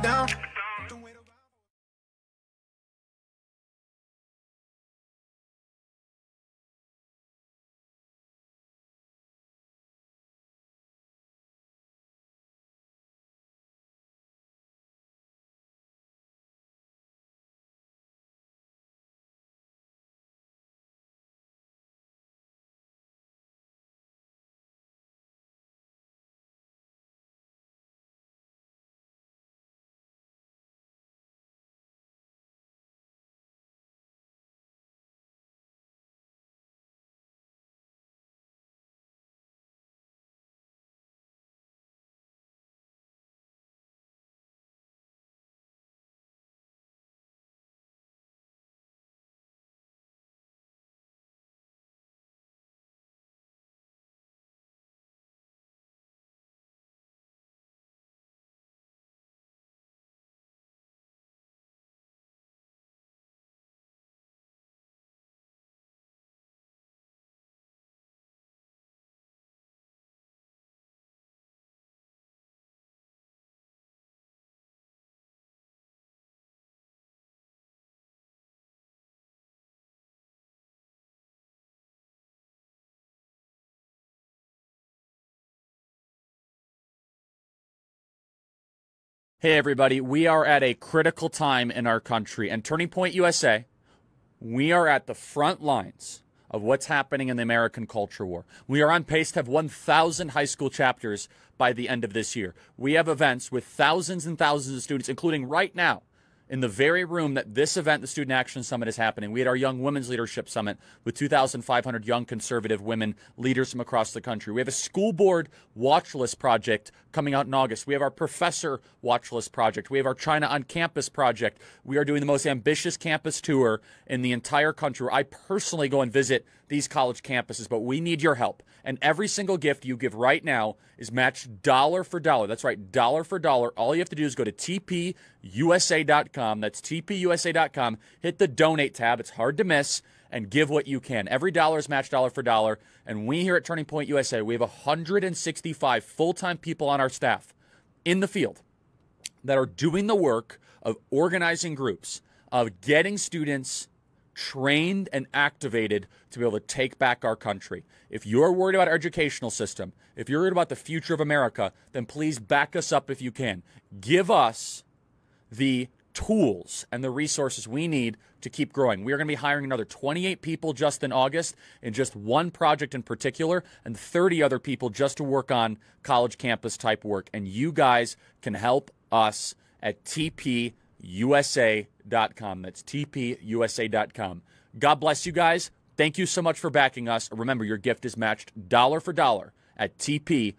down. Hey, everybody. We are at a critical time in our country. And Turning Point USA, we are at the front lines of what's happening in the American culture war. We are on pace to have 1,000 high school chapters by the end of this year. We have events with thousands and thousands of students, including right now in the very room that this event, the Student Action Summit, is happening. We had our Young Women's Leadership Summit with 2,500 young conservative women leaders from across the country. We have a school board watch list project coming out in August. We have our professor watch list project. We have our China on Campus project. We are doing the most ambitious campus tour in the entire country. I personally go and visit these college campuses, but we need your help. And every single gift you give right now is matched dollar for dollar. That's right, dollar for dollar. All you have to do is go to tpusa.com. That's tpusa.com. Hit the donate tab. It's hard to miss. And give what you can. Every dollar is matched dollar for dollar. And we here at Turning Point USA, we have 165 full time people on our staff in the field that are doing the work of organizing groups, of getting students trained and activated to be able to take back our country. If you're worried about our educational system, if you're worried about the future of America, then please back us up if you can. Give us the tools and the resources we need to keep growing. We are going to be hiring another 28 people just in August in just one project in particular, and 30 other people just to work on college campus type work. And you guys can help us at TP tpusa.com. That's tpusa.com. God bless you guys. Thank you so much for backing us. Remember, your gift is matched dollar for dollar at tpusa.com.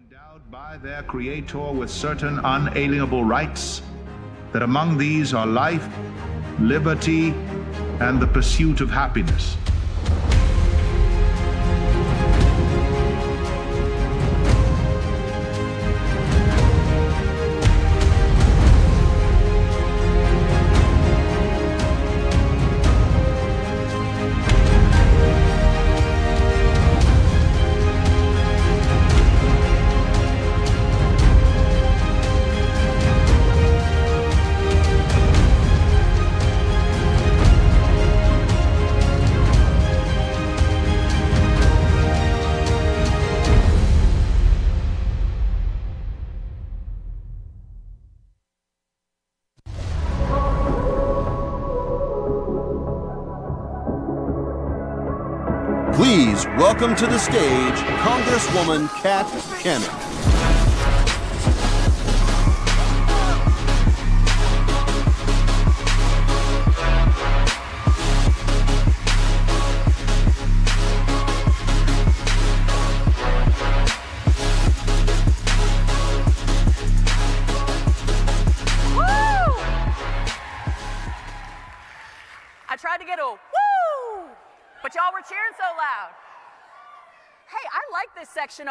endowed by their Creator with certain unalienable rights, that among these are life, liberty, and the pursuit of happiness. Welcome to the stage Congresswoman Kat Cammack.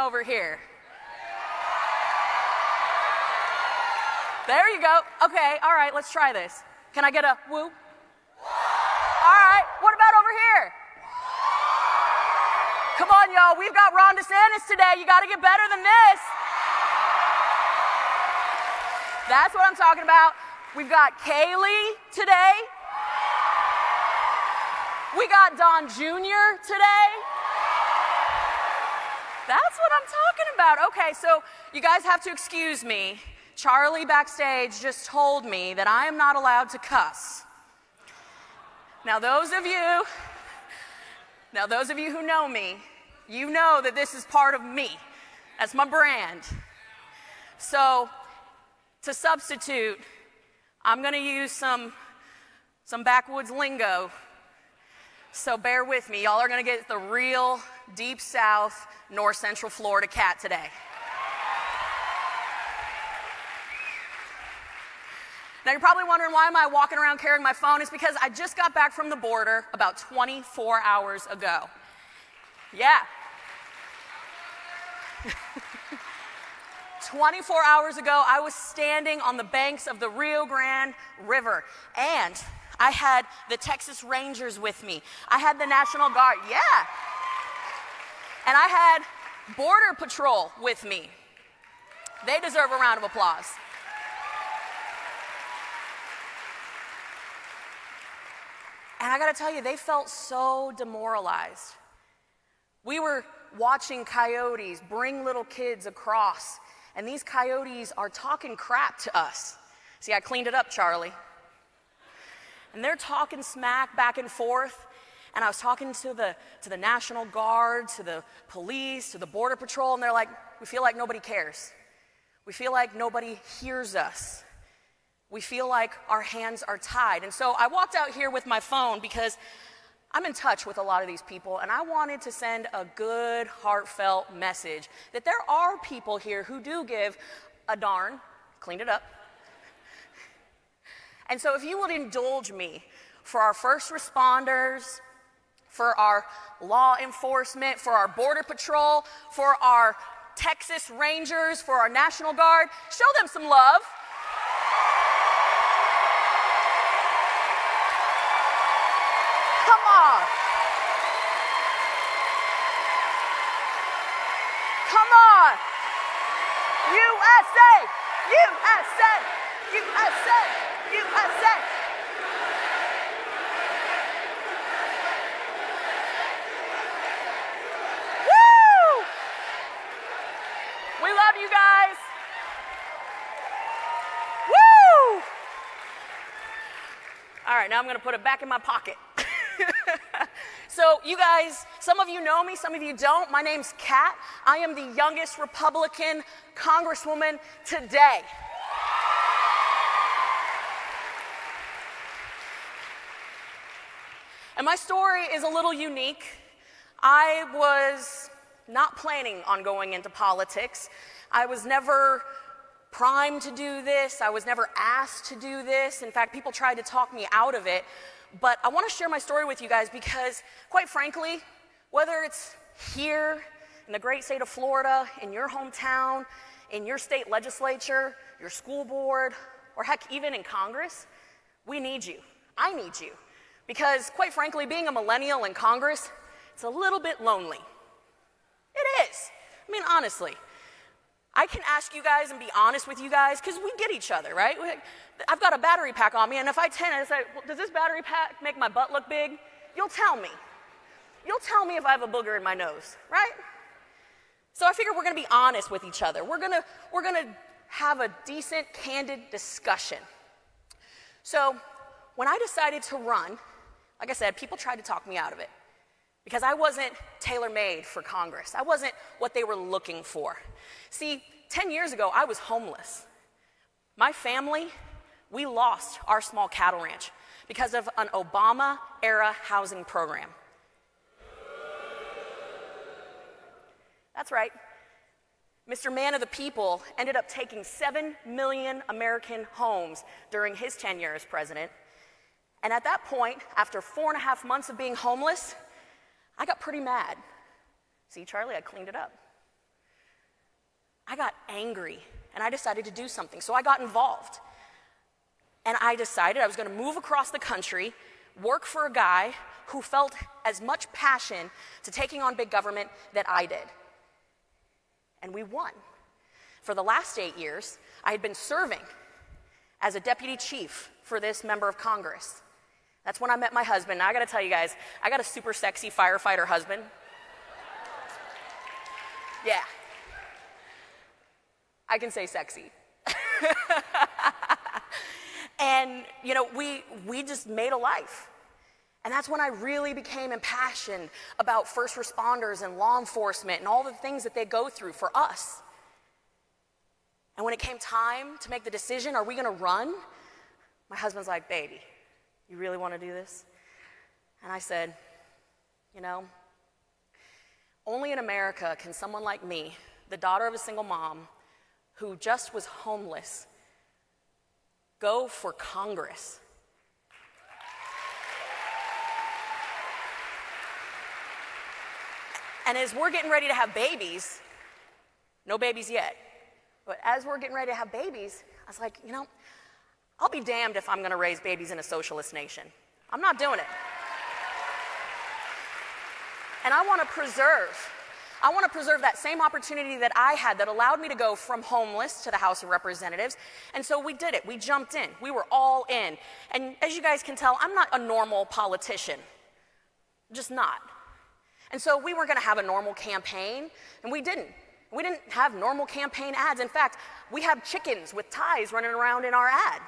Over here. There you go. Okay, all right, let's try this. Can I get a woo? All right, what about over here? Come on, y'all, we've got Ron DeSantis today. You got to get better than this. That's what I'm talking about. We've got Kayleigh today. We got Don Jr. today. That's what I'm talking about. Okay, so you guys have to excuse me. Charlie backstage just told me that I am not allowed to cuss. Now, those of you, now those of you who know me, you know that this is part of me. That's my brand. So, to substitute, I'm going to use some some backwoods lingo so bear with me. Y'all are going to get the real deep south, north central Florida Kat today. Now you're probably wondering why am I walking around carrying my phone? It's because I just got back from the border about 24 hours ago. Yeah. 24 hours ago, I was standing on the banks of the Rio Grande River and I had the Texas Rangers with me. I had the National Guard. Yeah. And I had Border Patrol with me. They deserve a round of applause. And I got to tell you, they felt so demoralized. We were watching coyotes bring little kids across, and these coyotes are talking crap to us. See, I cleaned it up, Charlie and they're talking smack back and forth. And I was talking to the, to the National Guard, to the police, to the Border Patrol, and they're like, we feel like nobody cares. We feel like nobody hears us. We feel like our hands are tied. And so I walked out here with my phone because I'm in touch with a lot of these people, and I wanted to send a good, heartfelt message that there are people here who do give a darn, cleaned it up, and so, if you would indulge me for our first responders, for our law enforcement, for our Border Patrol, for our Texas Rangers, for our National Guard, show them some love. Come on. Come on. USA! USA! USA! USA. Woo! We love you guys. Woo! All right, now I'm going to put it back in my pocket. so, you guys, some of you know me, some of you don't. My name's Kat. I am the youngest Republican congresswoman today. And my story is a little unique. I was not planning on going into politics. I was never primed to do this. I was never asked to do this. In fact, people tried to talk me out of it. But I want to share my story with you guys because, quite frankly, whether it's here in the great state of Florida, in your hometown, in your state legislature, your school board, or heck, even in Congress, we need you. I need you. Because, quite frankly, being a millennial in Congress, it's a little bit lonely. It is. I mean, honestly. I can ask you guys and be honest with you guys because we get each other, right? I've got a battery pack on me, and if I tend say, well, does this battery pack make my butt look big? You'll tell me. You'll tell me if I have a booger in my nose, right? So I figure we're going to be honest with each other. We're going to we're going to have a decent, candid discussion. So when I decided to run, like I said, people tried to talk me out of it because I wasn't tailor made for Congress. I wasn't what they were looking for. See, 10 years ago, I was homeless. My family, we lost our small cattle ranch because of an Obama era housing program. That's right. Mr. Man of the People ended up taking 7 million American homes during his tenure as president. And at that point, after four and a half months of being homeless, I got pretty mad. See, Charlie, I cleaned it up. I got angry and I decided to do something. So I got involved. And I decided I was going to move across the country, work for a guy who felt as much passion to taking on big government that I did. And we won. For the last eight years, I had been serving as a deputy chief for this member of Congress. That's when I met my husband. Now, I gotta tell you guys, I got a super sexy firefighter husband. Yeah. I can say sexy. and, you know, we, we just made a life. And that's when I really became impassioned about first responders and law enforcement and all the things that they go through for us. And when it came time to make the decision, are we gonna run? My husband's like, baby, you really wanna do this? And I said, you know, only in America can someone like me, the daughter of a single mom, who just was homeless, go for Congress. And as we're getting ready to have babies, no babies yet, but as we're getting ready to have babies, I was like, you know, I'll be damned if I'm going to raise babies in a socialist nation. I'm not doing it. And I want to preserve I want to preserve that same opportunity that I had that allowed me to go from homeless to the House of Representatives. And so we did it. We jumped in. We were all in. And as you guys can tell, I'm not a normal politician. Just not. And so we weren't going to have a normal campaign, and we didn't. We didn't have normal campaign ads. In fact, we have chickens with ties running around in our ad.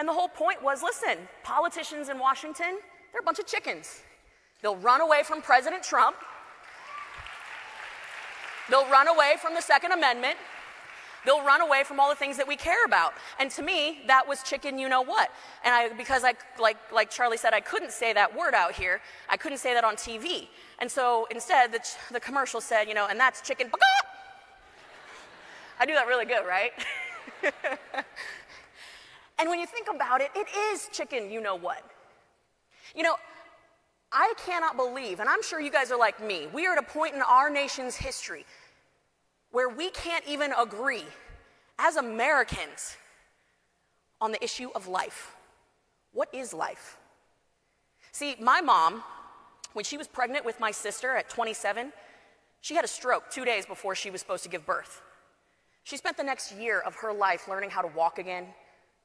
And the whole point was listen, politicians in Washington, they're a bunch of chickens. They'll run away from President Trump They'll run away from the Second Amendment. They'll run away from all the things that we care about. And to me, that was chicken you know what. And I, because I, like, like Charlie said, I couldn't say that word out here. I couldn't say that on TV. And so instead, the, the commercial said, you know, and that's chicken. I do that really good, right? and when you think about it, it is chicken you know what. You know, I cannot believe, and I'm sure you guys are like me, we are at a point in our nation's history where we can't even agree as Americans on the issue of life. What is life? See, my mom, when she was pregnant with my sister at 27, she had a stroke two days before she was supposed to give birth. She spent the next year of her life learning how to walk again,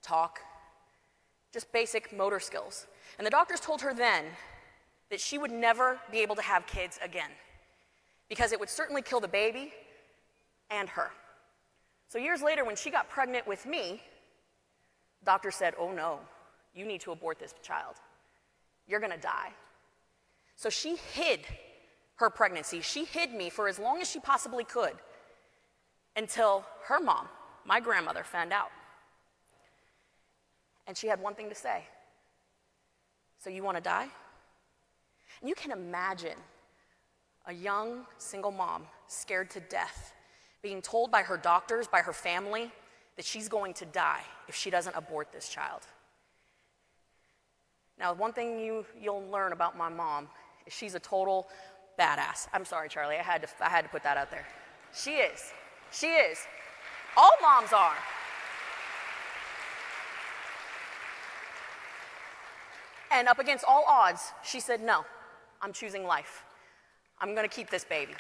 talk, just basic motor skills. And the doctors told her then that she would never be able to have kids again because it would certainly kill the baby and her. So, years later, when she got pregnant with me, the doctor said, Oh no, you need to abort this child. You're gonna die. So, she hid her pregnancy. She hid me for as long as she possibly could until her mom, my grandmother, found out. And she had one thing to say So, you wanna die? And you can imagine a young single mom scared to death being told by her doctors, by her family, that she's going to die if she doesn't abort this child. Now, one thing you, you'll learn about my mom is she's a total badass. I'm sorry, Charlie, I had to, I had to put that out there. She is. She is. All moms are. And up against all odds, she said, No, I'm choosing life. I'm going to keep this baby.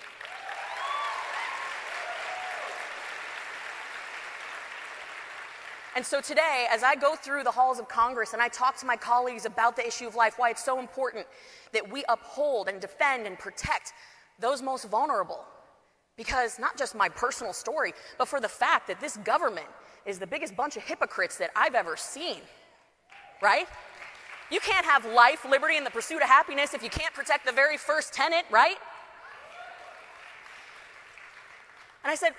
And so today, as I go through the halls of Congress and I talk to my colleagues about the issue of life, why it's so important that we uphold and defend and protect those most vulnerable. Because not just my personal story, but for the fact that this government is the biggest bunch of hypocrites that I've ever seen, right? You can't have life, liberty, and the pursuit of happiness if you can't protect the very first tenet, right? And I said,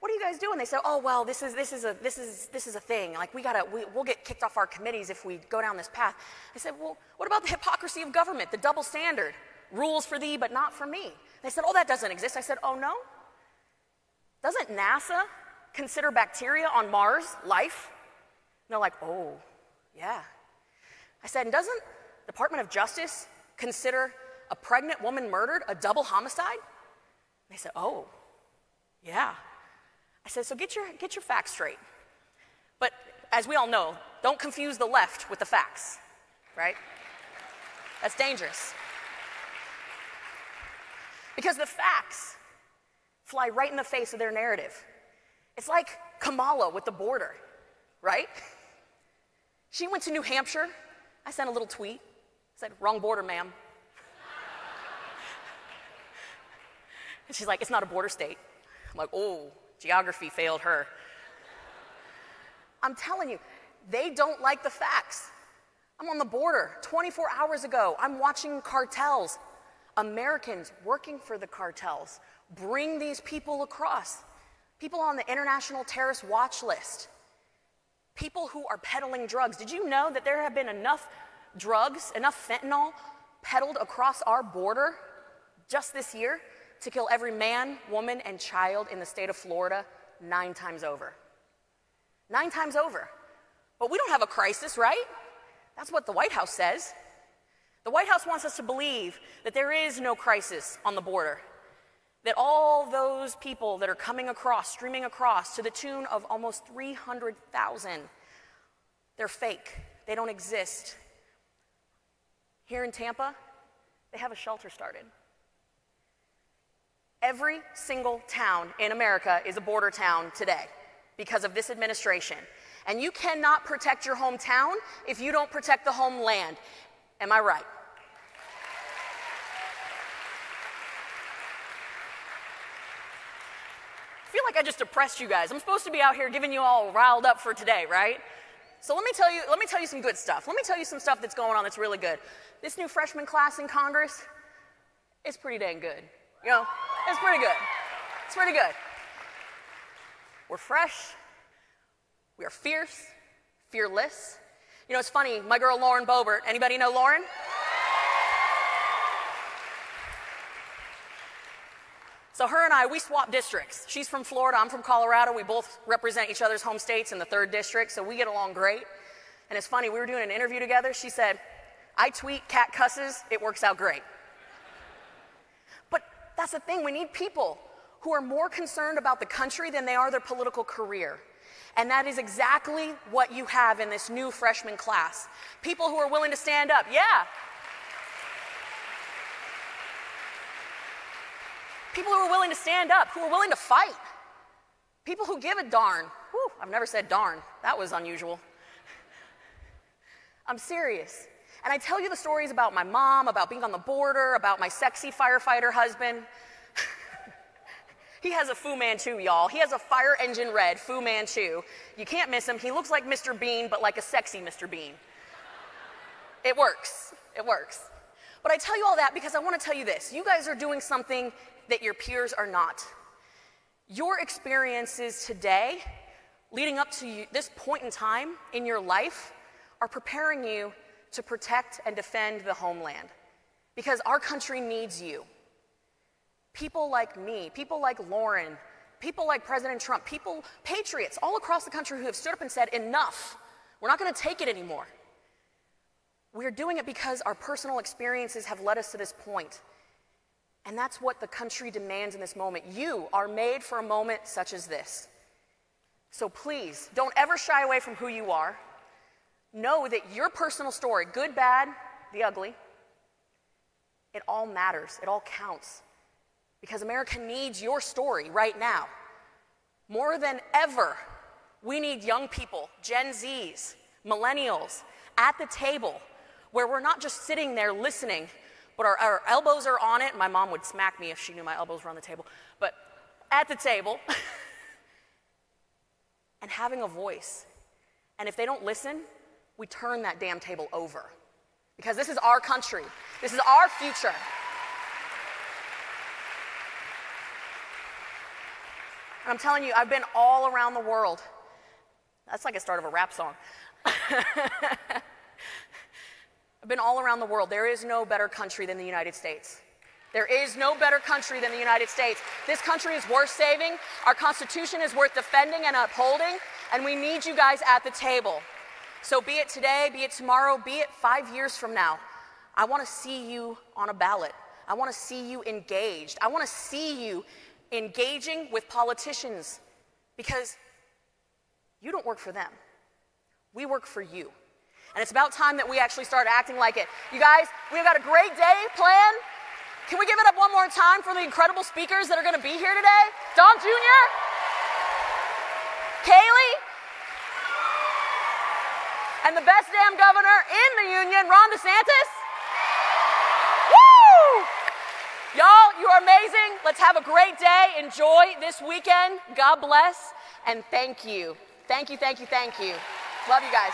what are you guys doing? They said, oh, well, this is, this is, a, this is, this is a thing. Like, we gotta, we, we'll get kicked off our committees if we go down this path. I said, well, what about the hypocrisy of government, the double standard? Rules for thee, but not for me. They said, oh, that doesn't exist. I said, oh, no? Doesn't NASA consider bacteria on Mars life? And they're like, oh, yeah. I said, and doesn't the Department of Justice consider a pregnant woman murdered a double homicide? They said, oh, yeah. I said, so get your, get your facts straight. But as we all know, don't confuse the left with the facts, right? That's dangerous. Because the facts fly right in the face of their narrative. It's like Kamala with the border, right? She went to New Hampshire. I sent a little tweet. I said, wrong border, ma'am. and she's like, it's not a border state. I'm like, oh, Geography failed her. I'm telling you, they don't like the facts. I'm on the border 24 hours ago. I'm watching cartels, Americans working for the cartels, bring these people across. People on the International Terrorist Watch List. People who are peddling drugs. Did you know that there have been enough drugs, enough fentanyl peddled across our border just this year to kill every man, woman, and child in the state of Florida nine times over. Nine times over. But we don't have a crisis, right? That's what the White House says. The White House wants us to believe that there is no crisis on the border, that all those people that are coming across, streaming across to the tune of almost 300,000, they're fake. They don't exist. Here in Tampa, they have a shelter started. Every single town in America is a border town today because of this administration. And you cannot protect your hometown if you don't protect the homeland. Am I right? I feel like I just depressed you guys. I'm supposed to be out here giving you all riled up for today, right? So let me tell you, let me tell you some good stuff. Let me tell you some stuff that's going on that's really good. This new freshman class in Congress is pretty dang good. You know, it's pretty good. It's pretty good. We're fresh. We are fierce, fearless. You know, it's funny, my girl Lauren Boebert, anybody know Lauren? So her and I, we swap districts. She's from Florida, I'm from Colorado. We both represent each other's home states in the third district, so we get along great. And it's funny, we were doing an interview together. She said, I tweet Kat cusses, it works out great. But that's the thing. We need people who are more concerned about the country than they are their political career. And that is exactly what you have in this new freshman class. People who are willing to stand up. Yeah. People who are willing to stand up, who are willing to fight. People who give a darn. Whew, I've never said darn. That was unusual. I'm serious. And I tell you the stories about my mom, about being on the border, about my sexy firefighter husband. he has a Fu Manchu, y'all. He has a fire engine red Fu Manchu. You can't miss him. He looks like Mr. Bean, but like a sexy Mr. Bean. It works. It works. But I tell you all that because I want to tell you this. You guys are doing something that your peers are not. Your experiences today, leading up to this point in time in your life, are preparing you to protect and defend the homeland because our country needs you. People like me, people like Lauren, people like President Trump, people, patriots all across the country who have stood up and said, enough, we're not going to take it anymore. We're doing it because our personal experiences have led us to this point. And that's what the country demands in this moment. You are made for a moment such as this. So please, don't ever shy away from who you are know that your personal story, good, bad, the ugly, it all matters. It all counts. Because America needs your story right now. More than ever, we need young people, Gen Zs, millennials, at the table where we're not just sitting there listening, but our, our elbows are on it. My mom would smack me if she knew my elbows were on the table. But at the table and having a voice. And if they don't listen, we turn that damn table over. because this is our country, this is our future. And I'm telling you, I've been all around the world. That's like a start of a rap song. I've been all around the world. There is no better country than the United States. There is no better country than the United States. This country is worth saving. Our Constitution is worth defending and upholding. And we need you guys at the table. So be it today, be it tomorrow, be it five years from now. I want to see you on a ballot. I want to see you engaged. I want to see you engaging with politicians because you don't work for them. We work for you. And it's about time that we actually start acting like it. You guys, we've got a great day planned. Can we give it up one more time for the incredible speakers that are going to be here today? Don Jr., Kayleigh, and the best damn governor in the union, Ron DeSantis. Woo! Y'all, you are amazing. Let's have a great day. Enjoy this weekend. God bless. And thank you. Thank you, thank you, thank you. Love you guys.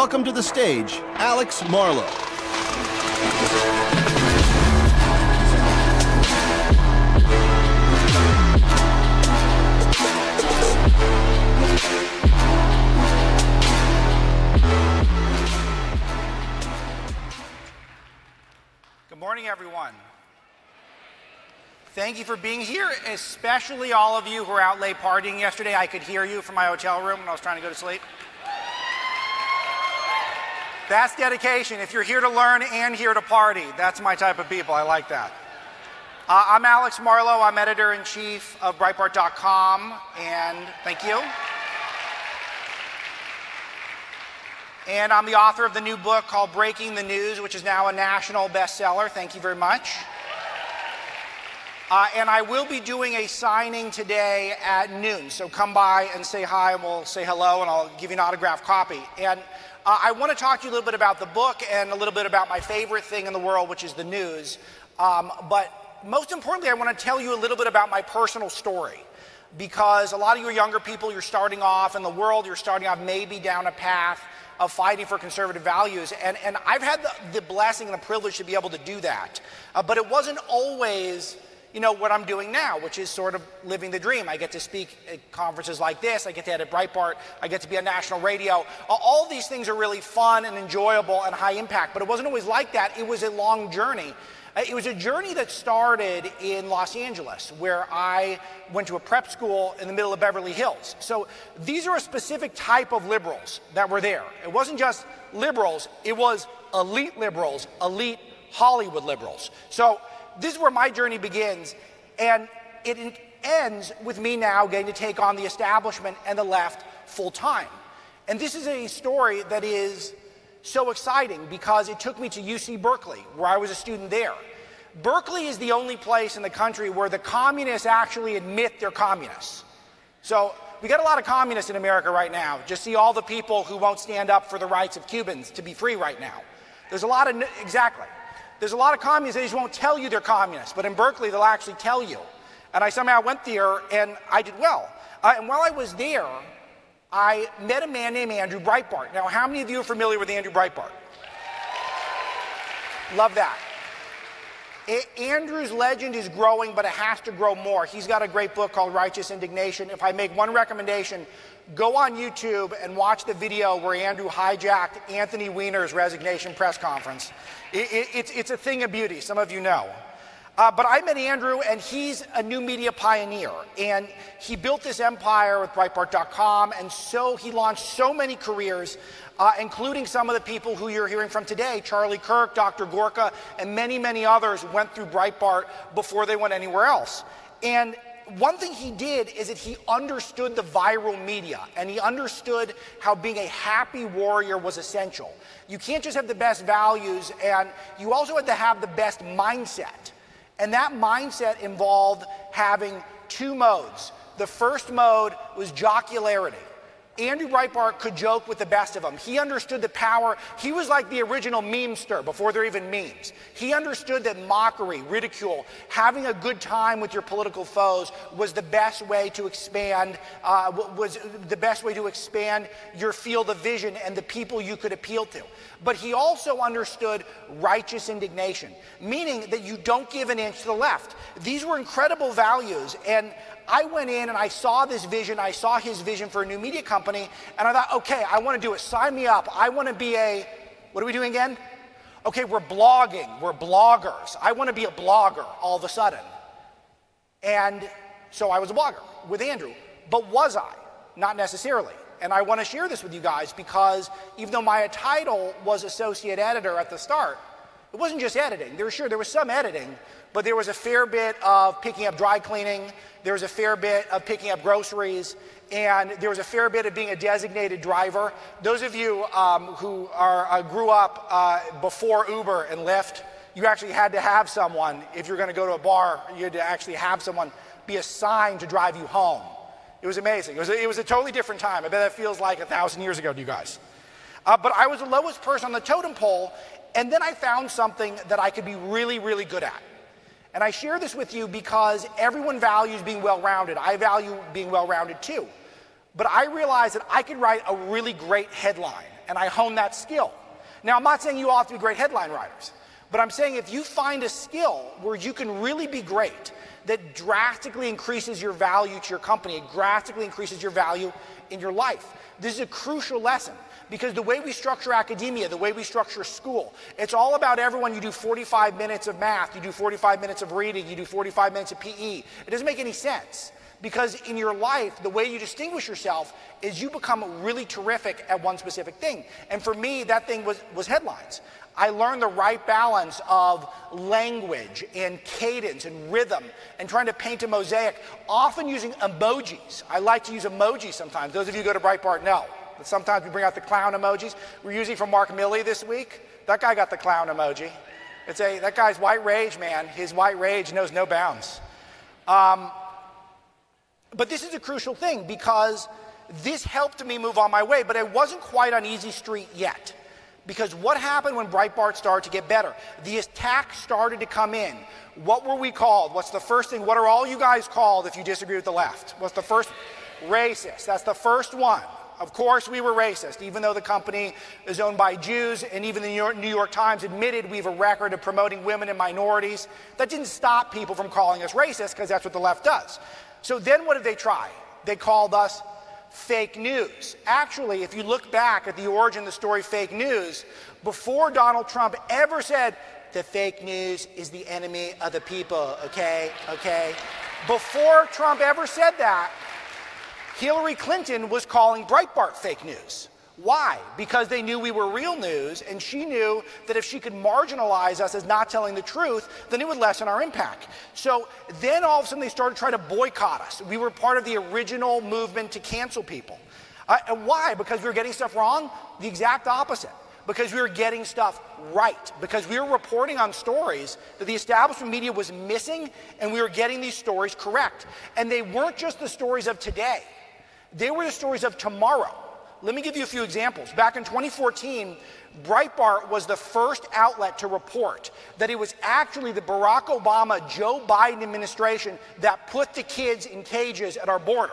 Welcome to the stage Alex Marlow. Good morning, everyone. Thank you for being here, especially all of you who were out late partying yesterday. I could hear you from my hotel room when I was trying to go to sleep. That's dedication. If you're here to learn and here to party, that's my type of people. I like that. Uh, I'm Alex Marlow. I'm editor in chief of Breitbart.com, and thank you. And I'm the author of the new book called Breaking the News, which is now a national bestseller. Thank you very much. Uh, and I will be doing a signing today at noon. So come by and say hi, and we'll say hello, and I'll give you an autographed copy. And uh, I want to talk to you a little bit about the book and a little bit about my favorite thing in the world, which is the news. Um, but most importantly, I want to tell you a little bit about my personal story. Because a lot of you younger people, you're starting off in the world, you're starting off maybe down a path of fighting for conservative values. And, and I've had the, the blessing and the privilege to be able to do that. Uh, but it wasn't always you know, what I'm doing now, which is sort of living the dream. I get to speak at conferences like this, I get to edit Breitbart, I get to be on national radio. All these things are really fun and enjoyable and high impact, but it wasn't always like that. It was a long journey. Uh, it was a journey that started in Los Angeles, where I went to a prep school in the middle of Beverly Hills. So these are a specific type of liberals that were there. It wasn't just liberals, it was elite liberals, elite Hollywood liberals. So this is where my journey begins, and it ends with me now getting to take on the establishment and the left full time. And this is a story that is so exciting because it took me to UC Berkeley, where I was a student there. Berkeley is the only place in the country where the communists actually admit they're communists. So we got a lot of communists in America right now. Just see all the people who won't stand up for the rights of Cubans to be free right now. There's a lot of, exactly. There's a lot of communists they just won't tell you they're communists, but in Berkeley, they'll actually tell you. And I somehow went there and I did well. Uh, and while I was there, I met a man named Andrew Breitbart. Now, how many of you are familiar with Andrew Breitbart? Love that. Andrew's legend is growing, but it has to grow more. He's got a great book called Righteous Indignation. If I make one recommendation, go on YouTube and watch the video where Andrew hijacked Anthony Weiner's resignation press conference. It, it, it's, it's a thing of beauty, some of you know. Uh, but I met Andrew, and he's a new media pioneer. And he built this empire with Breitbart.com, and so he launched so many careers, uh, including some of the people who you're hearing from today Charlie Kirk, Dr. Gorka, and many, many others went through Breitbart before they went anywhere else. And one thing he did is that he understood the viral media and he understood how being a happy warrior was essential. You can't just have the best values, and you also had to have the best mindset. And that mindset involved having two modes. The first mode was jocularity. Andrew Breitbart could joke with the best of them. He understood the power. He was like the original memester before there were even memes. He understood that mockery, ridicule, having a good time with your political foes was the best way to expand, uh, was the best way to expand your field of vision and the people you could appeal to. But he also understood righteous indignation, meaning that you don't give an inch to the left. These were incredible values, and I went in and I saw this vision. I saw his vision for a new media company, and I thought, okay, I want to do it. Sign me up. I want to be a, what are we doing again? Okay, we're blogging. We're bloggers. I want to be a blogger all of a sudden. And so I was a blogger with Andrew. But was I? Not necessarily. And I want to share this with you guys because even though my title was associate editor at the start, it wasn't just editing. There was sure there was some editing, but there was a fair bit of picking up dry cleaning, there was a fair bit of picking up groceries, and there was a fair bit of being a designated driver. Those of you um, who are, uh, grew up uh, before Uber and Lyft, you actually had to have someone, if you're going to go to a bar, you had to actually have someone be assigned to drive you home. It was amazing. It was a, it was a totally different time. I bet that feels like a thousand years ago to you guys. Uh, but I was the lowest person on the totem pole, and then I found something that I could be really, really good at. And I share this with you because everyone values being well rounded. I value being well rounded too. But I realized that I could write a really great headline, and I honed that skill. Now, I'm not saying you all have to be great headline writers, but I'm saying if you find a skill where you can really be great, that drastically increases your value to your company, it drastically increases your value in your life. This is a crucial lesson. Because the way we structure academia, the way we structure school, it's all about everyone. You do 45 minutes of math, you do 45 minutes of reading, you do 45 minutes of PE. It doesn't make any sense. Because in your life, the way you distinguish yourself is you become really terrific at one specific thing. And for me, that thing was, was headlines. I learned the right balance of language and cadence and rhythm and trying to paint a mosaic, often using emojis. I like to use emojis sometimes. Those of you who go to Breitbart know. But sometimes we bring out the clown emojis. We're using from Mark Milley this week. That guy got the clown emoji. It's a, that guy's white rage, man. His white rage knows no bounds. Um, but this is a crucial thing because this helped me move on my way, but I wasn't quite on easy street yet. Because what happened when Breitbart started to get better? The attacks started to come in. What were we called? What's the first thing? What are all you guys called if you disagree with the left? What's the first? Racist. That's the first one. Of course, we were racist, even though the company is owned by Jews, and even the New York, New York, Times admitted we have a record of promoting women and minorities. That didn't stop people from calling us racist, because that's what the left does. So then what did they try? They called us fake news. Actually, if you look back at the origin of the story fake news, before Donald Trump ever said, the fake news is the enemy of the people, okay? Okay? Before Trump ever said that, Hillary Clinton was calling Breitbart fake news. Why? Because they knew we were real news, and she knew that if she could marginalize us as not telling the truth, then it would lessen our impact. So then all of a sudden they started trying to boycott us. We were part of the original movement to cancel people. Uh, and why? Because we were getting stuff wrong? The exact opposite. Because we were getting stuff right. Because we were reporting on stories that the establishment media was missing, and we were getting these stories correct. And they weren't just the stories of today. They were the stories of tomorrow. Let me give you a few examples. Back in 2014, Breitbart was the first outlet to report that it was actually the Barack Obama Joe Biden administration that put the kids in cages at our border.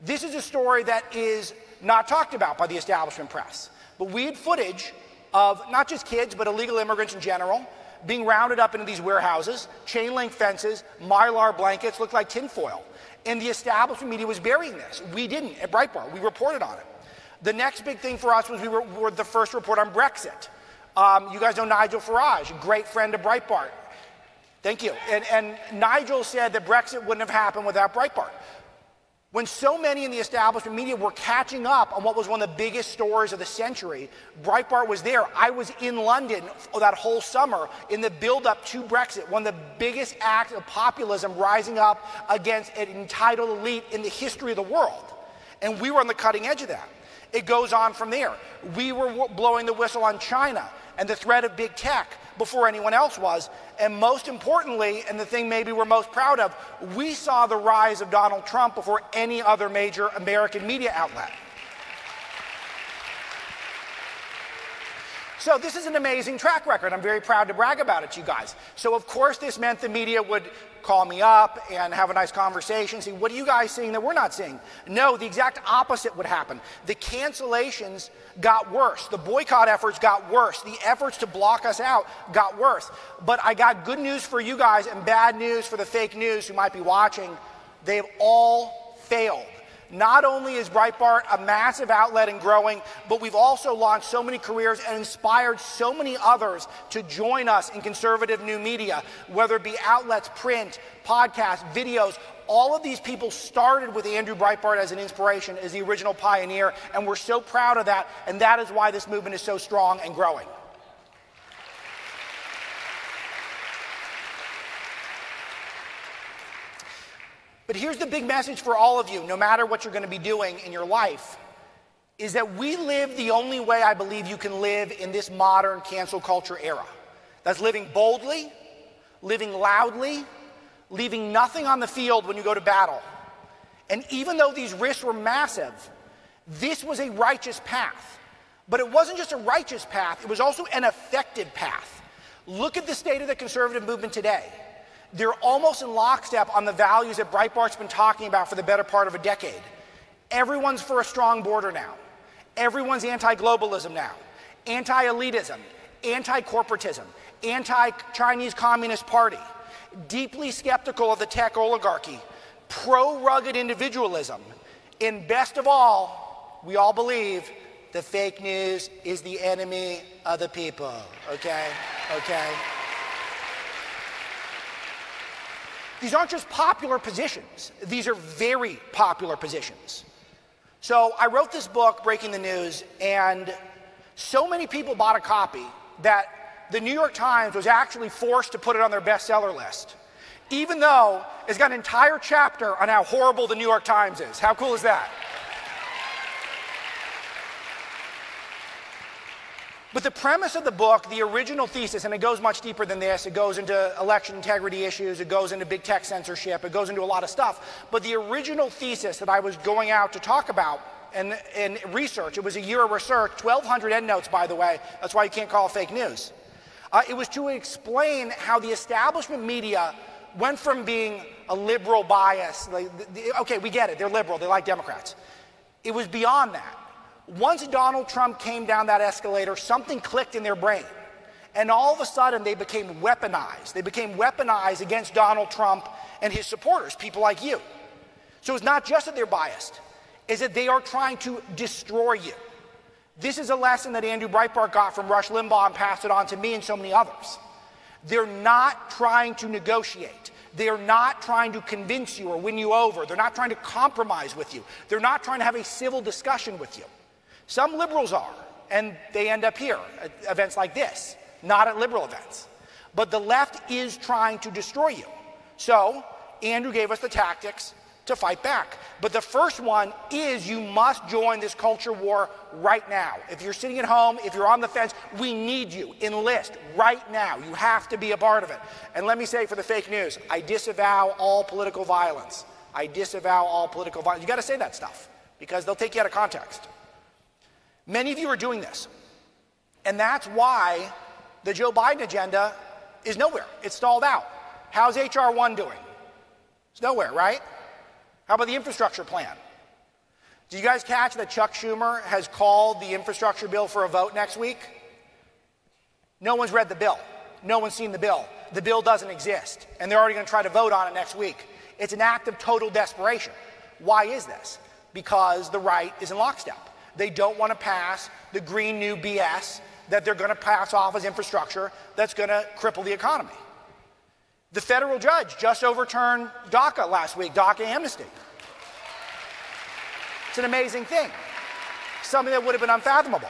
This is a story that is not talked about by the establishment press. But we had footage of not just kids, but illegal immigrants in general being rounded up into these warehouses, chain link fences, mylar blankets, looked like tinfoil. And the establishment media was burying this. We didn't at Breitbart. We reported on it. The next big thing for us was we were, were the first report on Brexit. Um, you guys know Nigel Farage, great friend of Breitbart. Thank you. And, and Nigel said that Brexit wouldn't have happened without Breitbart. When so many in the establishment media were catching up on what was one of the biggest stories of the century, Breitbart was there. I was in London that whole summer in the build up to Brexit, one of the biggest acts of populism rising up against an entitled elite in the history of the world. And we were on the cutting edge of that. It goes on from there. We were blowing the whistle on China and the threat of big tech before anyone else was. And most importantly, and the thing maybe we're most proud of, we saw the rise of Donald Trump before any other major American media outlet. So this is an amazing track record. I'm very proud to brag about it, you guys. So of course this meant the media would call me up and have a nice conversation, see what are you guys seeing that we're not seeing? No, the exact opposite would happen. The cancellations got worse. The boycott efforts got worse. The efforts to block us out got worse. But I got good news for you guys and bad news for the fake news who might be watching. They've all failed. Not only is Breitbart a massive outlet and growing, but we've also launched so many careers and inspired so many others to join us in conservative new media, whether it be outlets, print, podcasts, videos. All of these people started with Andrew Breitbart as an inspiration, as the original pioneer, and we're so proud of that, and that is why this movement is so strong and growing. But here's the big message for all of you, no matter what you're going to be doing in your life, is that we live the only way I believe you can live in this modern cancel culture era. That's living boldly, living loudly, leaving nothing on the field when you go to battle. And even though these risks were massive, this was a righteous path. But it wasn't just a righteous path, it was also an effective path. Look at the state of the conservative movement today they're almost in lockstep on the values that Breitbart's been talking about for the better part of a decade. Everyone's for a strong border now. Everyone's anti globalism now, anti elitism, anti corporatism, anti Chinese Communist Party, deeply skeptical of the tech oligarchy, pro rugged individualism. And best of all, we all believe the fake news is the enemy of the people. Okay? Okay? These aren't just popular positions, these are very popular positions. So I wrote this book, Breaking the News, and so many people bought a copy that the New York Times was actually forced to put it on their bestseller list, even though it's got an entire chapter on how horrible the New York Times is. How cool is that? But the premise of the book, the original thesis, and it goes much deeper than this, it goes into election integrity issues, it goes into big tech censorship, it goes into a lot of stuff. But the original thesis that I was going out to talk about and, and research, it was a year of research, 1,200 endnotes, by the way, that's why you can't call it fake news. Uh, it was to explain how the establishment media went from being a liberal bias, like, okay, we get it, they're liberal, they like Democrats. It was beyond that. Once Donald Trump came down that escalator, something clicked in their brain. And all of a sudden, they became weaponized. They became weaponized against Donald Trump and his supporters, people like you. So it's not just that they're biased, it's that they are trying to destroy you. This is a lesson that Andrew Breitbart got from Rush Limbaugh and passed it on to me and so many others. They're not trying to negotiate. They're not trying to convince you or win you over. They're not trying to compromise with you. They're not trying to have a civil discussion with you. Some liberals are, and they end up here at events like this, not at liberal events. But the left is trying to destroy you. So, Andrew gave us the tactics to fight back. But the first one is you must join this culture war right now. If you're sitting at home, if you're on the fence, we need you. Enlist right now. You have to be a part of it. And let me say for the fake news, I disavow all political violence. I disavow all political violence. You got to say that stuff because they'll take you out of context. Many of you are doing this. And that's why the Joe Biden agenda is nowhere. It's stalled out. How's H.R. 1 doing? It's nowhere, right? How about the infrastructure plan? Did you guys catch that Chuck Schumer has called the infrastructure bill for a vote next week? No one's read the bill. No one's seen the bill. The bill doesn't exist. And they're already going to try to vote on it next week. It's an act of total desperation. Why is this? Because the right is in lockstep. They don't want to pass the green new BS that they're going to pass off as infrastructure that's going to cripple the economy. The federal judge just overturned DACA last week, DACA amnesty. It's an amazing thing, something that would have been unfathomable.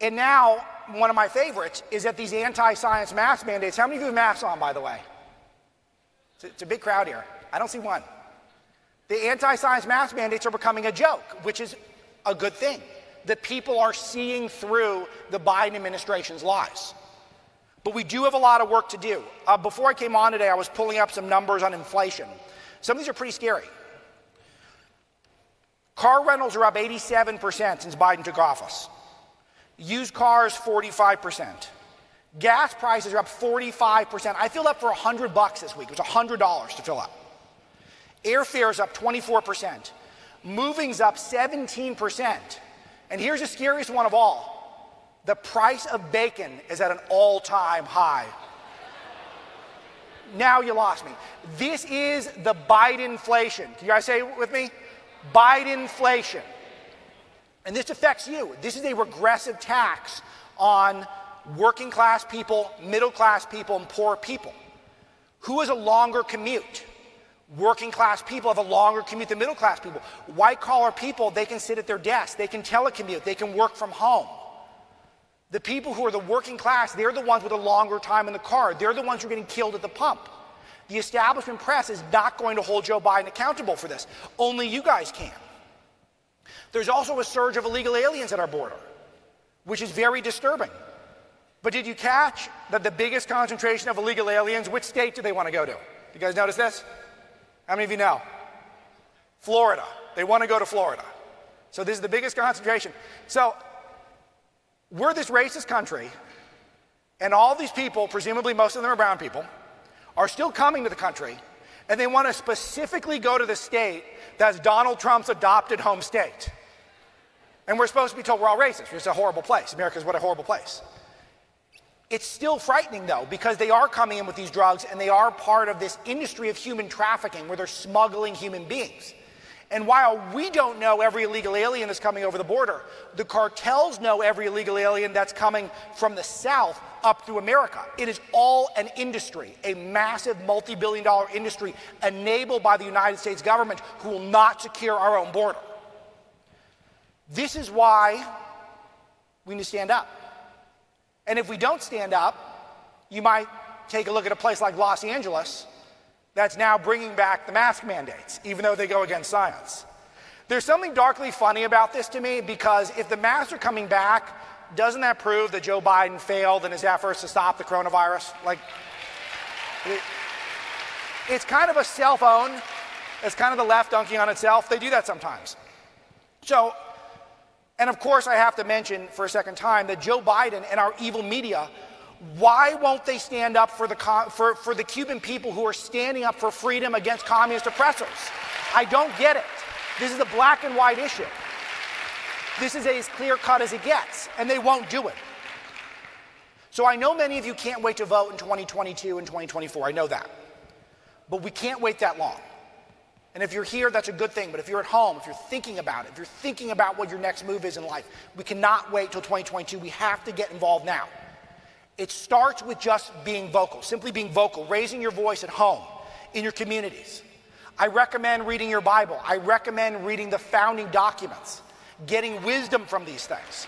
And now, one of my favorites is that these anti science mask mandates. How many of you have masks on, by the way? It's a, it's a big crowd here. I don't see one. The anti science mask mandates are becoming a joke, which is a good thing. That people are seeing through the Biden administration's lies. But we do have a lot of work to do. Uh, before I came on today, I was pulling up some numbers on inflation. Some of these are pretty scary. Car rentals are up 87% since Biden took office. Used cars, 45%. Gas prices are up 45%. I filled up for 100 bucks this week. It was $100 to fill up. Airfare's up 24%. Moving's up 17%. And here's the scariest one of all the price of bacon is at an all time high. Now you lost me. This is the Biden inflation. Can you guys say it with me? Biden inflation. And this affects you. This is a regressive tax on working class people, middle class people, and poor people. Who has a longer commute? Working class people have a longer commute than middle class people. White collar people, they can sit at their desk, they can telecommute, they can work from home. The people who are the working class, they're the ones with a longer time in the car. They're the ones who are getting killed at the pump. The establishment press is not going to hold Joe Biden accountable for this. Only you guys can. There's also a surge of illegal aliens at our border, which is very disturbing. But did you catch that the biggest concentration of illegal aliens, which state do they want to go to? You guys notice this? How many of you know? Florida. They want to go to Florida. So this is the biggest concentration. So we're this racist country, and all these people, presumably most of them are brown people, are still coming to the country, and they want to specifically go to the state that's Donald Trump's adopted home state. And we're supposed to be told we're all racist. It's a horrible place. America's what a horrible place. It's still frightening, though, because they are coming in with these drugs and they are part of this industry of human trafficking where they're smuggling human beings. And while we don't know every illegal alien that's coming over the border, the cartels know every illegal alien that's coming from the south up through America. It is all an industry, a massive multi billion dollar industry enabled by the United States government who will not secure our own border. This is why we need to stand up. And if we don't stand up, you might take a look at a place like Los Angeles that's now bringing back the mask mandates, even though they go against science. There's something darkly funny about this to me because if the masks are coming back, doesn't that prove that Joe Biden failed in his efforts to stop the coronavirus? Like, it, it's kind of a self own, it's kind of the left dunking on itself. They do that sometimes. So, and of course, I have to mention for a second time that Joe Biden and our evil media why won't they stand up for the, for, for the Cuban people who are standing up for freedom against communist oppressors? I don't get it. This is a black and white issue. This is as clear cut as it gets, and they won't do it. So I know many of you can't wait to vote in 2022 and 2024. I know that. But we can't wait that long. And if you're here, that's a good thing. But if you're at home, if you're thinking about it, if you're thinking about what your next move is in life, we cannot wait till 2022. We have to get involved now. It starts with just being vocal, simply being vocal, raising your voice at home, in your communities. I recommend reading your Bible. I recommend reading the founding documents, getting wisdom from these things.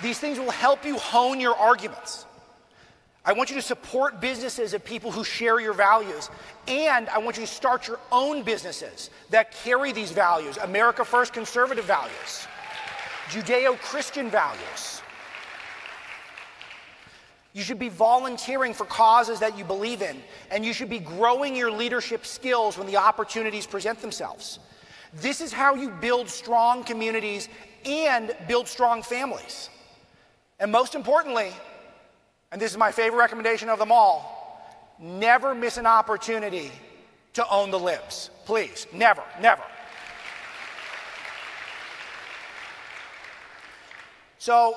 These things will help you hone your arguments. I want you to support businesses of people who share your values. And I want you to start your own businesses that carry these values America First conservative values. Judeo Christian values. You should be volunteering for causes that you believe in, and you should be growing your leadership skills when the opportunities present themselves. This is how you build strong communities and build strong families. And most importantly, and this is my favorite recommendation of them all never miss an opportunity to own the libs. Please, never, never. So,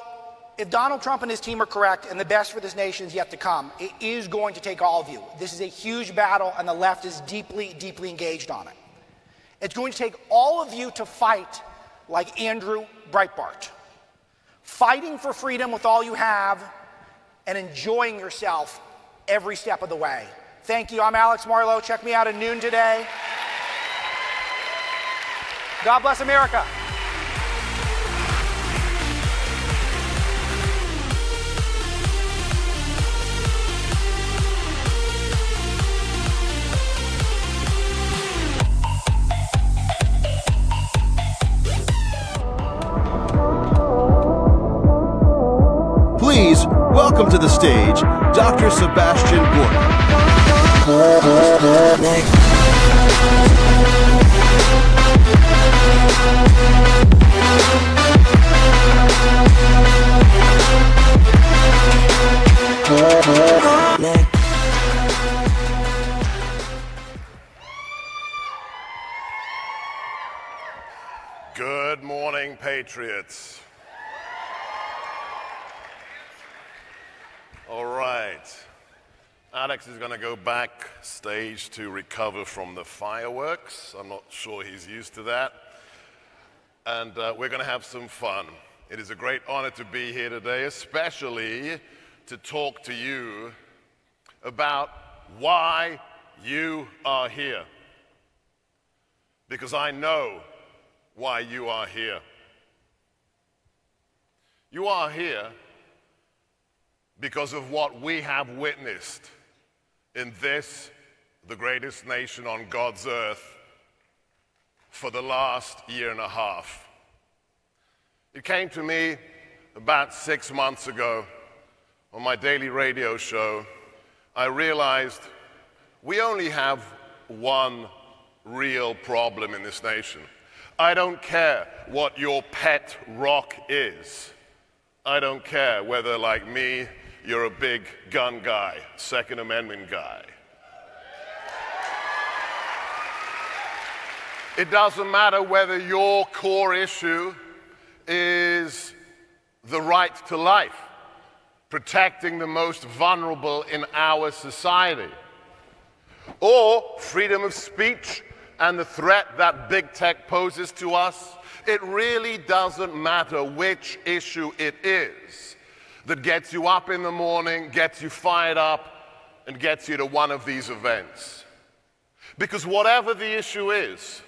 if Donald Trump and his team are correct and the best for this nation is yet to come, it is going to take all of you. This is a huge battle, and the left is deeply, deeply engaged on it. It's going to take all of you to fight like Andrew Breitbart, fighting for freedom with all you have and enjoying yourself every step of the way. Thank you. I'm Alex Marlow. Check me out at noon today. God bless America. Dr. Sebastian Gorka. Good morning, Patriots. All right. Alex is going to go backstage to recover from the fireworks. I'm not sure he's used to that. And uh, we're going to have some fun. It is a great honor to be here today, especially to talk to you about why you are here. Because I know why you are here. You are here because of what we have witnessed in this, the greatest nation on God's earth, for the last year and a half. It came to me about six months ago on my daily radio show. I realized we only have one real problem in this nation. I don't care what your pet rock is. I don't care whether, like me, you're a big gun guy, Second Amendment guy. It doesn't matter whether your core issue is the right to life, protecting the most vulnerable in our society, or freedom of speech and the threat that big tech poses to us. It really doesn't matter which issue it is that gets you up in the morning, gets you fired up, and gets you to one of these events. Because whatever the issue is,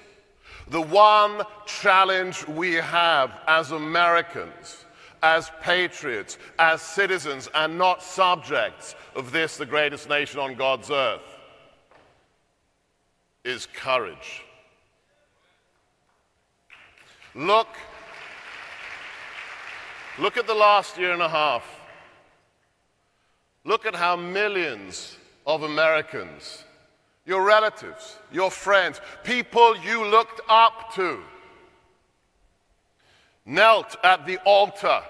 the one challenge we have as Americans, as patriots, as citizens, and not subjects of this, the greatest nation on God's earth, is courage. Look Look at the last year and a half. Look at how millions of Americans, your relatives, your friends, people you looked up to, knelt at the altar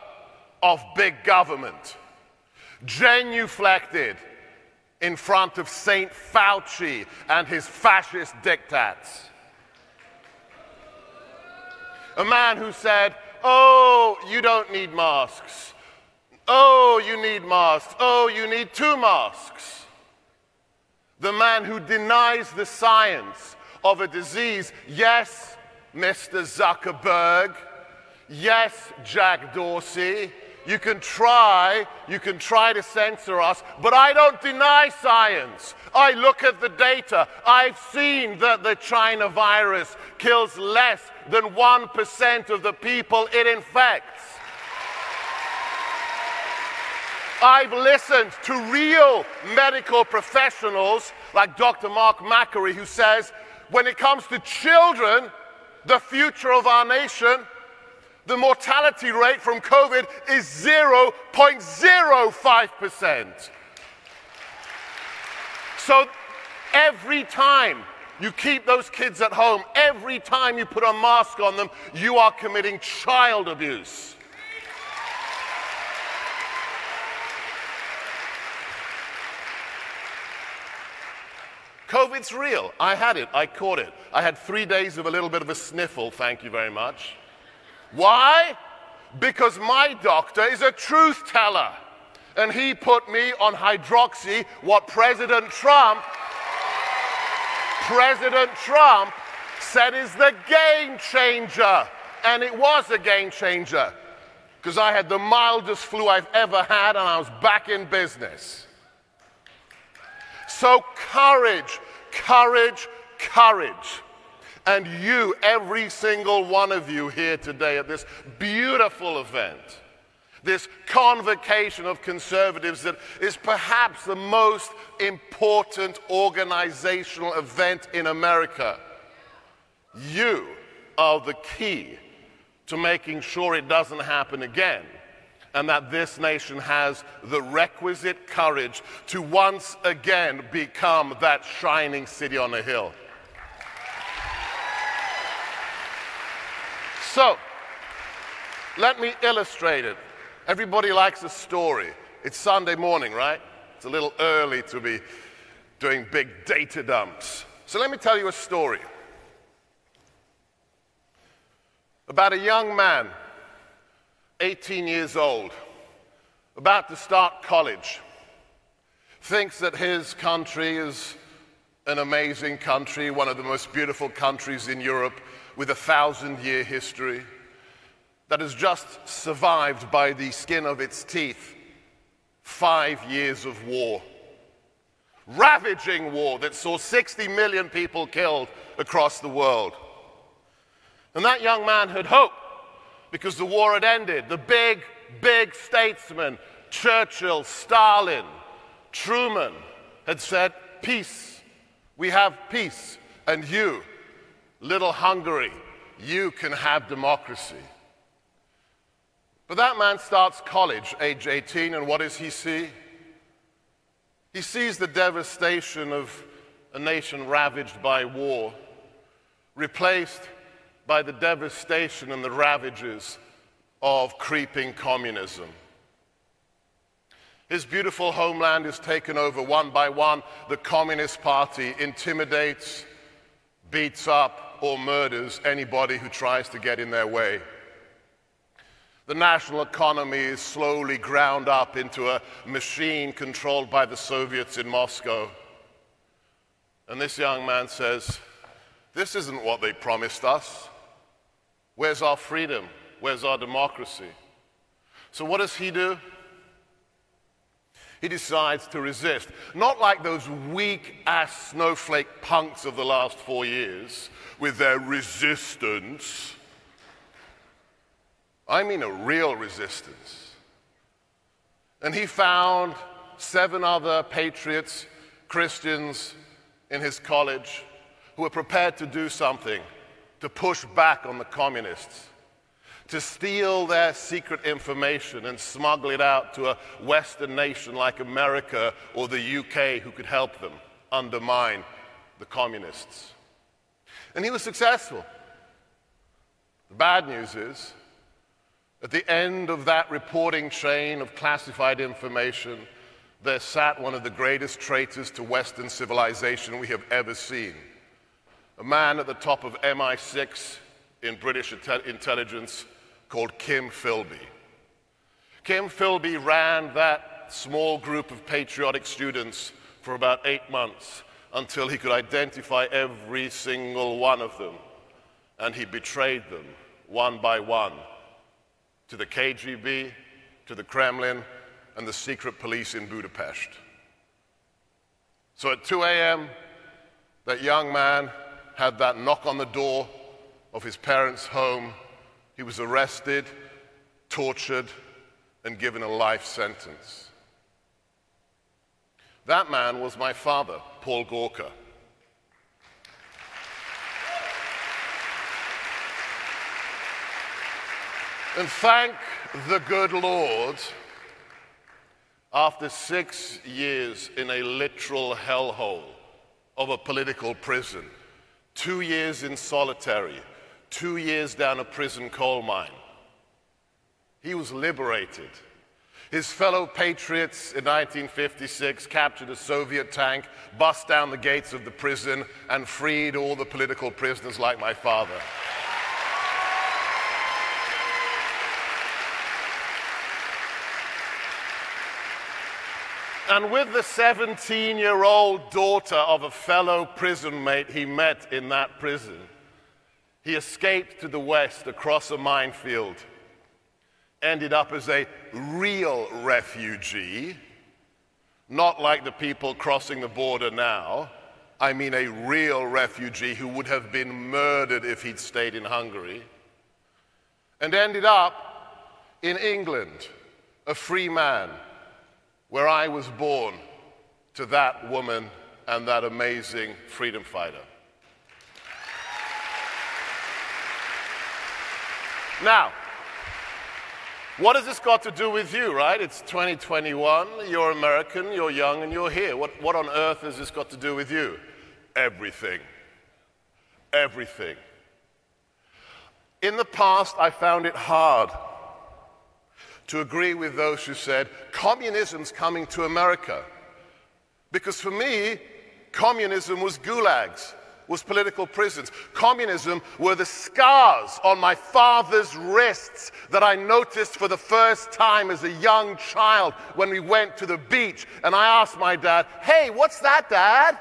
of big government, genuflected in front of St. Fauci and his fascist diktats. A man who said, Oh, you don't need masks. Oh, you need masks. Oh, you need two masks. The man who denies the science of a disease. Yes, Mr. Zuckerberg. Yes, Jack Dorsey. You can try, you can try to censor us, but I don't deny science. I look at the data. I've seen that the China virus kills less than 1% of the people it infects. I've listened to real medical professionals like Dr. Mark Makary, who says when it comes to children, the future of our nation, the mortality rate from COVID is 0.05%. So every time you keep those kids at home, every time you put a mask on them, you are committing child abuse. COVID's real. I had it. I caught it. I had three days of a little bit of a sniffle, thank you very much. Why? Because my doctor is a truth teller. And he put me on hydroxy, what President Trump, President Trump said is the game changer. And it was a game changer because I had the mildest flu I've ever had and I was back in business. So, courage, courage, courage. And you, every single one of you here today at this beautiful event, this convocation of conservatives that is perhaps the most important organizational event in America. You are the key to making sure it doesn't happen again and that this nation has the requisite courage to once again become that shining city on a hill. So, let me illustrate it. Everybody likes a story. It's Sunday morning, right? It's a little early to be doing big data dumps. So, let me tell you a story about a young man 18 years old, about to start college, thinks that his country is an amazing country, one of the most beautiful countries in Europe with a thousand year history, that has just survived by the skin of its teeth five years of war. Ravaging war that saw 60 million people killed across the world. And that young man had hope because the war had ended. The big, big statesmen, Churchill, Stalin, Truman, had said, Peace. We have peace. And you, little Hungary, you can have democracy. But that man starts college, age 18, and what does he see? He sees the devastation of a nation ravaged by war, replaced by the devastation and the ravages of creeping communism. His beautiful homeland is taken over one by one. The Communist Party intimidates, beats up, or murders anybody who tries to get in their way. The national economy is slowly ground up into a machine controlled by the Soviets in Moscow. And this young man says, This isn't what they promised us. Where's our freedom? Where's our democracy? So, what does he do? He decides to resist. Not like those weak ass snowflake punks of the last four years with their resistance. I mean a real resistance. And he found seven other patriots, Christians in his college, who were prepared to do something to push back on the communists, to steal their secret information and smuggle it out to a Western nation like America or the UK who could help them undermine the communists. And he was successful. The bad news is, at the end of that reporting chain of classified information, there sat one of the greatest traitors to Western civilization we have ever seen a man at the top of MI6 in British intelligence called Kim Philby. Kim Philby ran that small group of patriotic students for about eight months until he could identify every single one of them. And he betrayed them one by one to the KGB, to the Kremlin, and the secret police in Budapest. So at 2 a.m., that young man had that knock on the door of his parents' home. He was arrested, tortured, and given a life sentence. That man was my father, Paul Gorka. And thank the good Lord, after six years in a literal hellhole of a political prison, two years in solitary, two years down a prison coal mine. He was liberated. His fellow patriots in 1956 captured a Soviet tank, bust down the gates of the prison, and freed all the political prisoners like my father. And with the 17 year old daughter of a fellow prison mate he met in that prison, he escaped to the west across a minefield, ended up as a real refugee, Not like the people crossing the border now. I mean, a real refugee who would have been murdered if he'd stayed in Hungary. And ended up in England, a free man, where I was born to that woman and that amazing freedom fighter. Now, what has this got to do with you, right? It's 2021, you're American, you're young, and you're here. What, what on earth has this got to do with you? Everything. Everything. In the past, I found it hard to agree with those who said, communism's coming to America. Because for me, communism was gulags was political prisons. Communism were the scars on my father's wrists that I noticed for the first time as a young child when we went to the beach. And I asked my dad, Hey, what's that, Dad?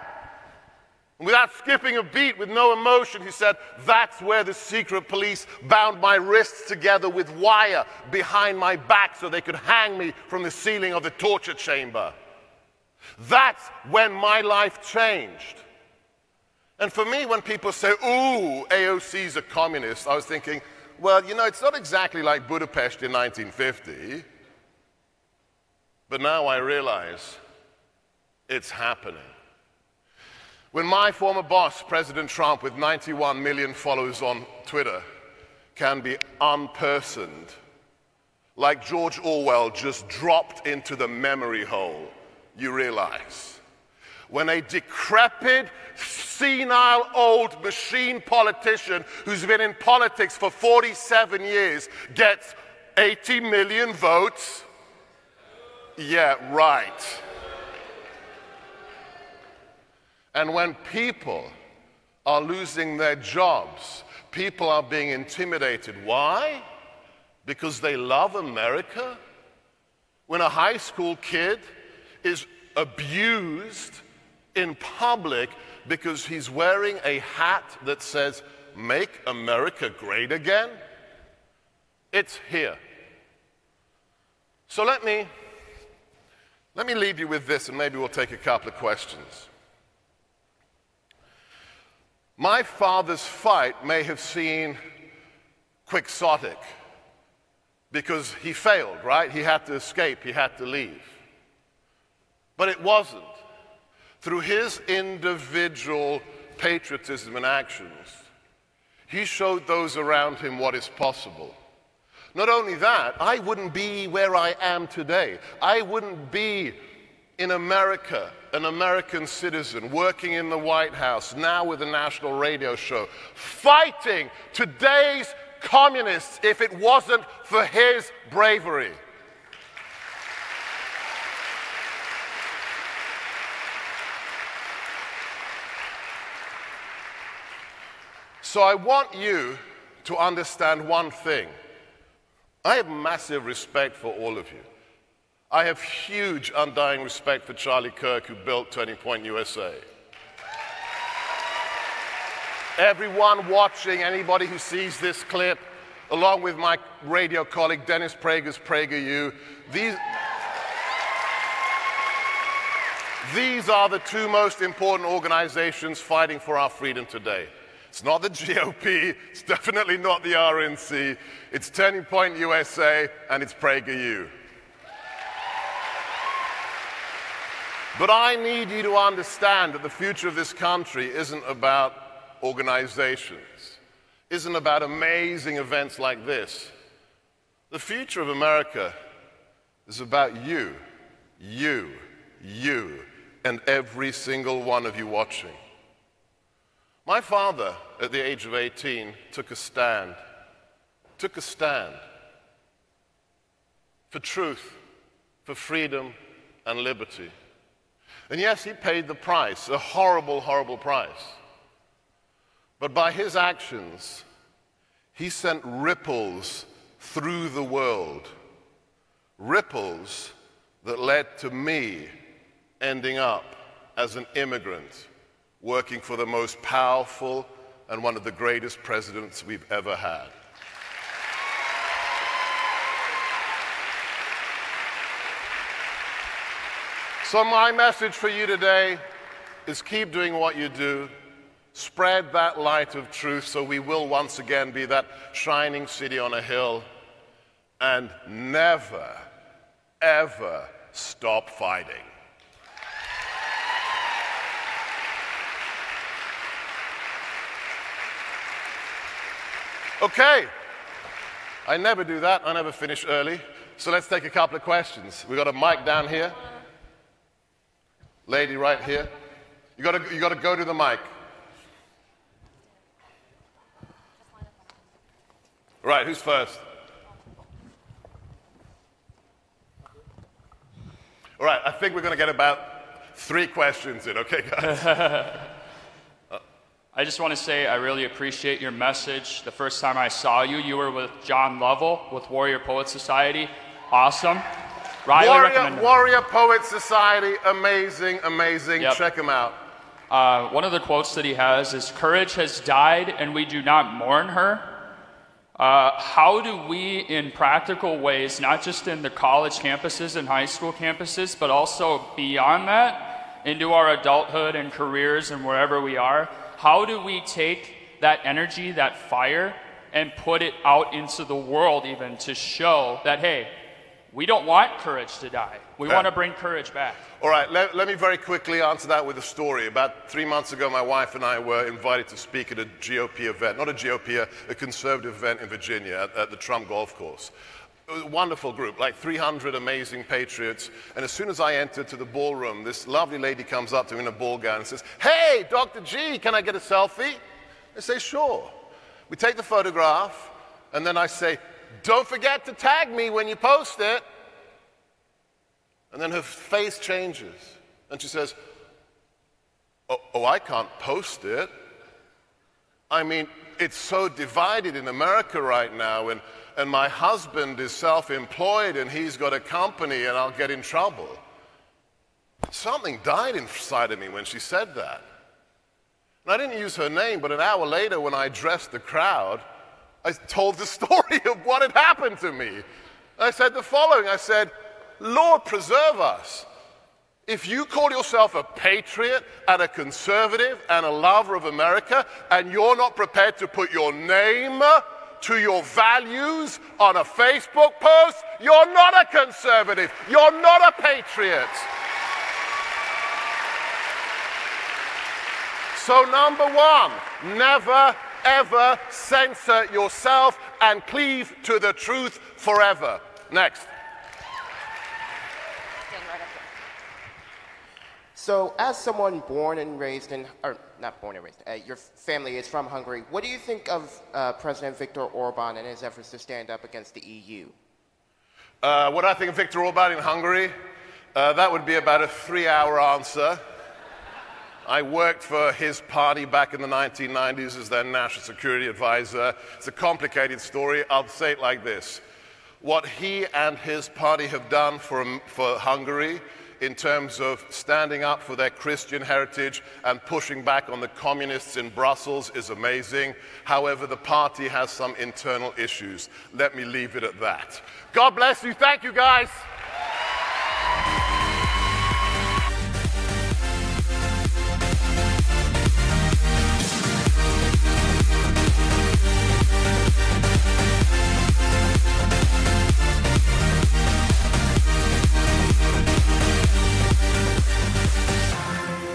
And without skipping a beat, with no emotion, he said, That's where the secret police bound my wrists together with wire behind my back so they could hang me from the ceiling of the torture chamber. That's when my life changed. And for me, when people say, ooh, AOC's a communist, I was thinking, well, you know, it's not exactly like Budapest in 1950. But now I realize it's happening. When my former boss, President Trump, with 91 million followers on Twitter, can be unpersoned, like George Orwell just dropped into the memory hole, you realize. When a decrepit, senile old machine politician who's been in politics for 47 years gets 80 million votes? Yeah, right. And when people are losing their jobs, people are being intimidated. Why? Because they love America? When a high school kid is abused in public because he's wearing a hat that says, Make America Great Again? It's here. So let me, let me leave you with this, and maybe we'll take a couple of questions. My father's fight may have seemed quixotic because he failed, right? He had to escape, he had to leave. But it wasn't through his individual patriotism and actions, he showed those around him what is possible. Not only that, I wouldn't be where I am today. I wouldn't be in America, an American citizen, working in the White House, now with a national radio show, fighting today's communists if it wasn't for his bravery. So I want you to understand one thing. I have massive respect for all of you. I have huge, undying respect for Charlie Kirk, who built Turning Point USA. Everyone watching, anybody who sees this clip, along with my radio colleague Dennis Prager's PragerU, these, these are the two most important organizations fighting for our freedom today. It's not the GOP, it's definitely not the RNC, it's Turning Point USA, and it's PragerU. But I need you to understand that the future of this country isn't about organizations, isn't about amazing events like this. The future of America is about you, you, you, and every single one of you watching. My father, at the age of 18, took a stand, took a stand for truth, for freedom and liberty. And yes, he paid the price, a horrible, horrible price. But by his actions, he sent ripples through the world, ripples that led to me ending up as an immigrant working for the most powerful and one of the greatest presidents we've ever had. So, my message for you today is keep doing what you do. Spread that light of truth so we will once again be that shining city on a hill. And never, ever stop fighting. Okay. I never do that. I never finish early. So let's take a couple of questions. We've got a mic down here. Lady right here. You gotta, you gotta go to the mic. Right, who's first? All right, I think we're going to get about three questions in, okay, guys? I just want to say I really appreciate your message. The first time I saw you, you were with John Lovell with Warrior Poet Society. Awesome. Riley Warrior, Warrior Poet Society, amazing, amazing. Yep. Check him out. Uh, one of the quotes that he has is Courage has died and we do not mourn her. Uh, how do we, in practical ways, not just in the college campuses and high school campuses, but also beyond that, into our adulthood and careers and wherever we are, how do we take that energy, that fire, and put it out into the world even to show that, hey, we don't want courage to die. We yeah. want to bring courage back. All right, let, let, me very quickly answer that with a story. About three months ago, my wife and I were invited to speak at a GOP event, not a GOP, a, conservative event in Virginia at, at the Trump Golf Course. Wonderful group, like 300 amazing patriots. And as soon as I entered to the ballroom, this lovely lady comes up to me in a ball gown and says, Hey, Dr. G, can I get a selfie? I say, Sure. We take the photograph, and then I say, Don't forget to tag me when you post it. And then her face changes, and she says, Oh, oh I can't post it. I mean, it's so divided in America right now, and and my husband is self employed and he's got a company and I'll get in trouble. Something died inside of me when she said that. And I didn't use her name, but an hour later, when I addressed the crowd, I told the story of what had happened to me. I said the following I said, Lord, preserve us. If you call yourself a patriot and a conservative and a lover of America, and you're not prepared to put your name to your values on a Facebook post, you're not a conservative. You're not a patriot. So, number one, never ever censor yourself and cleave to the truth forever. Next. So, as someone born and raised in, or not born and raised, uh, your family is from Hungary, what do you think of uh, President Viktor Orban and his efforts to stand up against the EU? Uh, what I think of Viktor Orban in Hungary? Uh, that would be about a three hour answer. I worked for his party back in the 1990s as their national security advisor. It's a complicated story. I'll say it like this What he and his party have done for, for Hungary in terms of standing up for their Christian heritage and pushing back on the communists in Brussels is amazing. However, the party has some internal issues. Let me leave it at that. God bless you. Thank you, guys.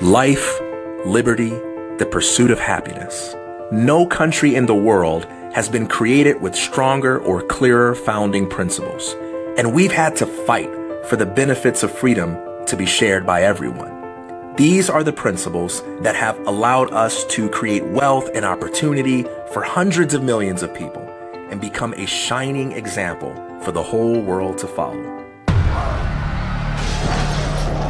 Life, liberty, the pursuit of happiness. No country in the world has been created with stronger or clearer founding principles. And we've had to fight for the benefits of freedom to be shared by everyone. These are the principles that have allowed us to create wealth and opportunity for hundreds of millions of people and become a shining example for the whole world to follow.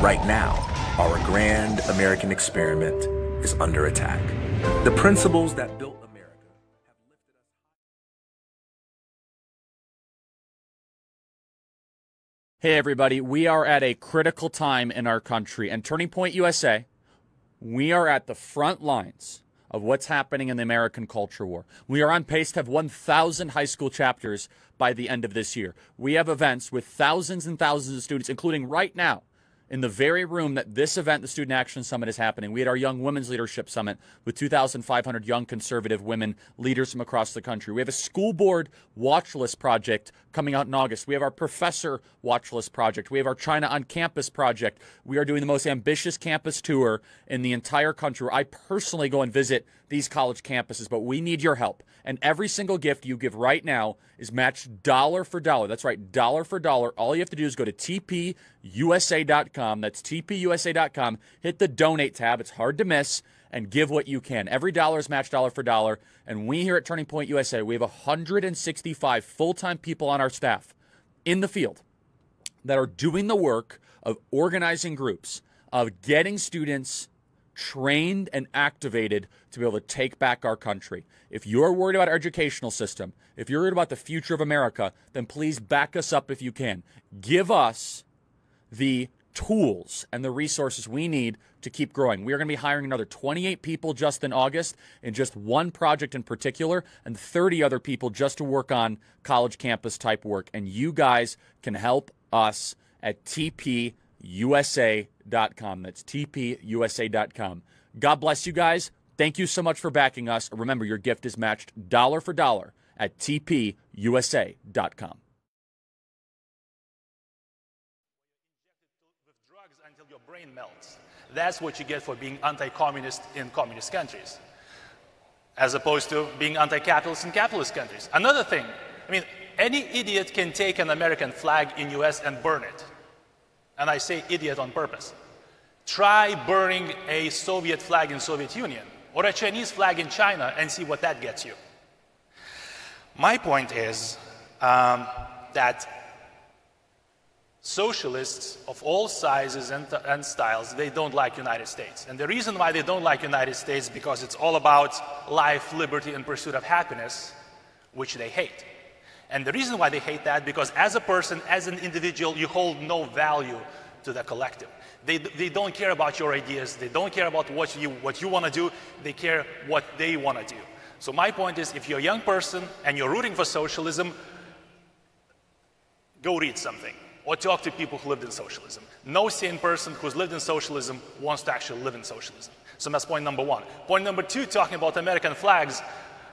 Right now, our grand American experiment is under attack. The principles that built Hey, everybody, we are at a critical time in our country, and Turning Point USA, we are at the front lines of what's happening in the American culture war. We are on pace to have 1,000 high school chapters by the end of this year. We have events with thousands and thousands of students, including right now in the very room that this event, the Student Action Summit, is happening. We had our Young Women's Leadership Summit with 2,500 young conservative women leaders from across the country. We have a school board watch list project coming out in August. We have our professor watch list project. We have our China on Campus project. We are doing the most ambitious campus tour in the entire country. I personally go and visit these college campuses, but we need your help. And every single gift you give right now is matched dollar for dollar. That's right, dollar for dollar. All you have to do is go to tpusa.com. That's tpusa.com. Hit the donate tab. It's hard to miss and give what you can. Every dollar is matched dollar for dollar. And we here at Turning Point USA, we have 165 full time people on our staff in the field that are doing the work of organizing groups, of getting students trained and activated to be able to take back our country. If you're worried about our educational system, if you're worried about the future of America, then please back us up if you can. Give us the tools and the resources we need to keep growing. We are going to be hiring another 28 people just in August in just one project in particular, and 30 other people just to work on college campus type work. And you guys can help us at tpusa.com. That's tpusa.com. God bless you guys. Thank you so much for backing us. Remember, your gift is matched dollar for dollar at tpusa.com. until your brain melts. That's what you get for being anti-communist in communist countries, as opposed to being anti-capitalist in capitalist countries. Another thing, I mean, any idiot can take an American flag in US and burn it. And I say idiot on purpose. Try burning a Soviet flag in Soviet Union or a Chinese flag in China and see what that gets you. My point is um, that socialists of all sizes and, and, styles, they don't like United States. And the reason why they don't like United States because it's all about life, liberty, and pursuit of happiness, which they hate. And the reason why they hate that, because as a person, as an individual, you hold no value to the collective. They, they don't care about your ideas. They don't care about what you, what you want to do. They care what they want to do. So my point is, if you're a young person and you're rooting for socialism, go read something or talk to people who lived in socialism. No sane person who's lived in socialism wants to actually live in socialism. So that's point number one. Point number two, talking about American flags.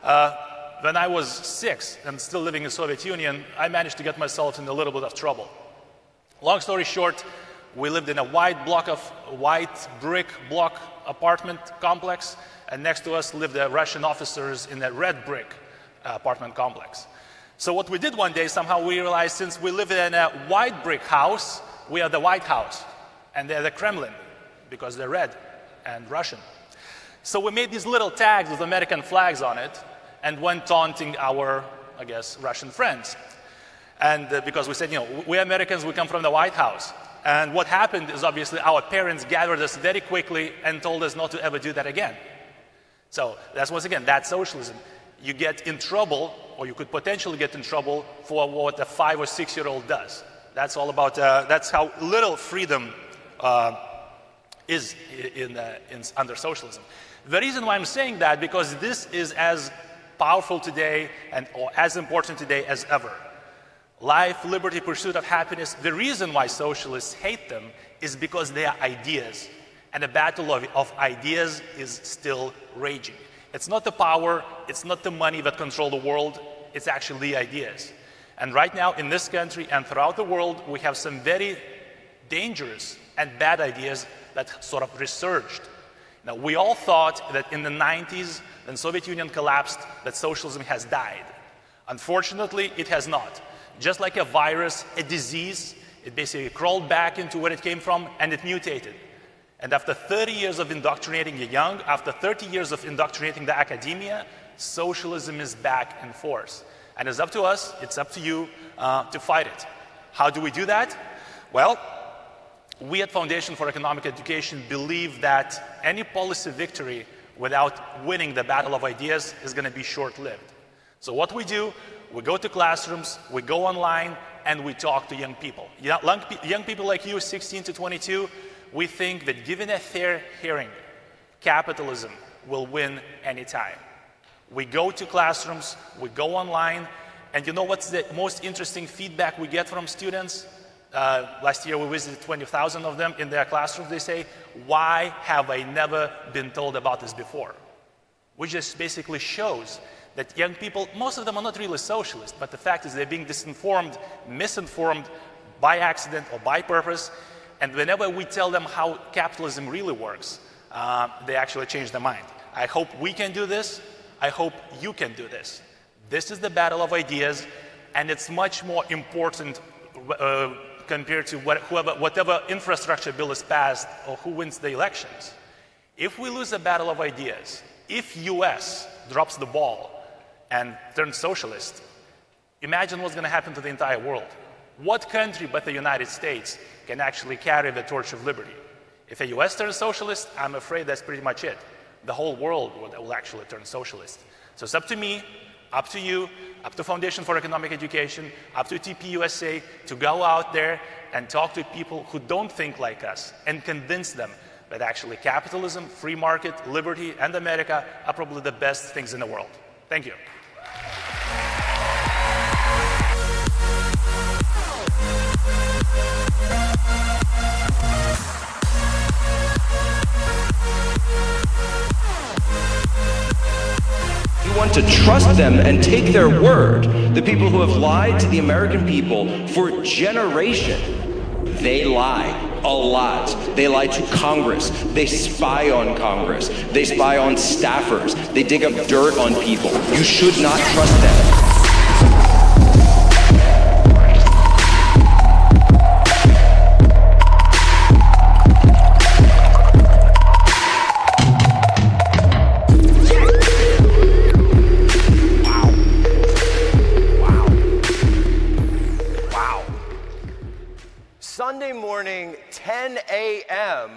Uh, when I was six and still living in the Soviet Union, I managed to get myself in a little bit of trouble. Long story short, we lived in a white block of white brick block apartment complex, and next to us lived the Russian officers in a red brick uh, apartment complex. So what we did one day, somehow we realized since we live in a white brick house, we are the White House, and they're the Kremlin, because they're red and Russian. So we made these little tags with American flags on it, and went taunting our, I guess, Russian friends. And uh, because we said, you know, we Americans, we come from the White House. And what happened is obviously our parents gathered us very quickly and told us not to ever do that again. So that's once again, that's socialism. You get in trouble, or you could potentially get in trouble for what a five or six year old does. That's all about, uh, that's how little freedom uh, is in, uh, in, under socialism. The reason why I'm saying that, because this is as powerful today and or as important today as ever. Life, liberty, pursuit of happiness. The reason why socialists hate them is because they are ideas. And the battle of, of ideas is still raging. It's not the power, it's not the money that control the world, it's actually the ideas. And right now in this country and throughout the world, we have some very dangerous and bad ideas that sort of resurged. Now, we all thought that in the 90s, when Soviet Union collapsed, that socialism has died. Unfortunately, it has not. Just like a virus, a disease, it basically crawled back into where it came from and it mutated. And after 30 years of indoctrinating the young, after 30 years of indoctrinating the academia, socialism is back in force. And it's up to us, it's up to you uh, to fight it. How do we do that? Well, we at Foundation for Economic Education believe that any policy victory without winning the battle of ideas is going to be short-lived. So what we do, we go to classrooms, we go online, and we talk to young people. Young people like you, 16 to 22, we think that given a fair hearing, capitalism will win anytime. We go to classrooms, we go online, and you know what's the most interesting feedback we get from students? Uh, last year we visited 20,000 of them in their classrooms. They say, why have I never been told about this before? Which just basically shows that young people, most of them are not really socialist, but the fact is they're being disinformed, misinformed by accident or by purpose. And whenever we tell them how capitalism really works, uh, they actually change their mind. I hope we can do this. I hope you can do this. This is the battle of ideas, and it's much more important uh, compared to what, whoever, whatever infrastructure bill is passed or who wins the elections. If we lose a battle of ideas, if US drops the ball and turns socialist, imagine what's going to happen to the entire world. What country but the United States can actually carry the torch of liberty? If a US turns socialist, I'm afraid that's pretty much it. The whole world will actually turn socialist. So it's up to me, up to you, up to Foundation for Economic Education, up to TPUSA to go out there and talk to people who don't think like us and convince them that actually capitalism, free market, liberty, and America are probably the best things in the world. Thank you. You want to trust them and take their word. The people who have lied to the American people for generations. They lie a lot. They lie to Congress. They spy on Congress. They spy on staffers. They dig up dirt on people. You should not trust them.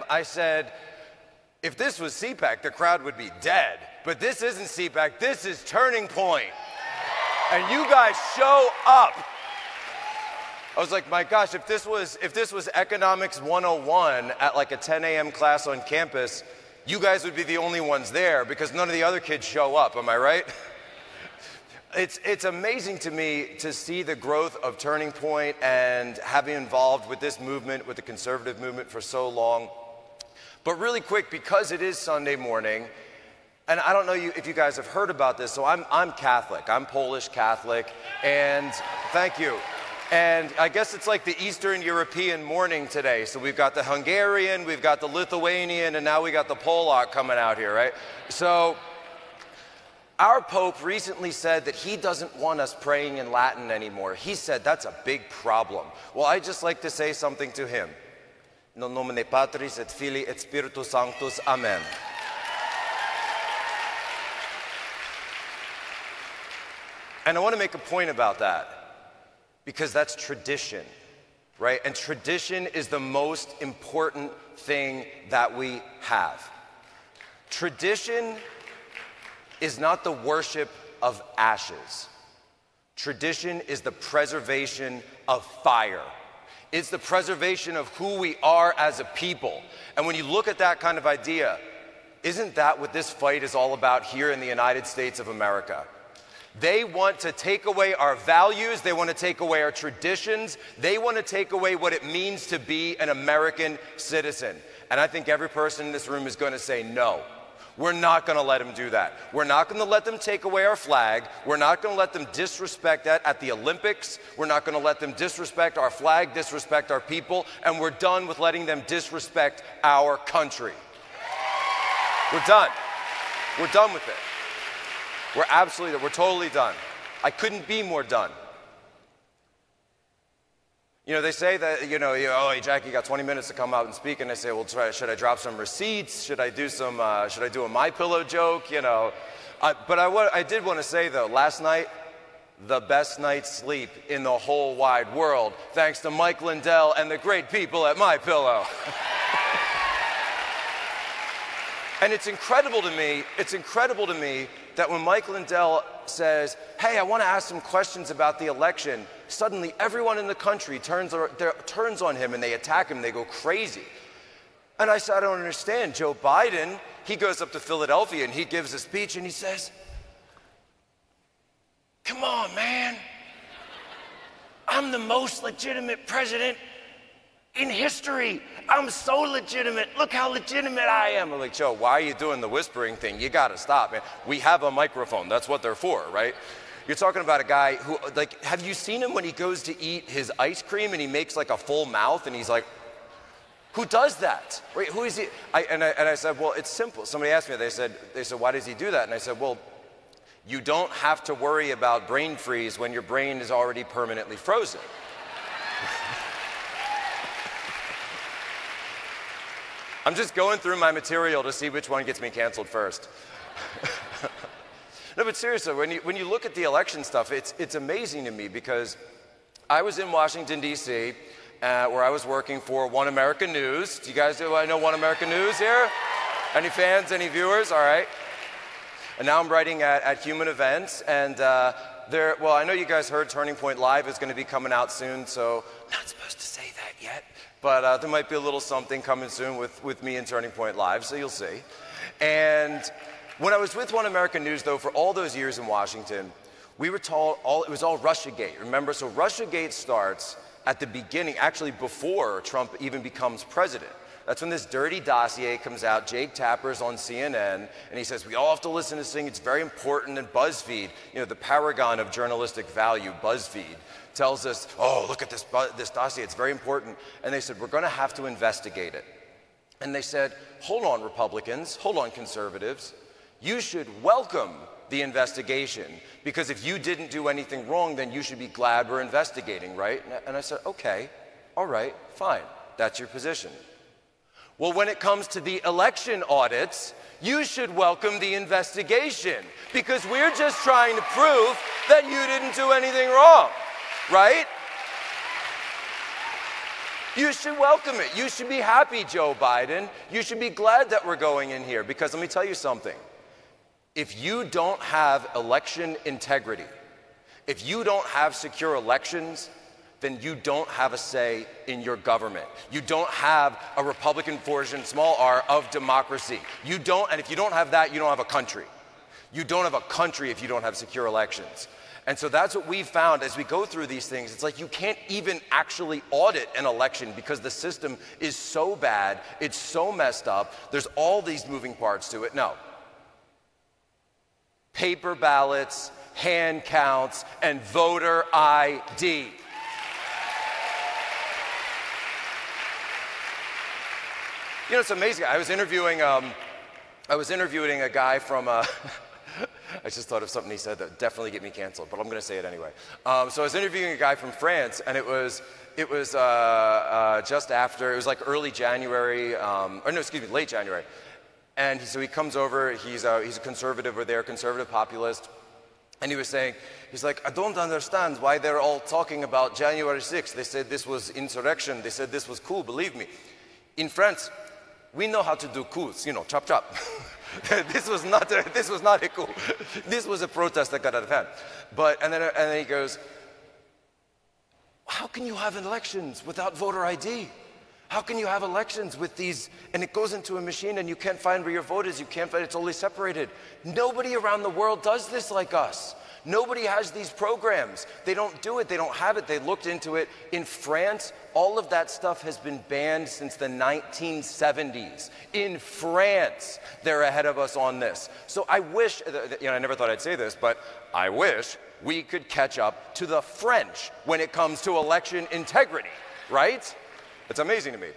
I said, if this was CPAC, the crowd would be dead. But this isn't CPAC, this is Turning Point. And you guys show up. I was like, my gosh, if this was if this was economics 101 at like a 10 a.m. class on campus, you guys would be the only ones there because none of the other kids show up. Am I right? It's, it's amazing to me to see the growth of Turning Point and having involved with this movement, with the conservative movement for so long. But really quick, because it is Sunday morning, and I don't know you, if you guys have heard about this, so I'm, I'm Catholic. I'm Polish Catholic, and thank you. And I guess it's like the Eastern European morning today. So we've got the Hungarian, we've got the Lithuanian, and now we got the Polak coming out here, right? So our Pope recently said that he doesn't want us praying in Latin anymore. He said that's a big problem. Well, I'd just like to say something to him. Non nomine Patris et Filii et Spiritus Sanctus. Amen. And I want to make a point about that because that's tradition, right? And tradition is the most important thing that we have. Tradition is not the worship of ashes. Tradition is the preservation of fire. It's the preservation of who we are as a people. And when you look at that kind of idea, isn't that what this fight is all about here in the United States of America? They want to take away our values. They want to take away our traditions. They want to take away what it means to be an American citizen. And I think every person in this room is going to say no. We're not going to let them do that. We're not going to let them take away our flag. We're not going to let them disrespect that at the Olympics. We're not going to let them disrespect our flag, disrespect our people, and we're done with letting them disrespect our country. We're done. We're done with it. We're absolutely, we're totally done. I couldn't be more done. You know, they say that, you know, you, oh, hey, Jackie, got 20 minutes to come out and speak. And I say, well, try, should I drop some receipts? Should I do some, uh, should I do a My Pillow joke? You know, uh, but I, I did want to say, though, last night, the best night's sleep in the whole wide world, thanks to Mike Lindell and the great people at My Pillow. and it's incredible to me, it's incredible to me that when Mike Lindell says, hey, I want to ask some questions about the election, suddenly everyone in the country turns, turns on him and they attack him, they go crazy. And I said, I don't understand. Joe Biden, he goes up to Philadelphia and he gives a speech and he says, Come on, man. I'm the most legitimate president in history. I'm so legitimate. Look how legitimate I am. I'm like, Joe, why are you doing the whispering thing? You got to stop, man. We have a microphone. That's what they're for, right? You're talking about a guy who, like, have you seen him when he goes to eat his ice cream and he makes like a full mouth and he's like, who does that? Right? Who is he? I, and, I, and I said, well, it's simple. Somebody asked me, they said, they said, why does he do that? And I said, well, you don't have to worry about brain freeze when your brain is already permanently frozen. I'm just going through my material to see which one gets me canceled first. no, but seriously, when you, when you look at the election stuff, it's, it's amazing to me because I was in Washington, D.C., uh, where I was working for One American News. Do you guys do I know One American News here? Any fans, any viewers? All right. And now I'm writing at, at Human Events, and uh, there, well, I know you guys heard Turning Point Live is going to be coming out soon, so not supposed to say that yet, but uh, there might be a little something coming soon with, with me and Turning Point Live, so you'll see. And when I was with One American News, though, for all those years in Washington, we were told all, it was all Russiagate, remember? So Russiagate starts at the beginning, actually before Trump even becomes president. That's when this dirty dossier comes out. Jake Tapper's on CNN, and he says, We all have to listen to this thing. It's very important. And BuzzFeed, you know, the paragon of journalistic value, BuzzFeed, tells us, Oh, look at this, this dossier. It's very important. And they said, We're going to have to investigate it. And they said, Hold on, Republicans, hold on, conservatives. You should welcome the investigation because if you didn't do anything wrong, then you should be glad we're investigating, right? And I said, Okay, all right, fine. That's your position. Well, when it comes to the election audits, you should welcome the investigation because we're just trying to prove that you didn't do anything wrong, right? You should welcome it. You should be happy, Joe Biden. You should be glad that we're going in here because let me tell you something. If you don't have election integrity, if you don't have secure elections, then you don't have a say in your government. You don't have a Republican version, small r, of democracy. You don't, and if you don't have that, you don't have a country. You don't have a country if you don't have secure elections. And so that's what we've found as we go through these things. It's like you can't even actually audit an election because the system is so bad, it's so messed up, there's all these moving parts to it. No. Paper ballots, hand counts, and voter ID. You know, it's amazing. I was interviewing, um, I was interviewing a guy from, uh, I just thought of something he said that definitely get me canceled, but I'm going to say it anyway. Um, so I was interviewing a guy from France, and it was, it was uh, uh, just after, it was like early January, um, or no, excuse me, late January. And he, so he comes over, he's a, he's a conservative over there, conservative populist. And he was saying, he's like, I don't understand why they're all talking about January 6th. They said this was insurrection. They said this was cool, believe me. In France, we know how to do coups, you know, chop chop. this was not a, this was not a coup. this was a protest that got out of hand. But and then and then he goes, how can you have elections without voter ID? How can you have elections with these? And it goes into a machine and you can't find where your vote is. You can't find it's only separated. Nobody around the world does this like us. Nobody has these programs. They don't do it, they don't have it. They looked into it. In France, all of that stuff has been banned since the 1970s. In France, they're ahead of us on this. So I wish, uh, you know, I never thought I'd say this, but I wish we could catch up to the French when it comes to election integrity, right? It's amazing to me.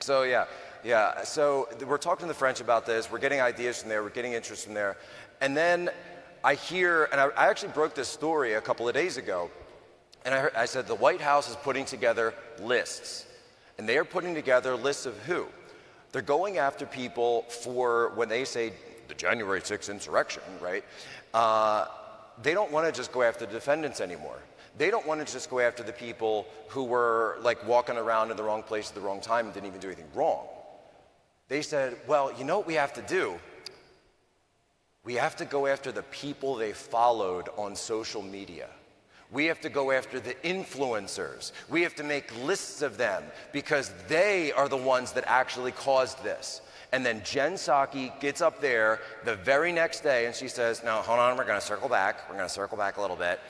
So, yeah. Yeah, so we're talking to the French about this. We're getting ideas from there. We're getting interest from there. And then I hear, and I, I actually broke this story a couple of days ago, and I, heard, I said the White House is putting together lists. And they are putting together lists of who? They're going after people for when they say the January 6th insurrection, right? Uh, they don't want to just go after the defendants anymore. They don't want to just go after the people who were like walking around in the wrong place at the wrong time and didn't even do anything wrong. They said, well, you know what we have to do? We have to go after the people they followed on social media. We have to go after the influencers. We have to make lists of them because they are the ones that actually caused this. And then Jen Psaki gets up there the very next day and she says, No, hold on, we're going to circle back. We're going to circle back a little bit.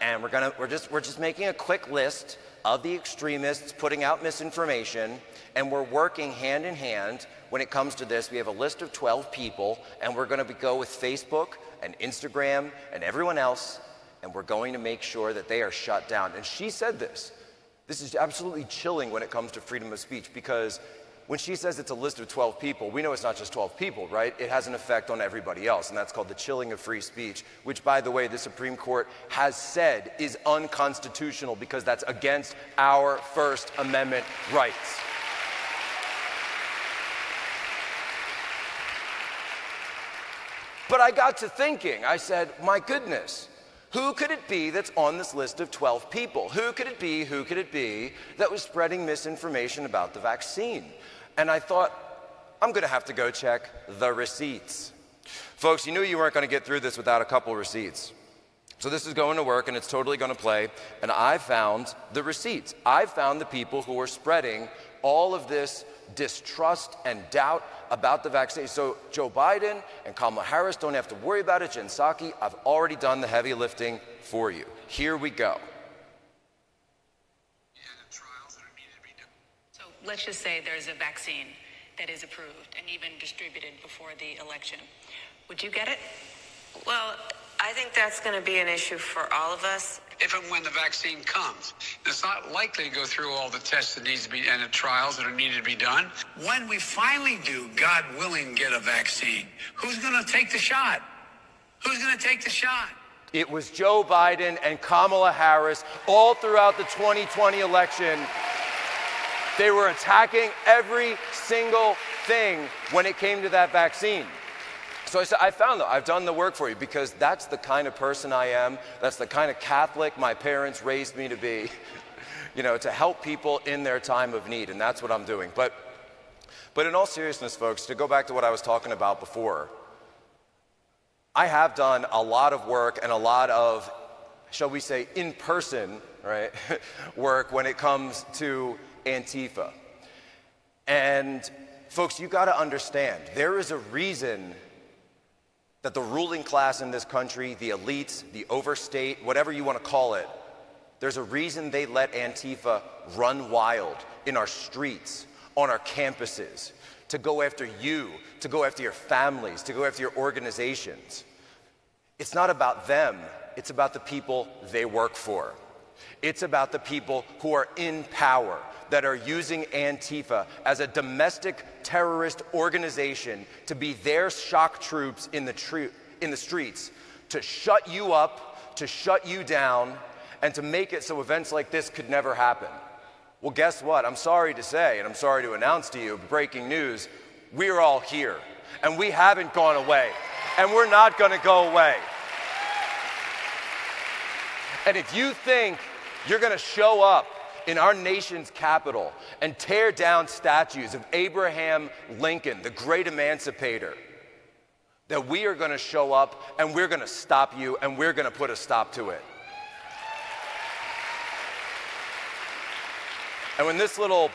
and we're gonna we're just we're just making a quick list of the extremists putting out misinformation, and we're working hand in hand when it comes to this. We have a list of 12 people, and we're going to go with Facebook and Instagram and everyone else, and we're going to make sure that they are shut down. And she said this. This is absolutely chilling when it comes to freedom of speech because when she says it's a list of 12 people, we know it's not just 12 people, right? It has an effect on everybody else, and that's called the chilling of free speech, which, by the way, the Supreme Court has said is unconstitutional because that's against our First Amendment rights. But I got to thinking, I said, my goodness, who could it be that's on this list of 12 people? Who could it be, who could it be that was spreading misinformation about the vaccine? And I thought, I'm gonna have to go check the receipts. Folks, you knew you weren't gonna get through this without a couple receipts. So this is going to work and it's totally going to play. And I found the receipts. I found the people who were spreading all of this distrust and doubt about the vaccine. So Joe Biden and Kamala Harris don't have to worry about it. Jen Psaki, I've already done the heavy lifting for you. Here we go. So let's just say there's a vaccine that is approved and even distributed before the election. Would you get it? Well, I think that's going to be an issue for all of us. If and when the vaccine comes, it's not likely to go through all the tests that needs to be and the trials that are needed to be done. When we finally do, God willing, get a vaccine, who's going to take the shot? Who's going to take the shot? It was Joe Biden and Kamala Harris all throughout the 2020 election. They were attacking every single thing when it came to that vaccine. So I said, I found that. I've done the work for you because that's the kind of person I am. That's the kind of Catholic my parents raised me to be, you know, to help people in their time of need. And that's what I'm doing. But, but in all seriousness, folks, to go back to what I was talking about before, I have done a lot of work and a lot of, shall we say, in person, right, work when it comes to Antifa. And folks, you got to understand, there is a reason that the ruling class in this country, the elites, the overstate, whatever you want to call it, there's a reason they let Antifa run wild in our streets, on our campuses, to go after you, to go after your families, to go after your organizations. It's not about them, it's about the people they work for. It's about the people who are in power, that are using Antifa as a domestic terrorist organization to be their shock troops in the, in the streets to shut you up, to shut you down, and to make it so events like this could never happen. Well, guess what? I'm sorry to say, and I'm sorry to announce to you, breaking news, we're all here. And we haven't gone away. And we're not going to go away. And if you think you're going to show up in our nation's capital and tear down statues of Abraham Lincoln, the great emancipator, that we are going to show up and we're going to stop you and we're going to put a stop to it. And when this little,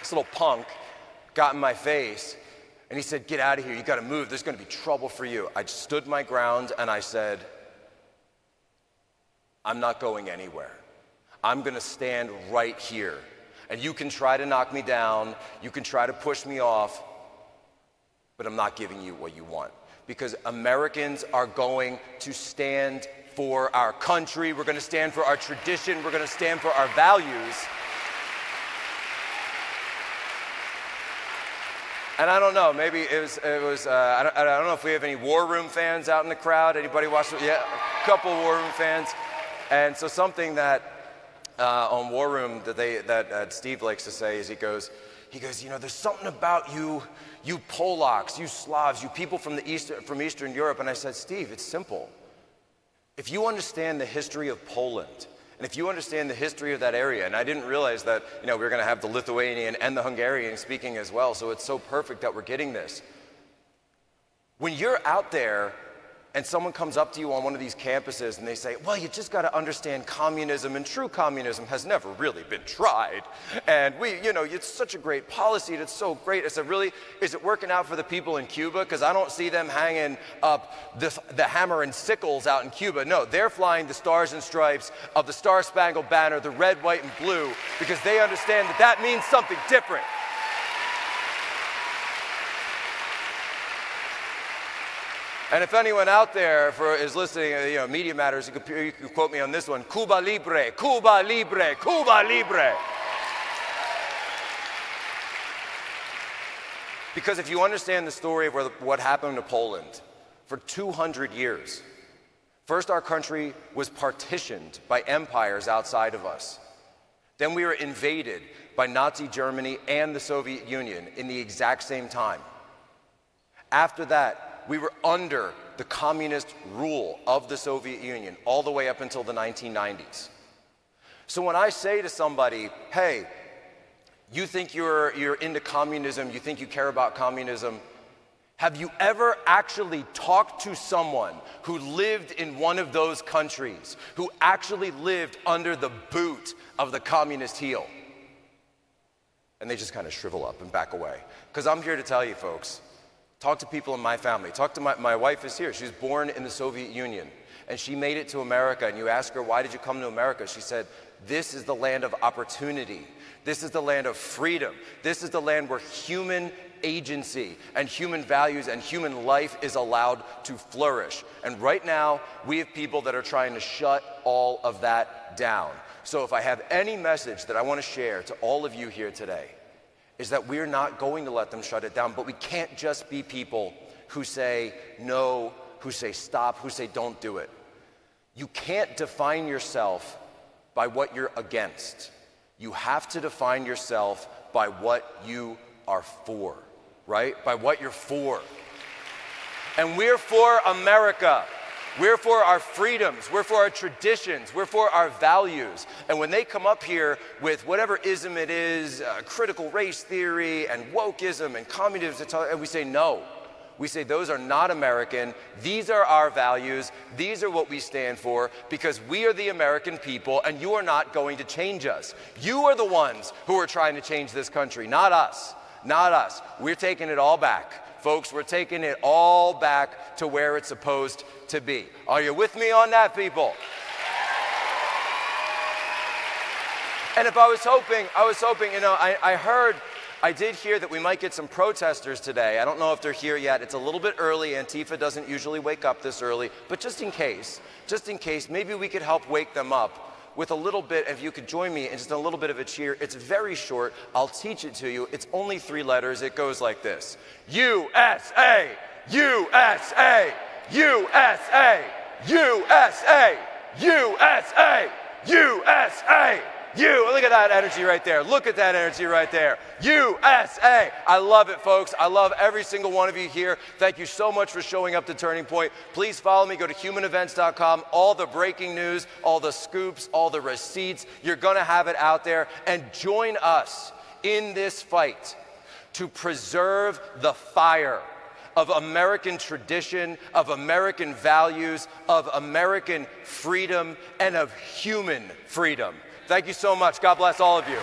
this little punk got in my face and he said, Get out of here, you got to move, there's going to be trouble for you, I stood my ground and I said, I'm not going anywhere. I'm to stand right here. And you can try to knock me down, you can try to push me off, but I'm not giving you what you want. Because Americans are going to stand for our country, we're going to stand for our tradition, we're going to stand for our values. And I don't know, maybe it was, it was uh, I, don't, I, don't, know if we have any War Room fans out in the crowd. Anybody watch? Yeah, a couple War Room fans. And so something that uh, on War Room that, they, that uh, Steve likes to say is he goes, he goes, you know, there's something about you, you Polacks, you Slavs, you people from, the East, from Eastern Europe. And I said, Steve, it's simple. If you understand the history of Poland, and if you understand the history of that area, and I didn't realize that, you know, we are going to have the Lithuanian and the Hungarian speaking as well, so it's so perfect that we're getting this. When you're out there and someone comes up to you on one of these campuses and they say, Well, you just got to understand communism, and true communism has never really been tried. And we, you know, it's such a great policy, and it's so great. I said, Really? Is it working out for the people in Cuba? Because I don't see them hanging up the hammer and sickles out in Cuba. No, they're flying the stars and stripes of the Star Spangled Banner, the red, white, and blue, because they understand that that means something different. And if anyone out there for, is listening, uh, you know, Media Matters, you could, you could quote me on this one Cuba Libre, Cuba Libre, Cuba Libre. Because if you understand the story of what happened to Poland for 200 years, first our country was partitioned by empires outside of us. Then we were invaded by Nazi Germany and the Soviet Union in the exact same time. After that, we were under the communist rule of the Soviet Union all the way up until the 1990s. So when I say to somebody, hey, you think you're, you're into communism, you think you care about communism, have you ever actually talked to someone who lived in one of those countries, who actually lived under the boot of the communist heel? And they just kind of shrivel up and back away. Because I'm here to tell you, folks, Talk to people in my family. Talk to my, my wife is here. She was born in the Soviet Union and she made it to America. And you ask her, why did you come to America? She said, this is the land of opportunity. This is the land of freedom. This is the land where human agency and human values and human life is allowed to flourish. And right now, we have people that are trying to shut all of that down. So if I have any message that I want to share to all of you here today, is that we're not going to let them shut it down. But we can't just be people who say no, who say stop, who say don't do it. You can't define yourself by what you're against. You have to define yourself by what you are for, right? By what you're for. And we're for America. We're for our freedoms. We're for our traditions. We're for our values. And when they come up here with whatever ism it is, uh, critical race theory and wokeism and communism, and we say no. We say those are not American. These are our values. These are what we stand for because we are the American people and you are not going to change us. You are the ones who are trying to change this country, not us. Not us. We're taking it all back. Folks, we're taking it all back to where it's supposed to be. Are you with me on that, people? And if I was hoping, I was hoping, you know, I, I heard I did hear that we might get some protesters today. I don't know if they're here yet. It's a little bit early. Antifa doesn't usually wake up this early. But just in case, just in case, maybe we could help wake them up with a little bit, if you could join me in just a little bit of a cheer. It's very short. I'll teach it to you. It's only three letters. It goes like this USA, USA, USA, USA, USA, USA. You, look at that energy right there. Look at that energy right there. USA. I love it, folks. I love every single one of you here. Thank you so much for showing up to Turning Point. Please follow me. Go to humanevents.com. All the breaking news, all the scoops, all the receipts. You're going to have it out there. And join us in this fight to preserve the fire of American tradition, of American values, of American freedom, and of human freedom. Thank you so much. God bless all of you.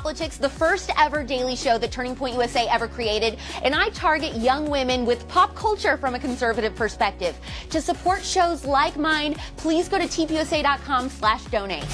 Politics, the first ever daily show that Turning Point USA ever created, and I target young women with pop culture from a conservative perspective. To support shows like mine, please go to tpusa.com slash donate.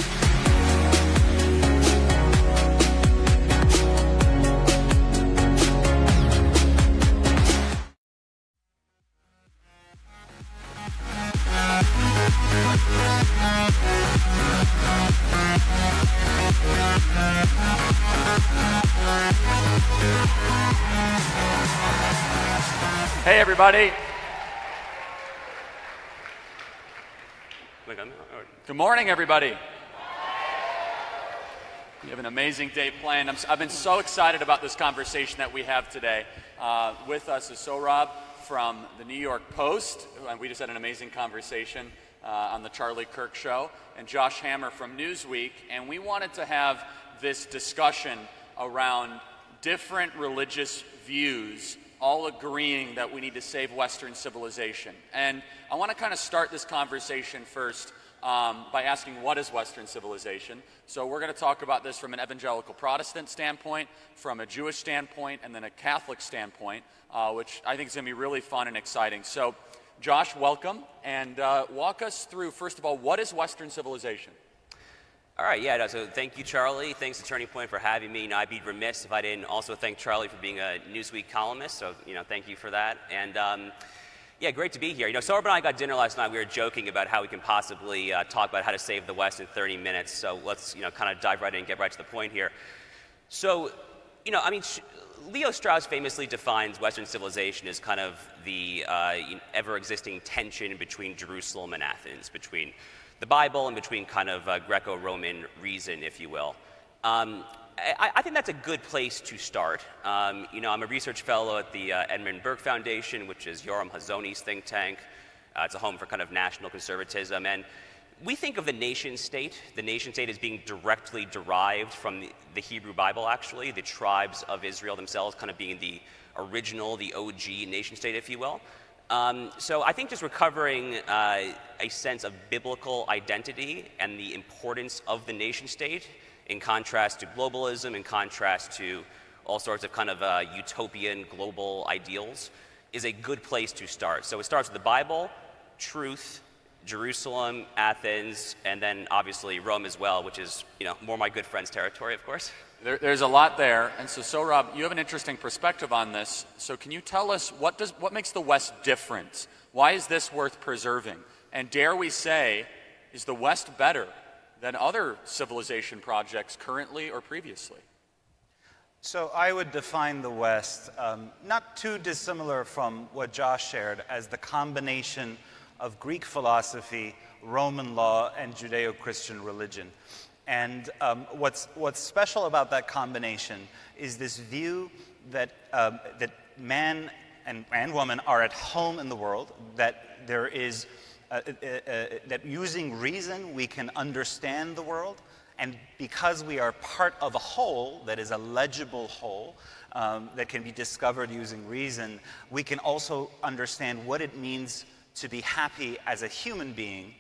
Everybody. Good morning, everybody. We have an amazing day planned. i have been so excited about this conversation that we have today. Uh, with us is Sohrab from the New York Post, we just had an amazing conversation uh, on the Charlie Kirk Show, and Josh Hammer from Newsweek, and we wanted to have this discussion around different religious views all agreeing that we need to save Western civilization. And I want to kind of start this conversation first um, by asking what is Western civilization. So we're going to talk about this from an evangelical Protestant standpoint, from a Jewish standpoint, and then a Catholic standpoint, uh, which I think is going to be really fun and exciting. So, Josh, welcome, and uh, walk us through, first of all, what is Western civilization? All right, yeah, so thank you, Charlie. Thanks to Turning Point for having me. You know, I'd be remiss if I didn't also thank Charlie for being a Newsweek columnist, so, you know, thank you for that. And, um, yeah, great to be here. You know, Sohrab and I got dinner last night. We were joking about how we can possibly uh, talk about how to save the West in 30 minutes. So let's, you know, kind of dive right in and get right to the point here. So, you know, I mean, Leo Strauss famously defines Western civilization as kind of the uh, ever existing tension between Jerusalem and Athens, between the Bible and between kind of uh, Greco Roman reason, if you will. Um, I, I, think that's a good place to start. Um, you know, I'm a research fellow at the uh, Edmund Burke Foundation, which is Yoram Hazony's think tank. Uh, it's a home for kind of national conservatism. And we think of the nation state, the nation state as being directly derived from the, the Hebrew Bible, actually, the tribes of Israel themselves kind of being the original, the OG nation state, if you will. Um, so I think just recovering uh, a sense of biblical identity and the importance of the nation state in contrast to globalism, in contrast to all sorts of kind of uh, utopian global ideals, is a good place to start. So it starts with the Bible, truth, Jerusalem, Athens, and then obviously Rome as well, which is you know more my good friend's territory, of course. There, there's a lot there, and so, Sohrab, you have an interesting perspective on this. So, can you tell us what does what makes the West different? Why is this worth preserving? And dare we say, is the West better than other civilization projects currently or previously? So I would define the West, um, not too dissimilar from what Josh shared, as the combination of Greek philosophy, Roman law, and Judeo Christian religion. And um, what's, what's special about that combination is this view that, um, that man and, and woman are at home in the world, that there is, uh, uh, uh, that using reason we can understand the world, and because we are part of a whole that is a legible whole um, that can be discovered using reason, we can also understand what it means to be happy as a human being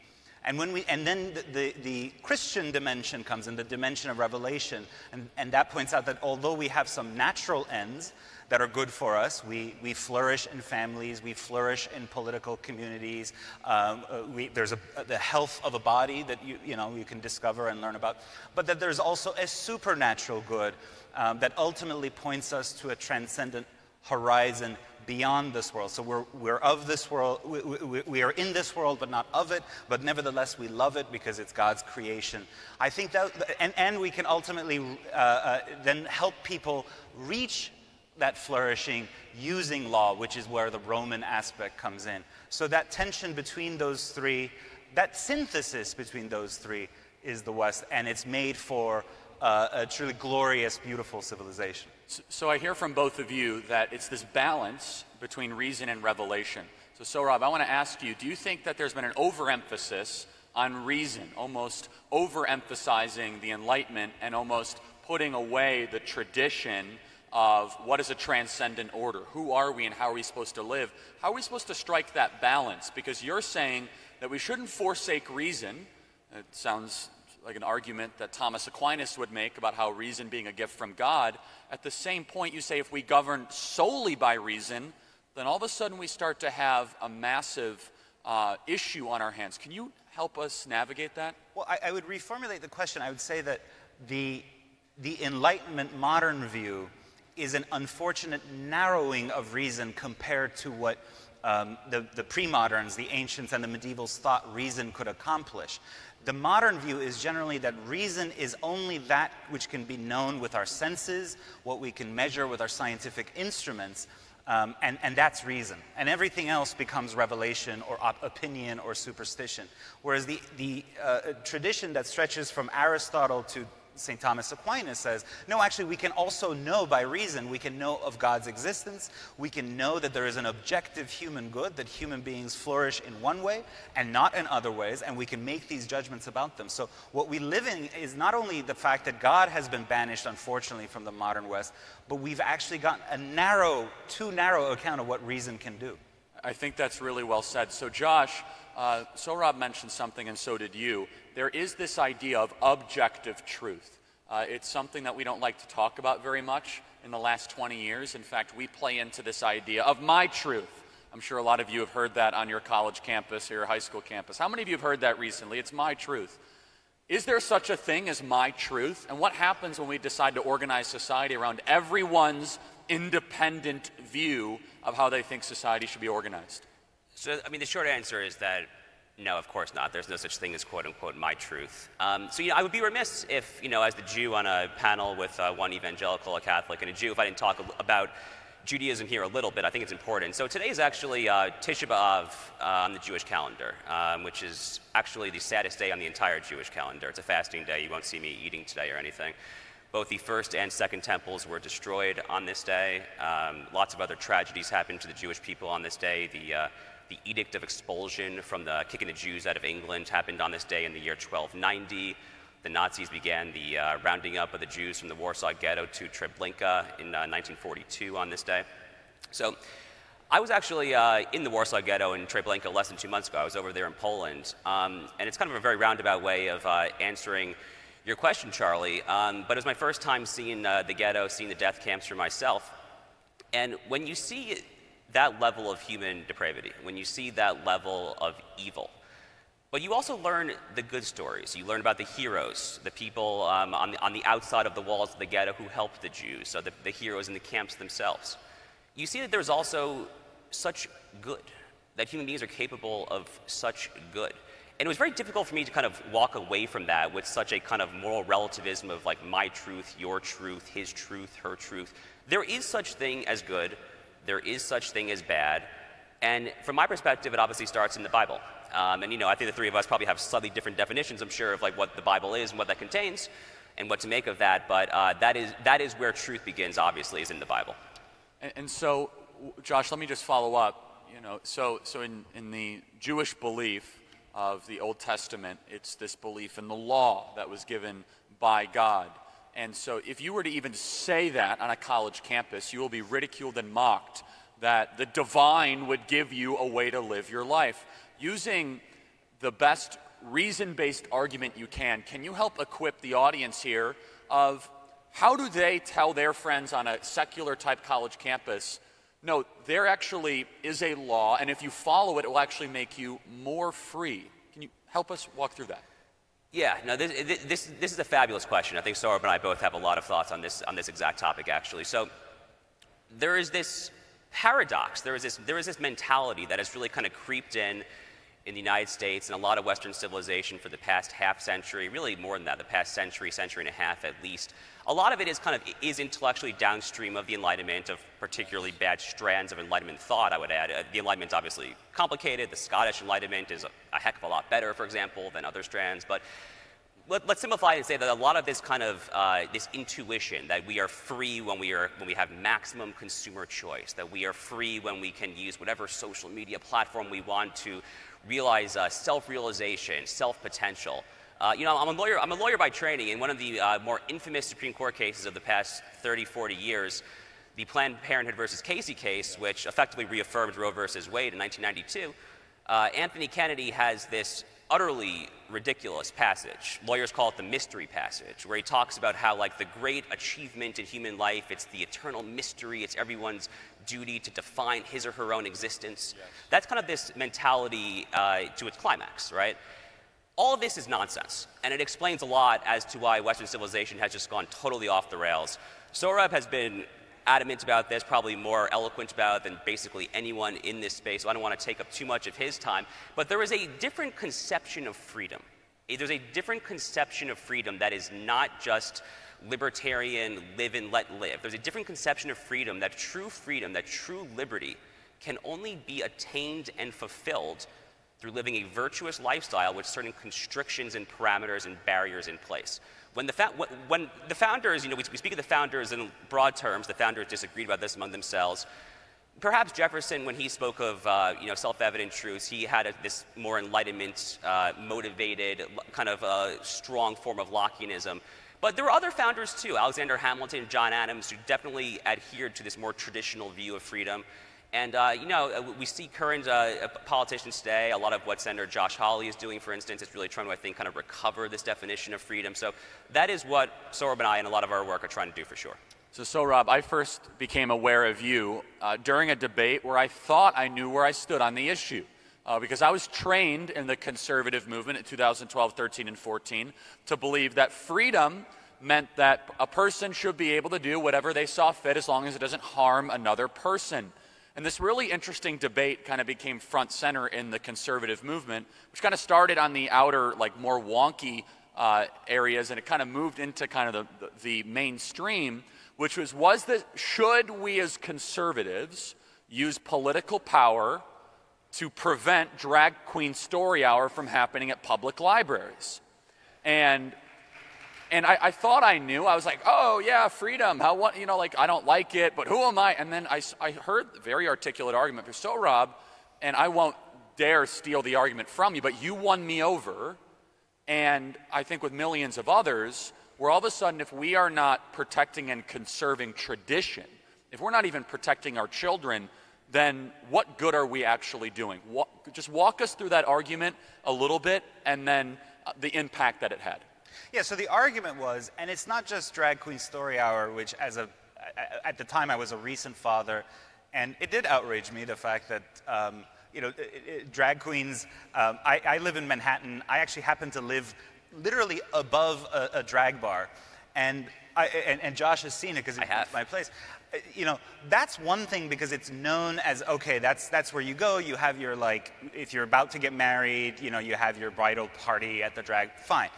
and, when we, and then the, the, the, Christian dimension comes in, the dimension of revelation. And, and that points out that although we have some natural ends that are good for us, we, we flourish in families, we flourish in political communities, um, uh, we, there's a, the health of a body that you, you, know, you can discover and learn about, but that there's also a supernatural good um, that ultimately points us to a transcendent horizon beyond this world. So we're, we're of this world, we, we, we, are in this world, but not of it, but nevertheless we love it because it's God's creation. I think that, and, and we can ultimately uh, uh, then help people reach that flourishing using law, which is where the Roman aspect comes in. So that tension between those three, that synthesis between those three is the West, and it's made for uh, a truly glorious, beautiful civilization. So, I hear from both of you that it's this balance between reason and revelation. So, Sohrab, I want to ask you do you think that there's been an overemphasis on reason, almost overemphasizing the Enlightenment and almost putting away the tradition of what is a transcendent order? Who are we and how are we supposed to live? How are we supposed to strike that balance? Because you're saying that we shouldn't forsake reason. It sounds like an argument that Thomas Aquinas would make about how reason being a gift from God. At the same point, you say if we govern solely by reason, then all of a sudden we start to have a massive uh, issue on our hands. Can you help us navigate that? Well, I, I would reformulate the question. I would say that the, the Enlightenment modern view is an unfortunate narrowing of reason compared to what um, the, the pre moderns, the ancients, and the medievals thought reason could accomplish. The modern view is generally that reason is only that which can be known with our senses, what we can measure with our scientific instruments, um, and, and, that's reason. And everything else becomes revelation or op- opinion or superstition. Whereas the, the uh, tradition that stretches from Aristotle to St. Thomas Aquinas says, no, actually, we can also know by reason. We can know of God's existence. We can know that there is an objective human good, that human beings flourish in one way and not in other ways, and we can make these judgments about them. So, what we live in is not only the fact that God has been banished, unfortunately, from the modern West, but we've actually gotten a narrow, too narrow account of what reason can do. I think that's really well said. So, Josh, uh, Sohrab mentioned something, and so did you. There is this idea of objective truth. Uh, it's something that we don't like to talk about very much in the last 20 years. In fact, we play into this idea of my truth. I'm sure a lot of you have heard that on your college campus or your high school campus. How many of you have heard that recently? It's my truth. Is there such a thing as my truth? And what happens when we decide to organize society around everyone's independent view of how they think society should be organized? So, I mean, the short answer is that no, of course not. There's no such thing as quote unquote my truth. Um, so, you know, I would be remiss if, you know, as the Jew on a panel with uh, one evangelical, a Catholic, and a Jew, if I didn't talk about Judaism here a little bit. I think it's important. So today is actually uh, Tisha B'Av uh, on the Jewish calendar, um, which is actually the saddest day on the entire Jewish calendar. It's a fasting day. You won't see me eating today or anything. Both the first and second temples were destroyed on this day. Um, lots of other tragedies happened to the Jewish people on this day. The uh, the Edict of Expulsion from the kicking the Jews out of England happened on this day in the year 1290. The Nazis began the uh, rounding up of the Jews from the Warsaw Ghetto to Treblinka in uh, 1942 on this day. So I was actually uh, in the Warsaw Ghetto in Treblinka less than two months ago. I was over there in Poland. Um, and it's kind of a very roundabout way of uh, answering your question, Charlie. Um, but it was my first time seeing uh, the ghetto, seeing the death camps for myself. And when you see that level of human depravity, when you see that level of evil. But you also learn the good stories. You learn about the heroes, the people um, on, the, on the outside of the walls of the ghetto who helped the Jews, so the, the heroes in the camps themselves. You see that there's also such good, that human beings are capable of such good. And it was very difficult for me to kind of walk away from that with such a kind of moral relativism of like my truth, your truth, his truth, her truth. There is such thing as good, there is such thing as bad. And from my perspective, it obviously starts in the Bible. Um, and you know, I think the three of us probably have slightly different definitions, I'm sure, of like what the Bible is and what that contains, and what to make of that. But uh, that is that is where truth begins. Obviously, is in the Bible. And, and, so, Josh, let me just follow up. You know, so so in in the Jewish belief of the Old Testament, it's this belief in the law that was given by God. And so, if you were to even say that on a college campus, you will be ridiculed and mocked that the divine would give you a way to live your life. Using the best reason based argument you can, can you help equip the audience here of how do they tell their friends on a secular type college campus? No, there actually is a law, and if you follow it, it will actually make you more free. Can you help us walk through that? Yeah, no, this, this, this is a fabulous question. I think Sohrab and I both have a lot of thoughts on this, on this exact topic, actually. So there is this paradox, there is this, there is this mentality that has really kind of creeped in in the United States and a lot of Western civilization for the past half century, really more than that, the past century, century and a half at least. A lot of it is kind of is intellectually downstream of the Enlightenment, of particularly bad strands of Enlightenment thought, I would add. Uh, the Enlightenment's obviously complicated. The Scottish Enlightenment is a, a, heck of a lot better, for example, than other strands. But let, us simplify and say that a lot of this kind of uh, this intuition that we are free when we are when we have maximum consumer choice, that we are free when we can use whatever social media platform we want to realize uh, self-realization, self-potential. Uh, you know, I'm a lawyer. I'm a lawyer by training, and one of the uh, more infamous Supreme Court cases of the past 30, 40 years, the Planned Parenthood versus Casey case, which effectively reaffirmed Roe versus Wade in 1992. Uh, Anthony Kennedy has this utterly ridiculous passage. Lawyers call it the mystery passage, where he talks about how, like, the great achievement in human life, it's the eternal mystery, it's everyone's duty to define his or her own existence. Yes. That's kind of this mentality uh, to its climax, right? All of this is nonsense, and it explains a lot as to why Western civilization has just gone totally off the rails. Sohrab has been adamant about this, probably more eloquent about it than basically anyone in this space, so I don't want to take up too much of his time. But there is a different conception of freedom. Eh, there's a different conception of freedom that is not just libertarian, live and let live. There's a different conception of freedom, that true freedom, that true liberty can only be attained and fulfilled through living a virtuous lifestyle with certain constrictions and parameters and barriers in place. When the, when the founders, you know, we, speak of the founders in broad terms, the founders disagreed about this among themselves. Perhaps Jefferson, when he spoke of uh, you know, self-evident truths, he had a, this more enlightenment, uh, motivated, kind of a strong form of Lockeanism. But there were other founders too, Alexander Hamilton, John Adams, who definitely adhered to this more traditional view of freedom. And, uh, you know, uh, we see current uh, politicians today, a lot of what Senator Josh Hawley is doing, for instance, is really trying to, I think, kind of recover this definition of freedom. So that is what Sohrab and I and a lot of our work are trying to do for sure. So, Sohrab, I first became aware of you uh, during a debate where I thought I knew where I stood on the issue. Uh, because I was trained in the conservative movement in 2012, 13, and 14 to believe that freedom meant that a person should be able to do whatever they saw fit as long as it doesn't harm another person. And this really interesting debate kind of became front center in the conservative movement, which kind of started on the outer, like more wonky uh, areas, and it kind of moved into kind of the, the, mainstream, which was was that should we as conservatives use political power to prevent drag queen story hour from happening at public libraries? And and I, I, thought I knew. I was like, oh, yeah, freedom. How, what, you know, like, I don't like it, but who am I? And then I, I heard a very articulate argument You're so, Rob, and I won't dare steal the argument from you, but you won me over. And I think with millions of others, where all of a sudden, if we are not protecting and conserving tradition, if we're not even protecting our children, then what good are we actually doing? Just walk us through that argument a little bit and then uh, the impact that it had. Yeah, so the argument was, and it's not just Drag Queen Story Hour, which as a, at the time I was a recent father, and it did outrage me the fact that, um, you know, it, it, drag queens, um, I, I, live in Manhattan. I actually happen to live literally above a, a drag bar. And, I, and, and, Josh has seen it because it's my place. You know, that's one thing because it's known as, okay, that's, that's where you go. You have your, like, if you're about to get married, you know, you have your bridal party at the drag, fine.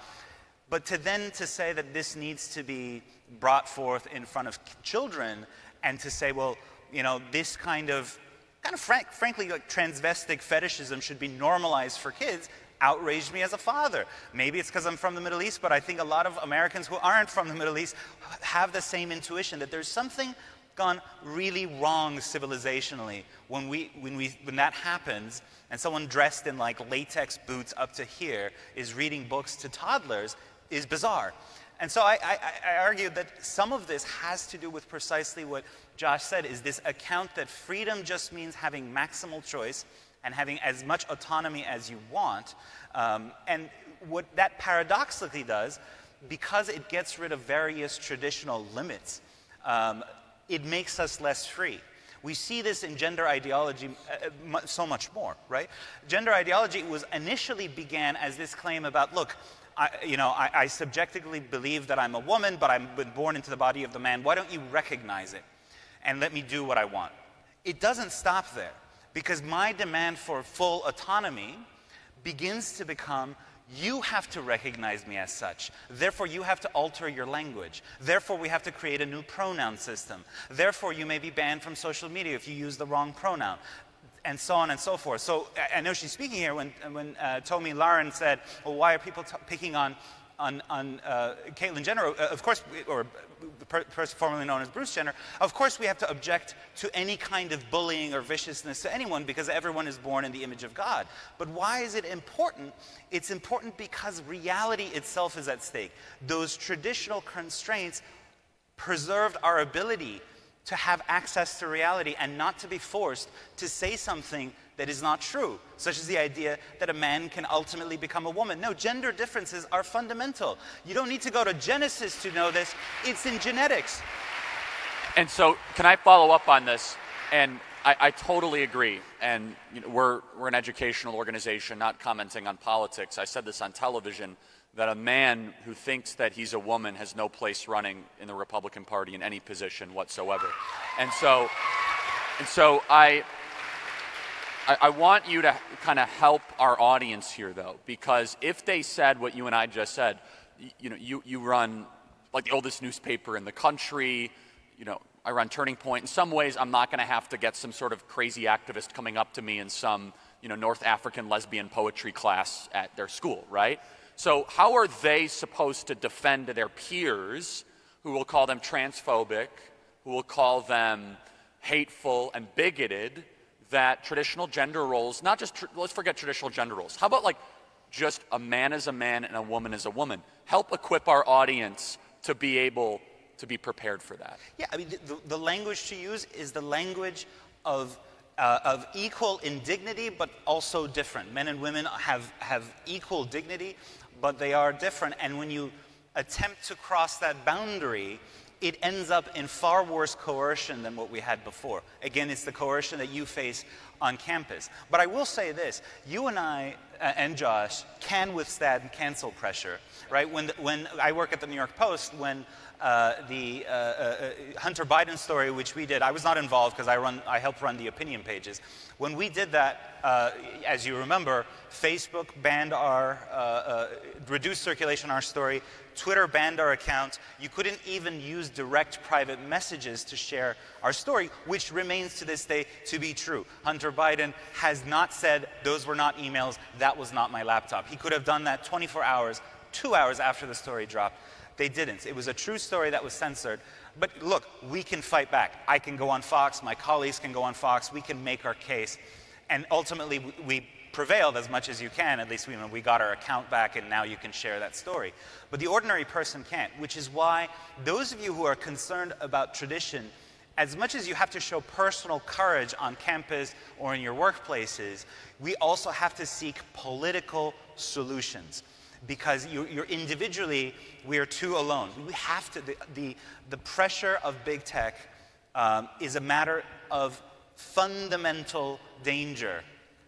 But to then to say that this needs to be brought forth in front of children and to say, well, you know, this kind of, kind of frank, frankly, like transvestic fetishism should be normalized for kids outraged me as a father. Maybe it's because I'm from the Middle East, but I think a lot of Americans who aren't from the Middle East have the same intuition that there's something gone really wrong civilizationally when, we, when, we, when that happens and someone dressed in like latex boots up to here is reading books to toddlers is bizarre. And so I, I, I argue that some of this has to do with precisely what Josh said, is this account that freedom just means having maximal choice and having as much autonomy as you want. Um, and what that paradoxically does, because it gets rid of various traditional limits, um, it makes us less free. We see this in gender ideology uh, uh so much more, right? Gender ideology was initially began as this claim about, look, I, you know, I, I subjectively believe that I'm a woman, but I've been born into the body of the man. Why don't you recognize it and let me do what I want? It doesn't stop there because my demand for full autonomy begins to become you have to recognize me as such. Therefore, you have to alter your language. Therefore, we have to create a new pronoun system. Therefore, you may be banned from social media if you use the wrong pronoun and so on and so forth. So I know she's speaking here when, when uh, Tomi Lahren said, well, why are people picking on, on, on uh, Caitlyn Jenner? Uh, of course, or the per person formerly known as Bruce Jenner, of course we have to object to any kind of bullying or viciousness to anyone because everyone is born in the image of God. But why is it important? It's important because reality itself is at stake. Those traditional constraints preserved our ability to have access to reality and not to be forced to say something that is not true, such as the idea that a man can ultimately become a woman. No, gender differences are fundamental. You don't need to go to Genesis to know this, it's in genetics. And so, can I follow up on this? And I, I totally agree. And you know, we're, we're an educational organization, not commenting on politics. I said this on television that a man who thinks that he's a woman has no place running in the Republican Party in any position whatsoever. And so, and so I, I, I want you to kind of help our audience here, though, because if they said what you and I just said, you, you know, you, you run like the oldest newspaper in the country, you know, I run Turning Point. In some ways, I'm not going to have to get some sort of crazy activist coming up to me in some, you know, North African lesbian poetry class at their school, right? So how are they supposed to defend their peers who will call them transphobic, who will call them hateful and bigoted, that traditional gender roles, not just, let's forget traditional gender roles. How about like just a man is a man and a woman is a woman? Help equip our audience to be able to be prepared for that. Yeah, I mean, the, the language to use is the language of, uh, of equal in dignity, but also different. Men and women have, have equal dignity, but they are different. And when you attempt to cross that boundary, it ends up in far worse coercion than what we had before. Again, it's the coercion that you face on campus. But I will say this you and I uh, and Josh can withstand cancel pressure, right? When, when I work at the New York Post, when uh, the uh, uh, uh, Hunter Biden story, which we did, I was not involved because I, run, I helped run the opinion pages. When we did that, uh, as you remember, Facebook banned our, reduced circulation our story, Twitter banned our account. You couldn't even use direct private messages to share our story, which remains to this day to be true. Hunter Biden has not said those were not emails, that was not my laptop. He could have done that 24 hours, two hours after the story dropped. They didn't. It was a true story that was censored. But look, we can fight back. I can go on Fox, my colleagues can go on Fox, we can make our case. And ultimately, we prevailed as much as you can. At least we, we got our account back, and now you can share that story. But the ordinary person can't, which is why those of you who are concerned about tradition, as much as you have to show personal courage on campus or in your workplaces, we also have to seek political solutions because you're, you're, individually, we are too alone. We have to, the, the, the pressure of big tech um, is a matter of fundamental danger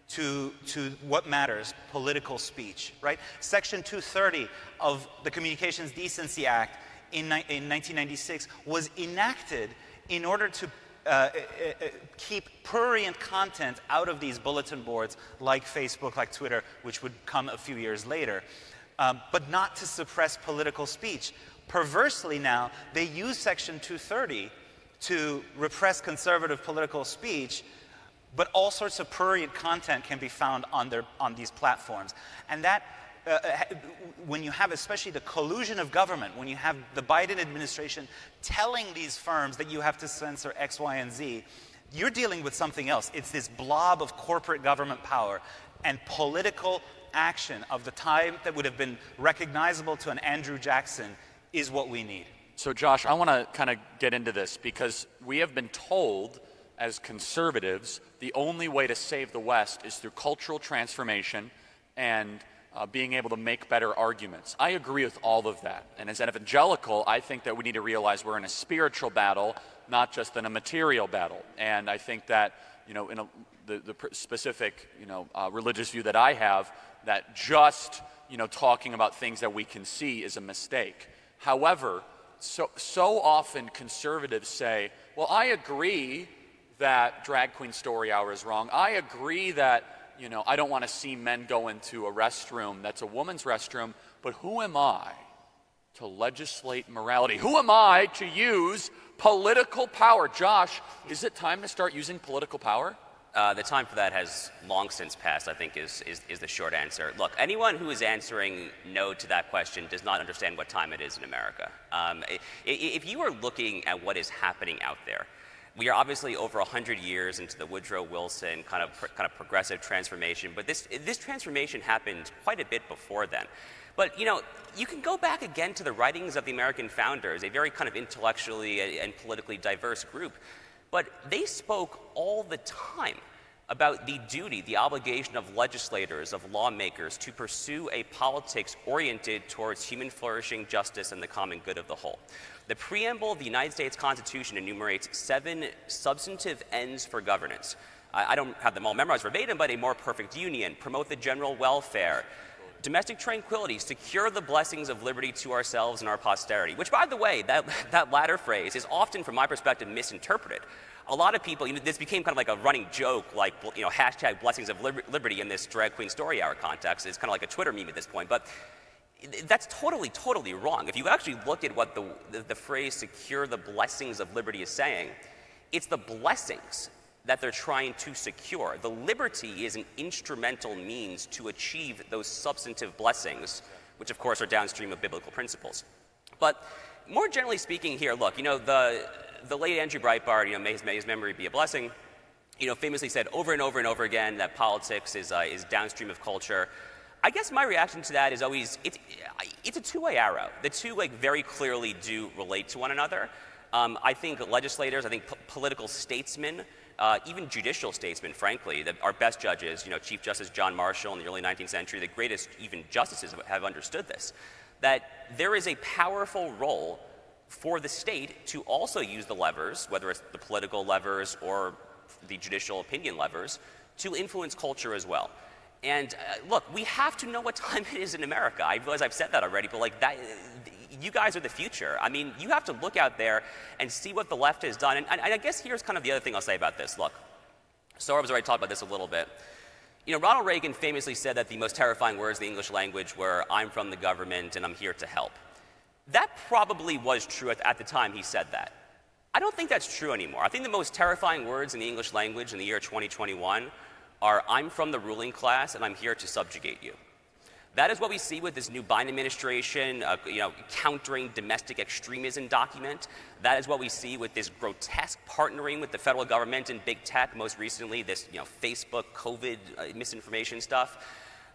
to, to what matters, political speech, right? Section 230 of the Communications Decency Act in, in 1996 was enacted in order to uh, uh, uh, keep prurient content out of these bulletin boards like Facebook, like Twitter, which would come a few years later um, but not to suppress political speech. Perversely now, they use Section 230 to repress conservative political speech, but all sorts of prurient content can be found on, their, on these platforms. And that, uh, uh when you have especially the collusion of government, when you have the Biden administration telling these firms that you have to censor X, Y, and Z, you're dealing with something else. It's this blob of corporate government power and political action of the time that would have been recognizable to an Andrew Jackson is what we need. So, Josh, I want to kind of get into this because we have been told as conservatives the only way to save the West is through cultural transformation and uh, being able to make better arguments. I agree with all of that. And as an evangelical, I think that we need to realize we're in a spiritual battle, not just in a material battle. And I think that, you know, in a, the, the specific, you know, uh, religious view that I have, that just you know, talking about things that we can see is a mistake. However, so, so often conservatives say, well, I agree that drag queen story hour is wrong. I agree that, you know, I don't want to see men go into a restroom that's a woman's restroom, but who am I to legislate morality? Who am I to use political power? Josh, is it time to start using political power? Uh, the time for that has long since passed, I think, is, is, is, the short answer. Look, anyone who is answering no to that question does not understand what time it is in America. Um, if you are looking at what is happening out there, we are obviously over 100 years into the Woodrow Wilson kind of, kind of progressive transformation, but this, this transformation happened quite a bit before then. But, you know, you can go back again to the writings of the American founders, a very kind of intellectually and politically diverse group but they spoke all the time about the duty, the obligation of legislators, of lawmakers to pursue a politics oriented towards human flourishing, justice, and the common good of the whole. The preamble of the United States Constitution enumerates seven substantive ends for governance. I, don't have them all memorized verbatim, but a more perfect union, promote the general welfare, domestic tranquility, secure the blessings of liberty to ourselves and our posterity. Which, by the way, that, that latter phrase is often, from my perspective, misinterpreted. A lot of people, you know, this became kind of like a running joke, like, you know, hashtag blessings of liberty in this drag queen story hour context. It's kind of like a Twitter meme at this point. But that's totally, totally wrong. If you actually look at what the, the, the phrase secure the blessings of liberty is saying, it's the blessings that they're trying to secure. The liberty is an instrumental means to achieve those substantive blessings, which of course are downstream of biblical principles. But more generally speaking here, look, you know, the, the late Andrew Breitbart, you know, may his, may his memory be a blessing, you know, famously said over and over and over again that politics is, uh, is downstream of culture. I guess my reaction to that is always it's, it's a two-way arrow. The two like very clearly do relate to one another. Um, I think legislators, I think political statesmen uh, even judicial statesmen, frankly, that our best judges, you know, Chief Justice John Marshall in the early 19th century, the greatest even justices have understood this, that there is a powerful role for the state to also use the levers, whether it's the political levers or the judicial opinion levers, to influence culture as well. And uh, look, we have to know what time it is in America. I realize I've said that already, but like that, you guys are the future. I mean, you have to look out there and see what the left has done. And, and I guess here's kind of the other thing I'll say about this. Look, Sohrab was already talked about this a little bit. You know, Ronald Reagan famously said that the most terrifying words in the English language were, I'm from the government and I'm here to help. That probably was true at, at the time he said that. I don't think that's true anymore. I think the most terrifying words in the English language in the year 2021 are, I'm from the ruling class and I'm here to subjugate you. That is what we see with this new Biden administration, uh, you know, countering domestic extremism document. That is what we see with this grotesque partnering with the federal government and big tech. Most recently, this you know, Facebook COVID uh, misinformation stuff.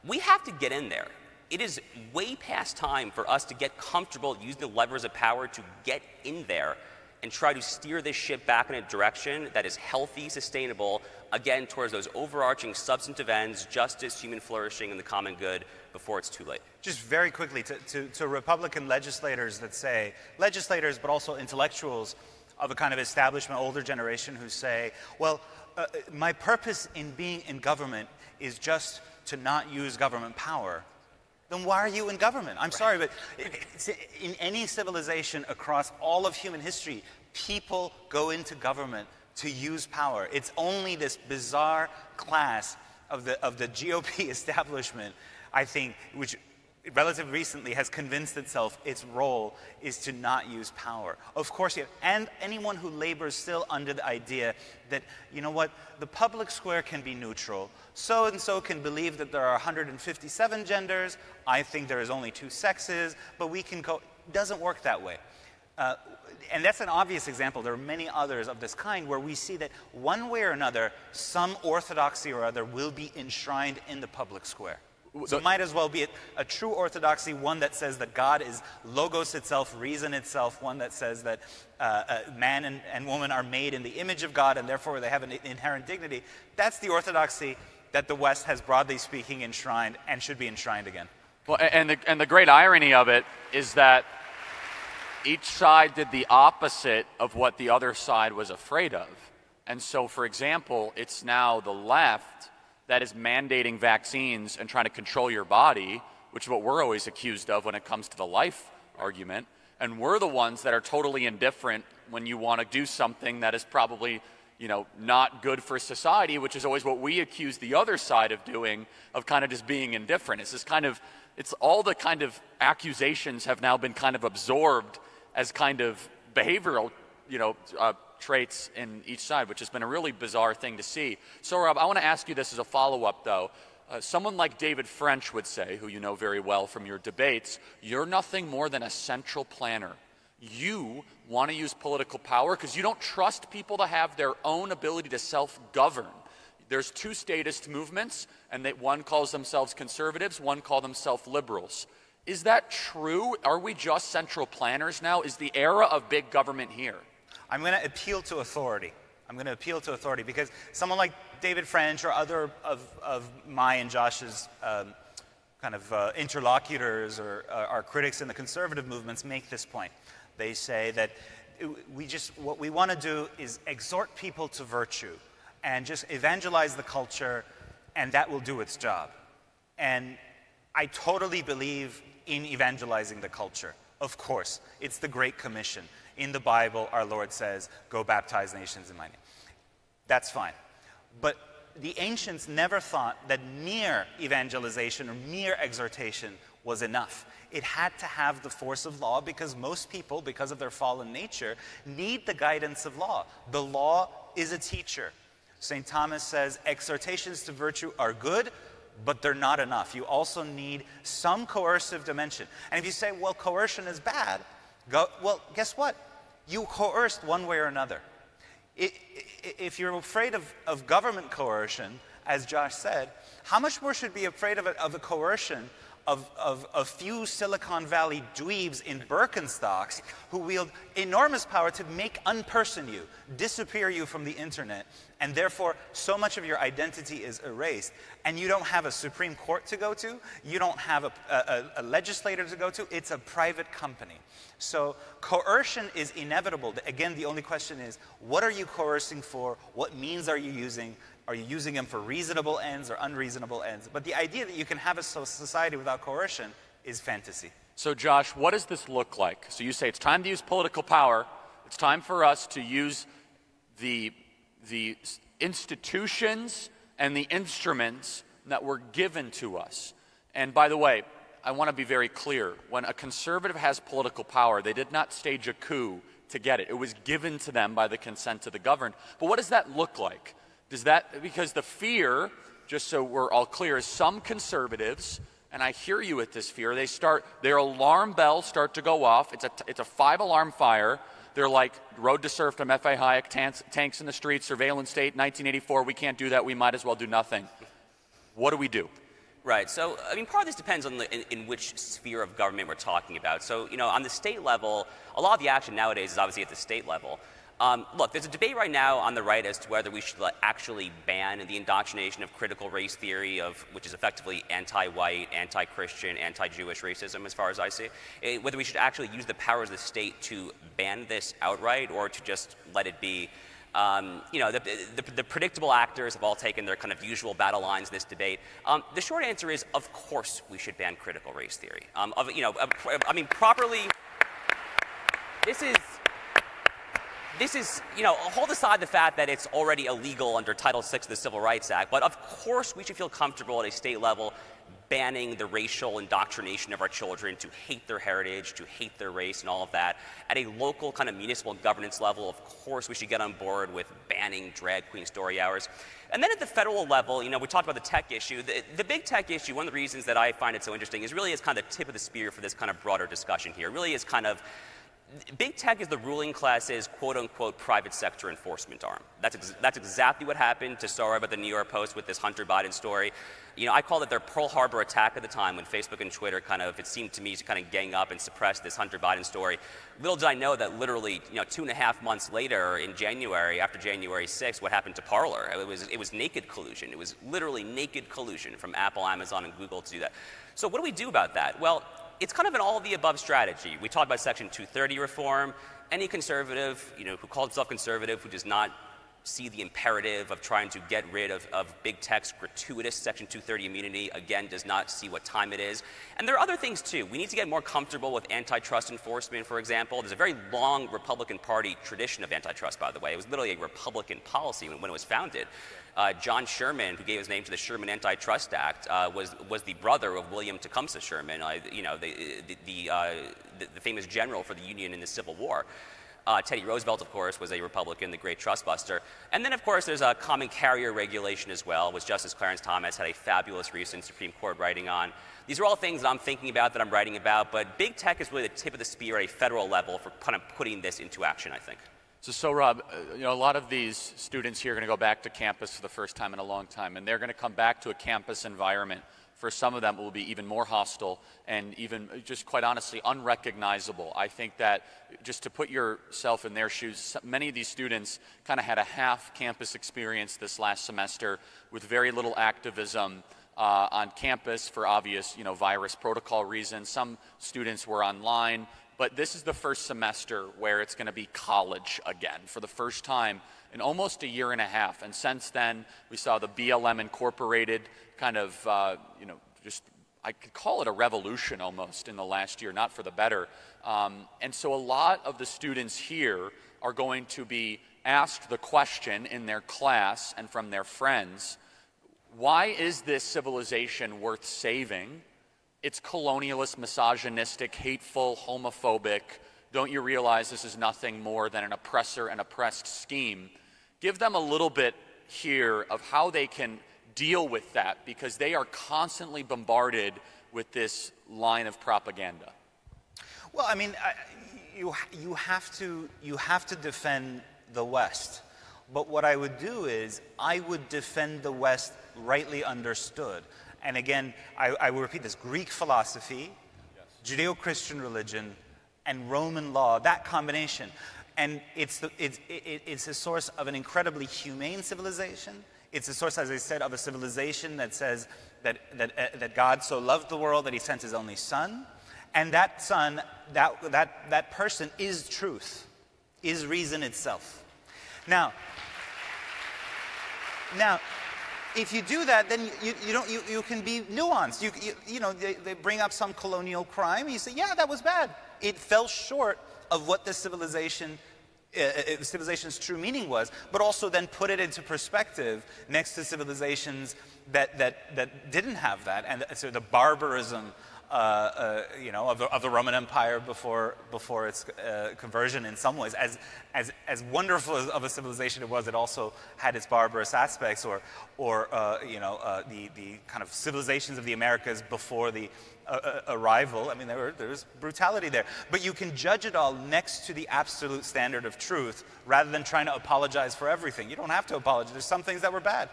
We have to get in there. It is way past time for us to get comfortable using the levers of power to get in there and try to steer this ship back in a direction that is healthy, sustainable, again, towards those overarching substantive ends justice, human flourishing, and the common good before it's too late. Just very quickly to, to, to Republican legislators that say, legislators, but also intellectuals of a kind of establishment, older generation who say, well, uh, my purpose in being in government is just to not use government power then why are you in government? I'm right. sorry, but in any civilization across all of human history, people go into government to use power. It's only this bizarre class of the, of the GOP establishment, I think, which relatively recently has convinced itself its role is to not use power. Of course, you have, and anyone who labors still under the idea that, you know what, the public square can be neutral. So and so can believe that there are 157 genders. I think there is only two sexes, but we can go. Doesn't work that way. Uh, and that's an obvious example. There are many others of this kind where we see that one way or another, some orthodoxy or other will be enshrined in the public square. So it might as well be a, a, true orthodoxy, one that says that God is logos itself, reason itself, one that says that uh, uh, man and, and woman are made in the image of God and therefore they have an inherent dignity. That's the orthodoxy that the West has, broadly speaking, enshrined and should be enshrined again. Well, and the, and the great irony of it is that each side did the opposite of what the other side was afraid of. And so, for example, it's now the left that is mandating vaccines and trying to control your body, which is what we're always accused of when it comes to the life argument. And we're the ones that are totally indifferent when you want to do something that is probably, you know, not good for society, which is always what we accuse the other side of doing, of kind of just being indifferent. It's this kind of, it's all the kind of accusations have now been kind of absorbed as kind of behavioral, you know, uh, traits in each side, which has been a really bizarre thing to see. So, Rob, I want to ask you this as a follow up, though. Uh, someone like David French would say, who you know very well from your debates, you're nothing more than a central planner. You want to use political power because you don't trust people to have their own ability to self govern. There's two statist movements, and they, one calls themselves conservatives, one calls themselves liberals. Is that true? Are we just central planners now? Is the era of big government here? I'm going to appeal to authority. I'm going to appeal to authority because someone like David French or other of, of my and Josh's um, kind of uh, interlocutors or uh, our critics in the conservative movements make this point. They say that we just, what we want to do is exhort people to virtue and just evangelize the culture, and that will do its job. And I totally believe in evangelizing the culture. Of course, it's the Great Commission. In the Bible, our Lord says, Go baptize nations in my name. That's fine. But the ancients never thought that mere evangelization or mere exhortation was enough. It had to have the force of law because most people, because of their fallen nature, need the guidance of law. The law is a teacher. St. Thomas says exhortations to virtue are good, but they're not enough. You also need some coercive dimension. And if you say, well, coercion is bad, go, well, guess what? You coerced one way or another. If you're afraid of, of government coercion, as Josh said, how much more should be afraid of a, of a coercion of, of a few Silicon Valley dweebs in Birkenstocks who wield enormous power to make unperson you, disappear you from the internet, and therefore so much of your identity is erased. And you don't have a Supreme Court to go to, you don't have a, a, a legislator to go to, it's a private company. So coercion is inevitable. Again, the only question is what are you coercing for? What means are you using? Are you using them for reasonable ends or unreasonable ends? But the idea that you can have a society without coercion is fantasy. So, Josh, what does this look like? So, you say it's time to use political power. It's time for us to use the, the institutions and the instruments that were given to us. And by the way, I want to be very clear. When a conservative has political power, they did not stage a coup to get it. It was given to them by the consent of the governed. But what does that look like? Does that, because the fear, just so we're all clear, is some conservatives, and I hear you with this fear, they start, their alarm bells start to go off. It's a, it's a five alarm fire. They're like road to serfdom, F.A. Hayek, tanks, tanks in the streets, surveillance state, 1984. We can't do that. We might as well do nothing. What do we do? Right. So, I mean, part of this depends on the, in, in, which sphere of government we're talking about. So, you know, on the state level, a lot of the action nowadays is obviously at the state level. Um, look, there's a debate right now on the right as to whether we should actually ban the indoctrination of critical race theory, of which is effectively anti-white, anti-Christian, anti-Jewish racism, as far as I see. It, eh, whether we should actually use the powers of the state to ban this outright, or to just let it be. Um, you know, the, the, the, predictable actors have all taken their kind of usual battle lines in this debate. Um, the short answer is, of course, we should ban critical race theory. Um, of, you know, I mean, properly. This is this is, you know, hold aside the fact that it's already illegal under Title VI of the Civil Rights Act, but of course we should feel comfortable at a state level banning the racial indoctrination of our children to hate their heritage, to hate their race, and all of that. At a local kind of municipal governance level, of course, we should get on board with banning drag queen story hours. And then at the federal level, you know, we talked about the tech issue. The, the big tech issue, one of the reasons that I find it so interesting is really is kind of the tip of the spear for this kind of broader discussion here. It really is kind of Big tech is the ruling class's quote unquote private sector enforcement arm. That's, ex- that's exactly what happened to Sohrab at the New York Post with this Hunter Biden story. You know, I called it their Pearl Harbor attack at the time when Facebook and Twitter kind of, it seemed to me to kind of gang up and suppress this Hunter Biden story. Little did I know that literally, you know, two and a half months later in January, after January 6th, what happened to Parler? It was, it was naked collusion. It was literally naked collusion from Apple, Amazon, and Google to do that. So what do we do about that? Well, it's kind of an all of the above strategy. We talked about Section 230 reform. Any conservative, you know, who calls himself conservative, who does not see the imperative of trying to get rid of, of big tech's gratuitous Section 230 immunity, again, does not see what time it is. And there are other things too. We need to get more comfortable with antitrust enforcement, for example. There's a very long Republican Party tradition of antitrust, by the way. It was literally a Republican policy when, when it was founded. Uh, John Sherman, who gave his name to the Sherman Antitrust Act, uh, was, was the brother of William Tecumseh Sherman, uh, you know, the, the, the, uh, the, the famous general for the Union in the Civil War. Uh, Teddy Roosevelt, of course, was a Republican, the great trust buster. And then, of course, there's a common carrier regulation as well, which Justice Clarence Thomas had a fabulous recent Supreme Court writing on. These are all things that I'm thinking about, that I'm writing about, but big tech is really the tip of the spear at a federal level for kind of putting this into action, I think. So, so Rob, uh, you know, a lot of these students here are going to go back to campus for the first time in a long time, and they're going to come back to a campus environment for some of them, it will be even more hostile and even, just quite honestly, unrecognizable. I think that just to put yourself in their shoes, many of these students kind of had a half campus experience this last semester with very little activism. Uh, on campus for obvious, you know, virus protocol reasons. Some students were online, but this is the first semester where it's going to be college again for the first time in almost a year and a half. And since then, we saw the BLM Incorporated kind of, uh, you know, just I could call it a revolution almost in the last year, not for the better. Um, and so a lot of the students here are going to be asked the question in their class and from their friends why is this civilization worth saving? It's colonialist, misogynistic, hateful, homophobic. Don't you realize this is nothing more than an oppressor and oppressed scheme? Give them a little bit here of how they can deal with that because they are constantly bombarded with this line of propaganda? Well, I mean, I, you, you, have to, you have to defend the West. But what I would do is, I would defend the West rightly understood. And again, I, I will repeat this Greek philosophy, yes. Judeo Christian religion, and Roman law, that combination. And it's, the, it's, it, it's a source of an incredibly humane civilization it's a source, as I said, of a civilization that says that, that, uh, that God so loved the world that he sent his only son. And that son, that, that, that person is truth, is reason itself. Now, now, if you do that, then you, you, don't, you, you can be nuanced. You, you, you know, they, they bring up some colonial crime. You say, yeah, that was bad. It fell short of what the civilization uh, uh, civilization's true meaning was, but also then put it into perspective next to civilizations that, that, that didn't have that, and so the barbarism uh, uh, you know, of the, of the, Roman Empire before, before its uh, conversion in some ways. As, as, as wonderful as of a civilization it was, it also had its barbarous aspects, or, or uh, you know, the, the kind of civilizations of the Americas before the arrival. I mean, there, were, there was brutality there. But you can judge it all next to the absolute standard of truth rather than trying to apologize for everything. You don't have to apologize. There's some things that were bad.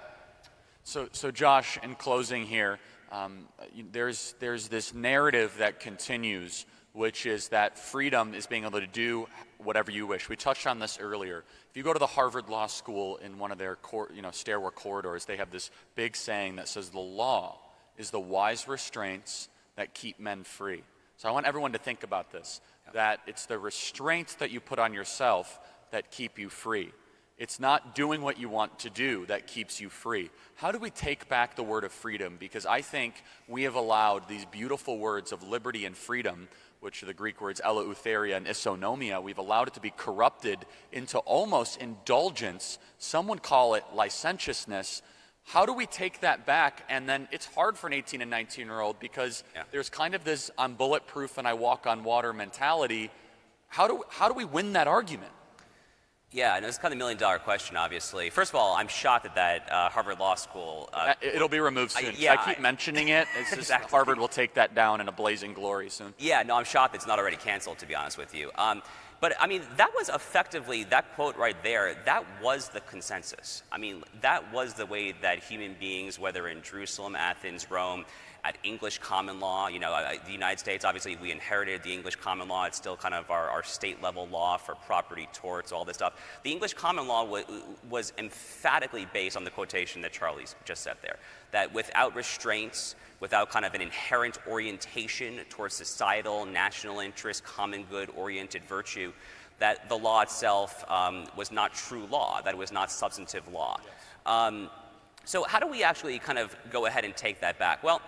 So, so Josh, in closing here, um, there's, there's this narrative that continues, which is that freedom is being able to do whatever you wish. We touched on this earlier. If you go to the Harvard Law School in one of their cor- you know, stairwell corridors, they have this big saying that says the law is the wise restraints that keep men free. So I want everyone to think about this that it's the restraints that you put on yourself that keep you free. It's not doing what you want to do that keeps you free. How do we take back the word of freedom? Because I think we have allowed these beautiful words of liberty and freedom, which are the Greek words eleutheria and isonomia, we've allowed it to be corrupted into almost indulgence. Some would call it licentiousness. How do we take that back? And then it's hard for an 18 and 19 year old because yeah. there's kind of this I'm bulletproof and I walk on water mentality. How do, how do we win that argument? Yeah, and it's kind of a million dollar question, obviously. First of all, I'm shocked that that uh, Harvard Law School. Uh, uh It'll be removed soon. I, yeah, I keep I, mentioning it. It's just exactly. Harvard will take that down in a blazing glory soon. Yeah, no, I'm shocked it's not already canceled, to be honest with you. Um, but I mean, that was effectively, that quote right there, that was the consensus. I mean, that was the way that human beings, whether in Jerusalem, Athens, Rome, at English common law. You know, uh, the United States, obviously, we inherited the English common law. It's still kind of our, our state level law for property, torts, all this stuff. The English common law was emphatically based on the quotation that Charlie just said there that without restraints, without kind of an inherent orientation towards societal, national interest, common good oriented virtue, that the law itself um, was not true law, that it was not substantive law. Yes. Um, so, how do we actually kind of go ahead and take that back? Well,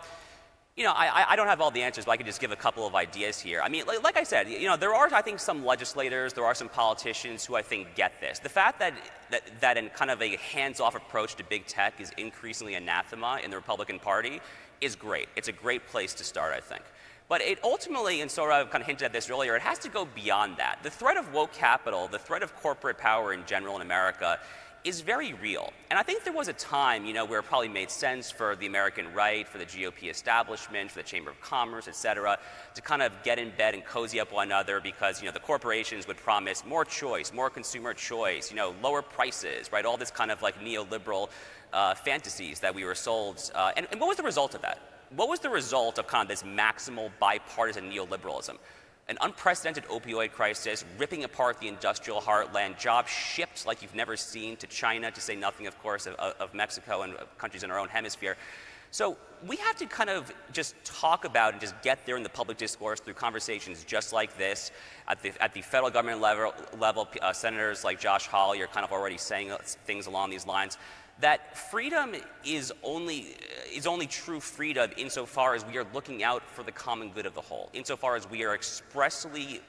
you know, I, I don't have all the answers, but I can just give a couple of ideas here. I mean, like, like, I said, you know, there are, I think, some legislators, there are some politicians who I think get this. The fact that, that, that in kind of a hands-off approach to big tech is increasingly anathema in the Republican Party is great. It's a great place to start, I think. But it ultimately, and so I've kind of hinted at this earlier, it has to go beyond that. The threat of woke capital, the threat of corporate power in general in America, is very real. And I think there was a time, you know, where it probably made sense for the American right, for the GOP establishment, for the Chamber of Commerce, et cetera, to kind of get in bed and cozy up one another because, you know, the corporations would promise more choice, more consumer choice, you know, lower prices, right? All this kind of like neoliberal uh, fantasies that we were sold. Uh, and, and what was the result of that? what was the result of kind of this maximal bipartisan neoliberalism? An unprecedented opioid crisis, ripping apart the industrial heartland, jobs shipped like you've never seen to China, to say nothing, of course, of, of Mexico and countries in our own hemisphere. So we have to kind of just talk about and just get there in the public discourse through conversations just like this. At the, at the federal government level, level uh, senators like Josh Hawley are kind of already saying things along these lines. That freedom is only, is only true freedom insofar as we are looking out for the common good of the whole, insofar as we are expressly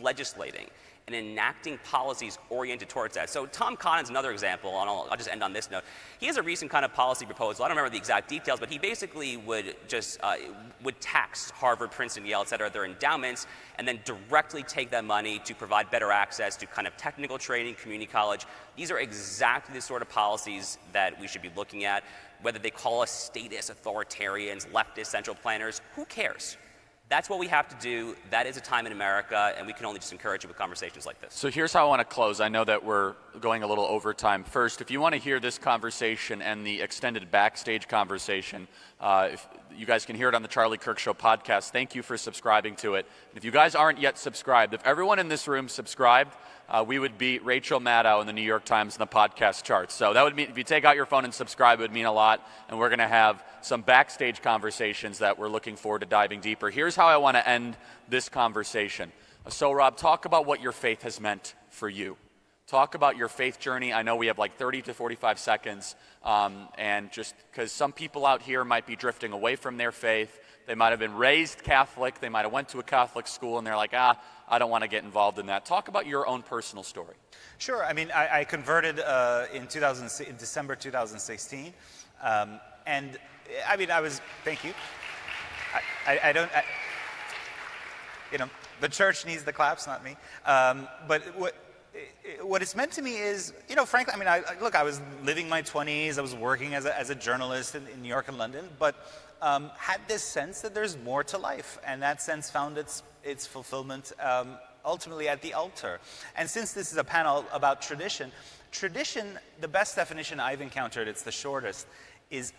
legislating and enacting policies oriented towards that. So Tom Cotton's another example, and I'll, I'll, just end on this note. He has a recent kind of policy proposal. I don't remember the exact details, but he basically would just uh, would tax Harvard, Princeton, Yale, et cetera, their endowments, and then directly take that money to provide better access to kind of technical training, community college. These are exactly the sort of policies that we should be looking at. Whether they call us statists, authoritarians, leftist, central planners, who cares? That's what we have to do. That is a time in America, and we can only just encourage you with conversations like this. So here's how I want to close. I know that we're going a little over time. First, if you want to hear this conversation and the extended backstage conversation, uh, if you guys can hear it on the Charlie Kirk Show podcast. Thank you for subscribing to it. And if you guys aren't yet subscribed, if everyone in this room subscribed, uh, we would beat Rachel Maddow in the New York Times in the podcast charts. So that would mean if you take out your phone and subscribe, it would mean a lot. And we're going to have some backstage conversations that we're looking forward to diving deeper. Here's how I want to end this conversation. So, Rob, talk about what your faith has meant for you. Talk about your faith journey. I know we have like 30 to 45 seconds, um, and just because some people out here might be drifting away from their faith, they might have been raised Catholic, they might have went to a Catholic school, and they're like, ah, I don't want to get involved in that. Talk about your own personal story. Sure. I mean, I, I converted uh, in, 2000, in December 2016. Um, and I mean, I was, thank you. I, I, I don't, I, you know, the church needs the claps, not me. Um, but what, what it's meant to me is, you know, frankly, I mean, I, look, I was living my 20s, I was working as a, as a journalist in, in New York and London, but um, had this sense that there's more to life, and that sense found its its fulfillment um, ultimately at the altar. And since this is a panel about tradition, tradition, the best definition I've encountered, it's the shortest, is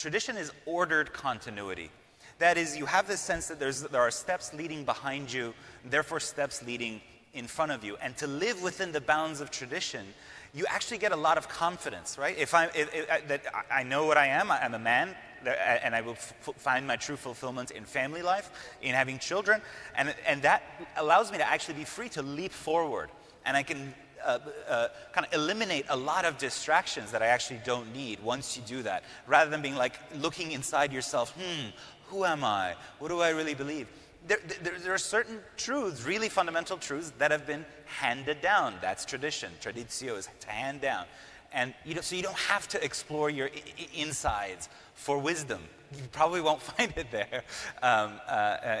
tradition is ordered continuity. That is, you have this sense that there are steps leading behind you, therefore steps leading in front of you. And to live within the bounds of tradition, you actually get a lot of confidence, right? If I, if, if, that I know what I am, I'm a man, and I will find my true fulfillment in family life, in having children, and, and that allows me to actually be free to leap forward. And I can uh, uh, kind of eliminate a lot of distractions that I actually don't need once you do that, rather than being like looking inside yourself, hmm, who am I? What do I really believe? There, there, there, are certain truths, really fundamental truths, that have been handed down. That's tradition. Traditio is to hand down. And you know, so you don't have to explore your insides for wisdom. You probably won't find it there. Um, uh, uh,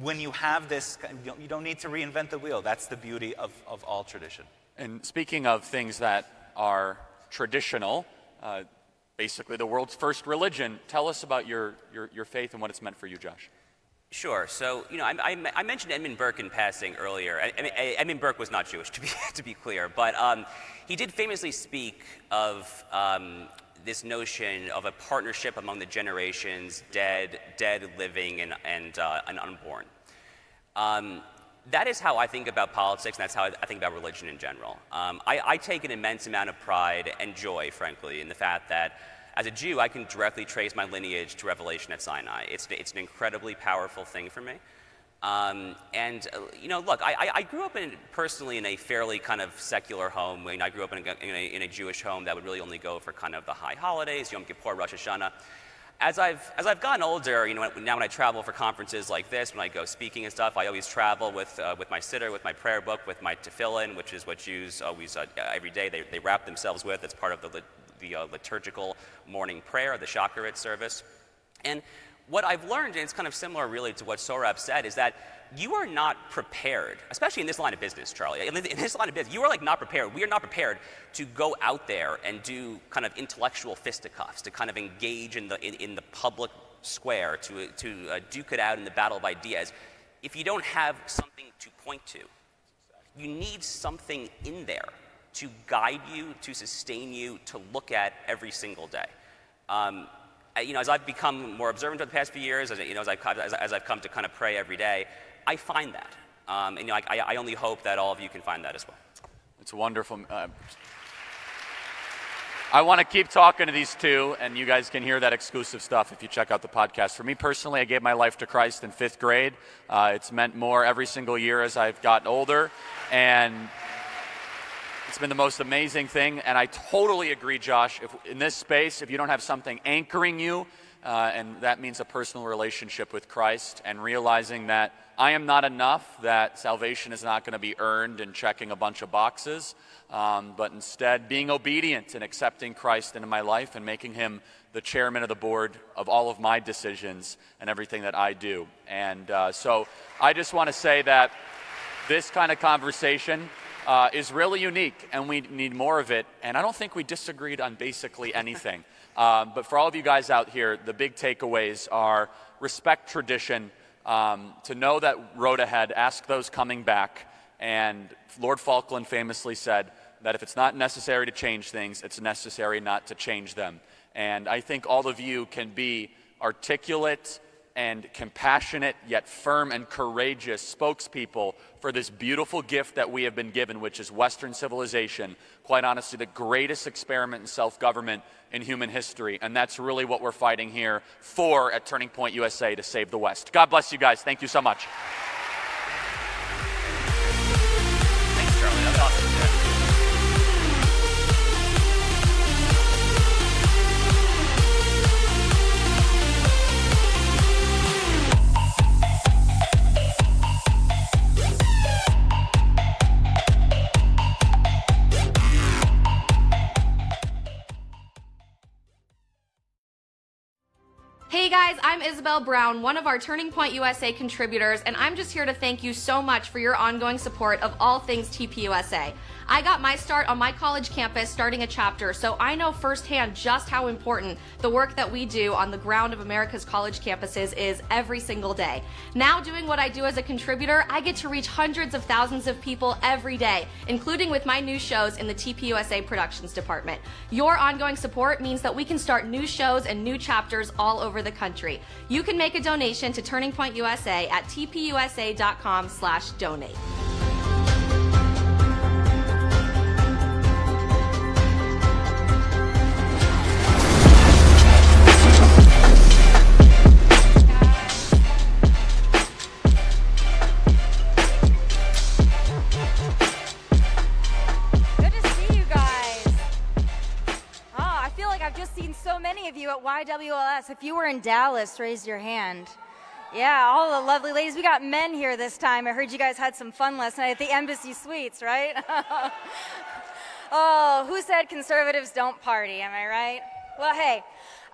when you have this, you don't need to reinvent the wheel. That's the beauty of, of all tradition. And speaking of things that are traditional, uh, basically the world's first religion, tell us about your, your, your faith and what it's meant for you, Josh. Sure. So, you know, I, I, I, mentioned Edmund Burke in passing earlier. I, Edmund Burke was not Jewish, to be, to be clear, but um, he did famously speak of um, this notion of a partnership among the generations, dead, dead, living, and, and, uh, and unborn. Um, that is how I think about politics, and that's how I think about religion in general. Um, I, I, take an immense amount of pride and joy, frankly, in the fact that as a Jew, I can directly trace my lineage to Revelation at Sinai. It's, it's an incredibly powerful thing for me. Um, and, uh, you know, look, I, I, grew up in, personally in a fairly kind of secular home. I, mean, I grew up in a, in, a, in a, Jewish home that would really only go for kind of the high holidays, Yom Kippur, Rosh Hashanah. As I've, as I've gotten older, you know, now when I travel for conferences like this, when I go speaking and stuff, I always travel with, uh, with my siddur, with my prayer book, with my tefillin, which is what Jews always, uh, every day, they, they wrap themselves with. It's part of the, the uh, liturgical morning prayer, the Shacharit service. And what I've learned, and it's kind of similar really to what Sohrab said, is that you are not prepared, especially in this line of business, Charlie. In this line of business, you are like not prepared. We are not prepared to go out there and do kind of intellectual fisticuffs, to kind of engage in the, in, in the public square, to, to uh, duke it out in the battle of ideas, if you don't have something to point to. You need something in there to guide you, to sustain you, to look at every single day. Um, you know, as I've become more observant over the past few years, as, you know, as, I've, as, as I've come to kind of pray every day, I find that. Um, and you know, I, I only hope that all of you can find that as well. It's wonderful. Uh, I want to keep talking to these two, and you guys can hear that exclusive stuff if you check out the podcast. For me personally, I gave my life to Christ in fifth grade. Uh, it's meant more every single year as I've gotten older, and it's been the most amazing thing. And I totally agree, Josh. If, in this space, if you don't have something anchoring you, uh, and that means a personal relationship with Christ, and realizing that I am not enough, that salvation is not going to be earned in checking a bunch of boxes, um, but instead being obedient and accepting Christ into my life and making him the chairman of the board of all of my decisions and everything that I do. And uh, so I just want to say that this kind of conversation uh, is really unique and we need more of it. And I don't think we disagreed on basically anything. um, but for all of you guys out here, the big takeaways are respect tradition um, to know that road ahead, ask those coming back. And Lord Falkland famously said that if it's not necessary to change things, it's necessary not to change them. And I think all of you can be articulate and compassionate, yet firm and courageous spokespeople for this beautiful gift that we have been given, which is Western civilization. Quite honestly, the greatest experiment in self government in human history. And that's really what we're fighting here for at Turning Point USA to save the West. God bless you guys. Thank you so much. Guys, I'm Isabel Brown, one of our Turning Point USA contributors, and I'm just here to thank you so much for your ongoing support of all things TPUSA. I got my start on my college campus starting a chapter, so I know firsthand just how important the work that we do on the ground of America's college campuses is every single day. Now, doing what I do as a contributor, I get to reach hundreds of thousands of people every day, including with my new shows in the TPUSA Productions Department. Your ongoing support means that we can start new shows and new chapters all over the country. You can make a donation to Turning Point USA at tpusa.com/donate. Good of you at YWLS. If you were in Dallas, raise your hand. Yeah, all the lovely ladies. We got men here this time. I heard you guys had some fun last night at the Embassy Suites, right? oh, who said conservatives don't party? Am I right? Well, hey,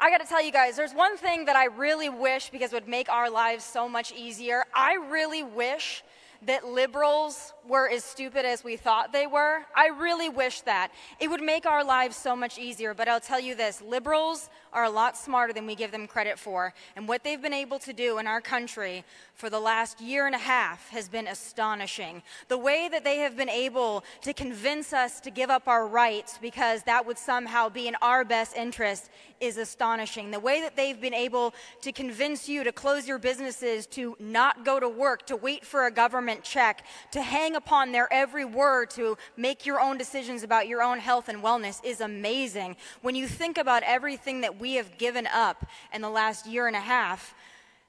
I got to tell you guys, there's one thing that I really wish because would make our lives so much easier. I really wish that liberals were as stupid as we thought they were. I really wish that. It would make our lives so much easier. But I'll tell you this liberals are a lot smarter than we give them credit for. And what they've been able to do in our country for the last year and a half has been astonishing. The way that they have been able to convince us to give up our rights because that would somehow be in our best interest is astonishing. The way that they've been able to convince you to close your businesses, to not go to work, to wait for a government check, to hang upon their every word, to make your own decisions about your own health and wellness is amazing. When you think about everything that we have given up in the last year and a half,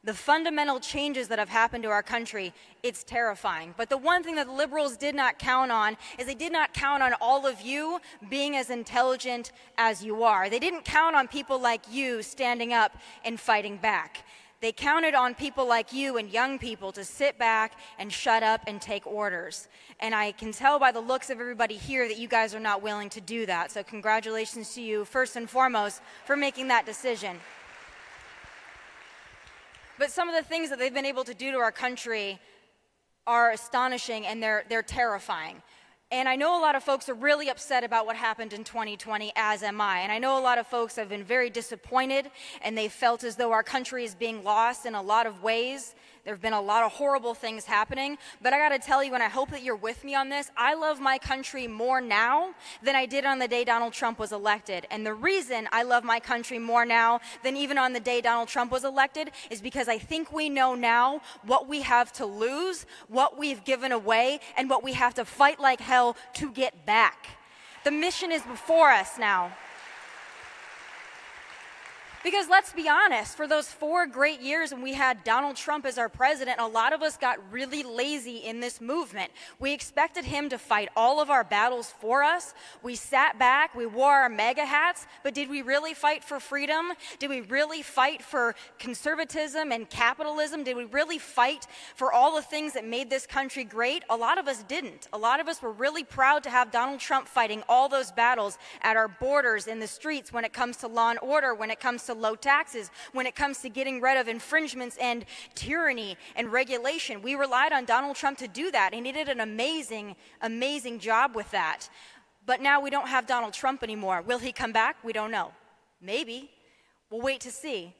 the fundamental changes that have happened to our country, it's terrifying. But the one thing that the liberals did not count on is they did not count on all of you being as intelligent as you are. They didn't count on people like you standing up and fighting back. They counted on people like you and young people to sit back and shut up and take orders. And I can tell by the looks of everybody here that you guys are not willing to do that. So, congratulations to you, first and foremost, for making that decision. But some of the things that they've been able to do to our country are astonishing and they're, they're terrifying. And I know a lot of folks are really upset about what happened in 2020, as am I. And I know a lot of folks have been very disappointed and they felt as though our country is being lost in a lot of ways There have been a lot of horrible things happening, but I gotta tell you, and I hope that you're with me on this, I love my country more now than I did on the day Donald Trump was elected. And the reason I love my country more now than even on the day Donald Trump was elected is because I think we know now what we have to lose, what we've given away, and what we have to fight like hell to get back. The mission is before us now. Because let's be honest, for those four great years when we had Donald Trump as our president, a lot of us got really lazy in this movement. We expected him to fight all of our battles for us. We sat back, we wore our MAGA hats, but did we really fight for freedom? Did we really fight for conservatism and capitalism? Did we really fight for all the things that made this country great? A lot of us didn't. A lot of us were really proud to have Donald Trump fighting all those battles at our borders, in the streets, when it comes to law and order, when it comes to low taxes, when it comes to getting rid of infringements and tyranny and regulation. We relied on Donald Trump to do that, and he did an amazing, amazing job with that. But now we don't have Donald Trump anymore. Will he come back? We don't know. Maybe. We'll wait to see.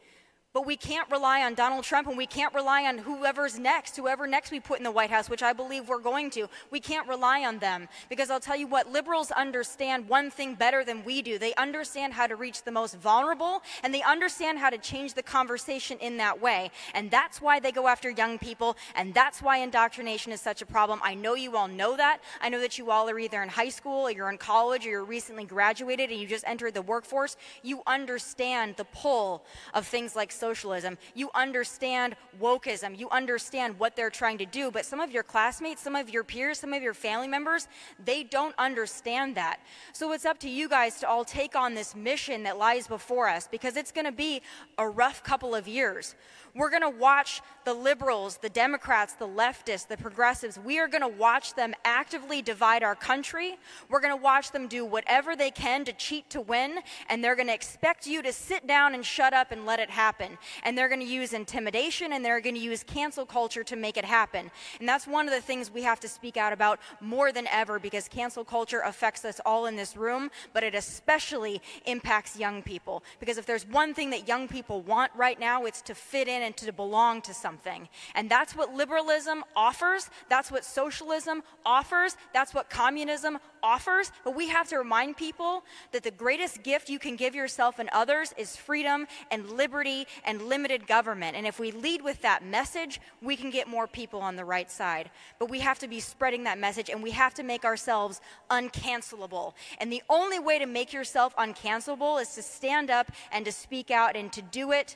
But we can't rely on Donald Trump and we can't rely on whoever's next, whoever next we put in the White House, which I believe we're going to. We can't rely on them because I'll tell you what, liberals understand one thing better than we do. They understand how to reach the most vulnerable and they understand how to change the conversation in that way. And that's why they go after young people and that's why indoctrination is such a problem. I know you all know that. I know that you all are either in high school or you're in college or you're recently graduated and you just entered the workforce. You understand the pull of things like socialism. You understand wokeism. You understand what they're trying to do. But some of your classmates, some of your peers, some of your family members, they don't understand that. So it's up to you guys to all take on this mission that lies before us because it's going to be a rough couple of years. We're going to watch the liberals, the Democrats, the leftists, the progressives, we are going to watch them actively divide our country. We're going to watch them do whatever they can to cheat to win, and they're going to expect you to sit down and shut up and let it happen. And they're going to use intimidation and they're going to use cancel culture to make it happen. And that's one of the things we have to speak out about more than ever because cancel culture affects us all in this room, but it especially impacts young people. Because if there's one thing that young people want right now, it's to fit in and to belong to something. And that's what liberalism offers. That's what socialism offers. That's what communism offers. But we have to remind people that the greatest gift you can give yourself and others is freedom and liberty and limited government. And if we lead with that message, we can get more people on the right side. But we have to be spreading that message and we have to make ourselves uncancelable. And the only way to make yourself uncancelable is to stand up and to speak out and to do it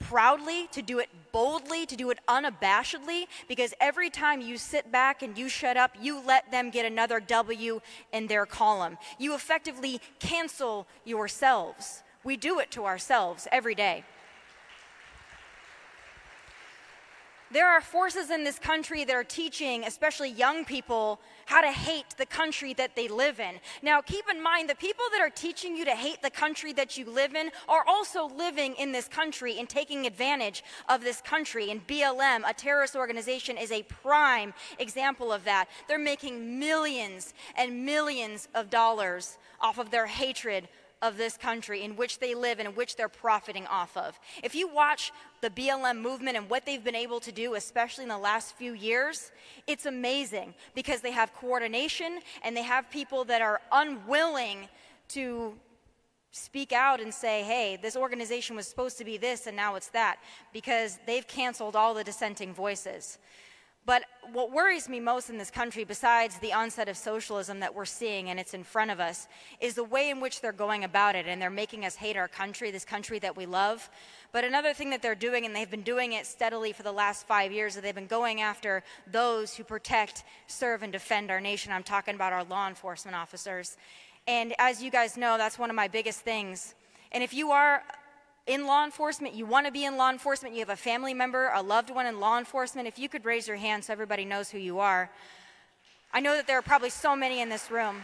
proudly, to do it boldly, to do it unabashedly, because every time you sit back and you shut up, you let them get another W in their column. You effectively cancel yourselves. We do it to ourselves every day. There are forces in this country that are teaching, especially young people, how to hate the country that they live in. Now, keep in mind the people that are teaching you to hate the country that you live in are also living in this country and taking advantage of this country. And BLM, a terrorist organization, is a prime example of that. They're making millions and millions of dollars off of their hatred of this country in which they live and in which they're profiting off of. If you watch the BLM movement and what they've been able to do, especially in the last few years, it's amazing because they have coordination and they have people that are unwilling to speak out and say, hey, this organization was supposed to be this and now it's that, because they've canceled all the dissenting voices. But what worries me most in this country, besides the onset of socialism that we're seeing and it's in front of us, is the way in which they're going about it. And they're making us hate our country, this country that we love. But another thing that they're doing, and they've been doing it steadily for the last five years, is they've been going after those who protect, serve, and defend our nation. I'm talking about our law enforcement officers. And as you guys know, that's one of my biggest things. And if you are in law enforcement, you want to be in law enforcement, you have a family member, a loved one in law enforcement, if you could raise your hand so everybody knows who you are. I know that there are probably so many in this room.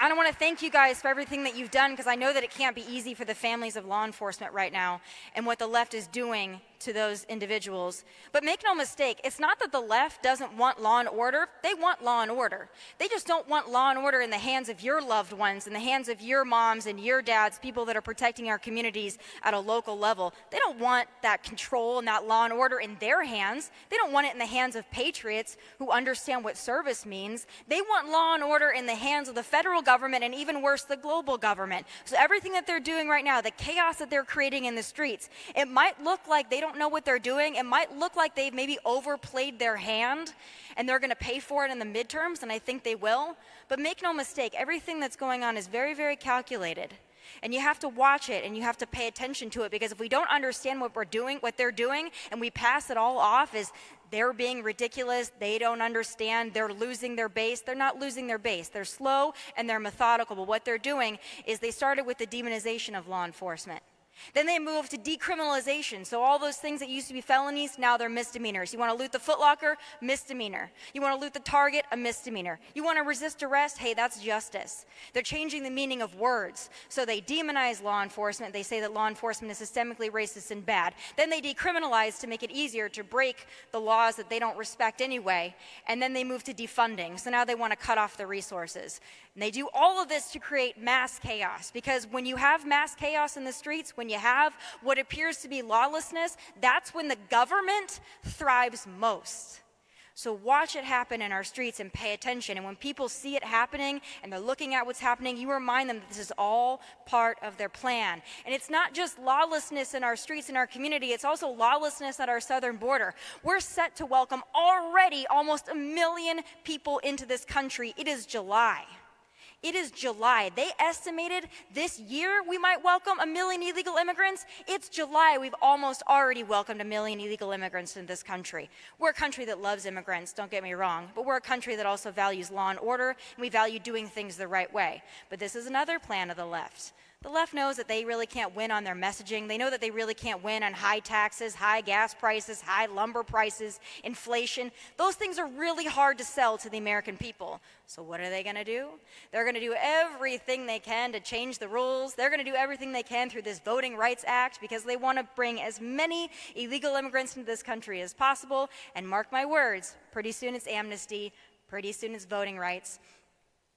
I don't want to thank you guys for everything that you've done because I know that it can't be easy for the families of law enforcement right now and what the left is doing to those individuals. But make no mistake, it's not that the left doesn't want law and order. They want law and order. They just don't want law and order in the hands of your loved ones, in the hands of your moms and your dads, people that are protecting our communities at a local level. They don't want that control and that law and order in their hands. They don't want it in the hands of patriots who understand what service means. They want law and order in the hands of the federal government and even worse, the global government. So everything that they're doing right now, the chaos that they're creating in the streets, it might look like they don't don't know what they're doing. It might look like they've maybe overplayed their hand and they're going to pay for it in the midterms, and I think they will. But make no mistake, everything that's going on is very, very calculated. And you have to watch it and you have to pay attention to it because if we don't understand what we're doing, what they're doing, and we pass it all off as they're being ridiculous, they don't understand, they're losing their base. They're not losing their base. They're slow and they're methodical. But what they're doing is they started with the demonization of law enforcement. Then they moved to decriminalization. So all those things that used to be felonies, now they're misdemeanors. You want to loot the Footlocker? Misdemeanor. You want to loot the Target? A misdemeanor. You want to resist arrest? Hey, that's justice. They're changing the meaning of words. So they demonize law enforcement. They say that law enforcement is systemically racist and bad. Then they decriminalize to make it easier to break the laws that they don't respect anyway. And then they move to defunding. So now they want to cut off the resources. And they do all of this to create mass chaos because when you have mass chaos in the streets, when you have what appears to be lawlessness, that's when the government thrives most. So watch it happen in our streets and pay attention. And when people see it happening and they're looking at what's happening, you remind them that this is all part of their plan. And it's not just lawlessness in our streets in our community, it's also lawlessness at our southern border. We're set to welcome already almost a million people into this country. It is July. It is July. They estimated this year we might welcome a million illegal immigrants. It's July. We've almost already welcomed a million illegal immigrants in this country. We're a country that loves immigrants, don't get me wrong, but we're a country that also values law and order, and we value doing things the right way. But this is another plan of the left. The left knows that they really can't win on their messaging. They know that they really can't win on high taxes, high gas prices, high lumber prices, inflation. Those things are really hard to sell to the American people. So, what are they going to do? They're going to do everything they can to change the rules. They're going to do everything they can through this Voting Rights Act because they want to bring as many illegal immigrants into this country as possible. And mark my words, pretty soon it's amnesty, pretty soon it's voting rights.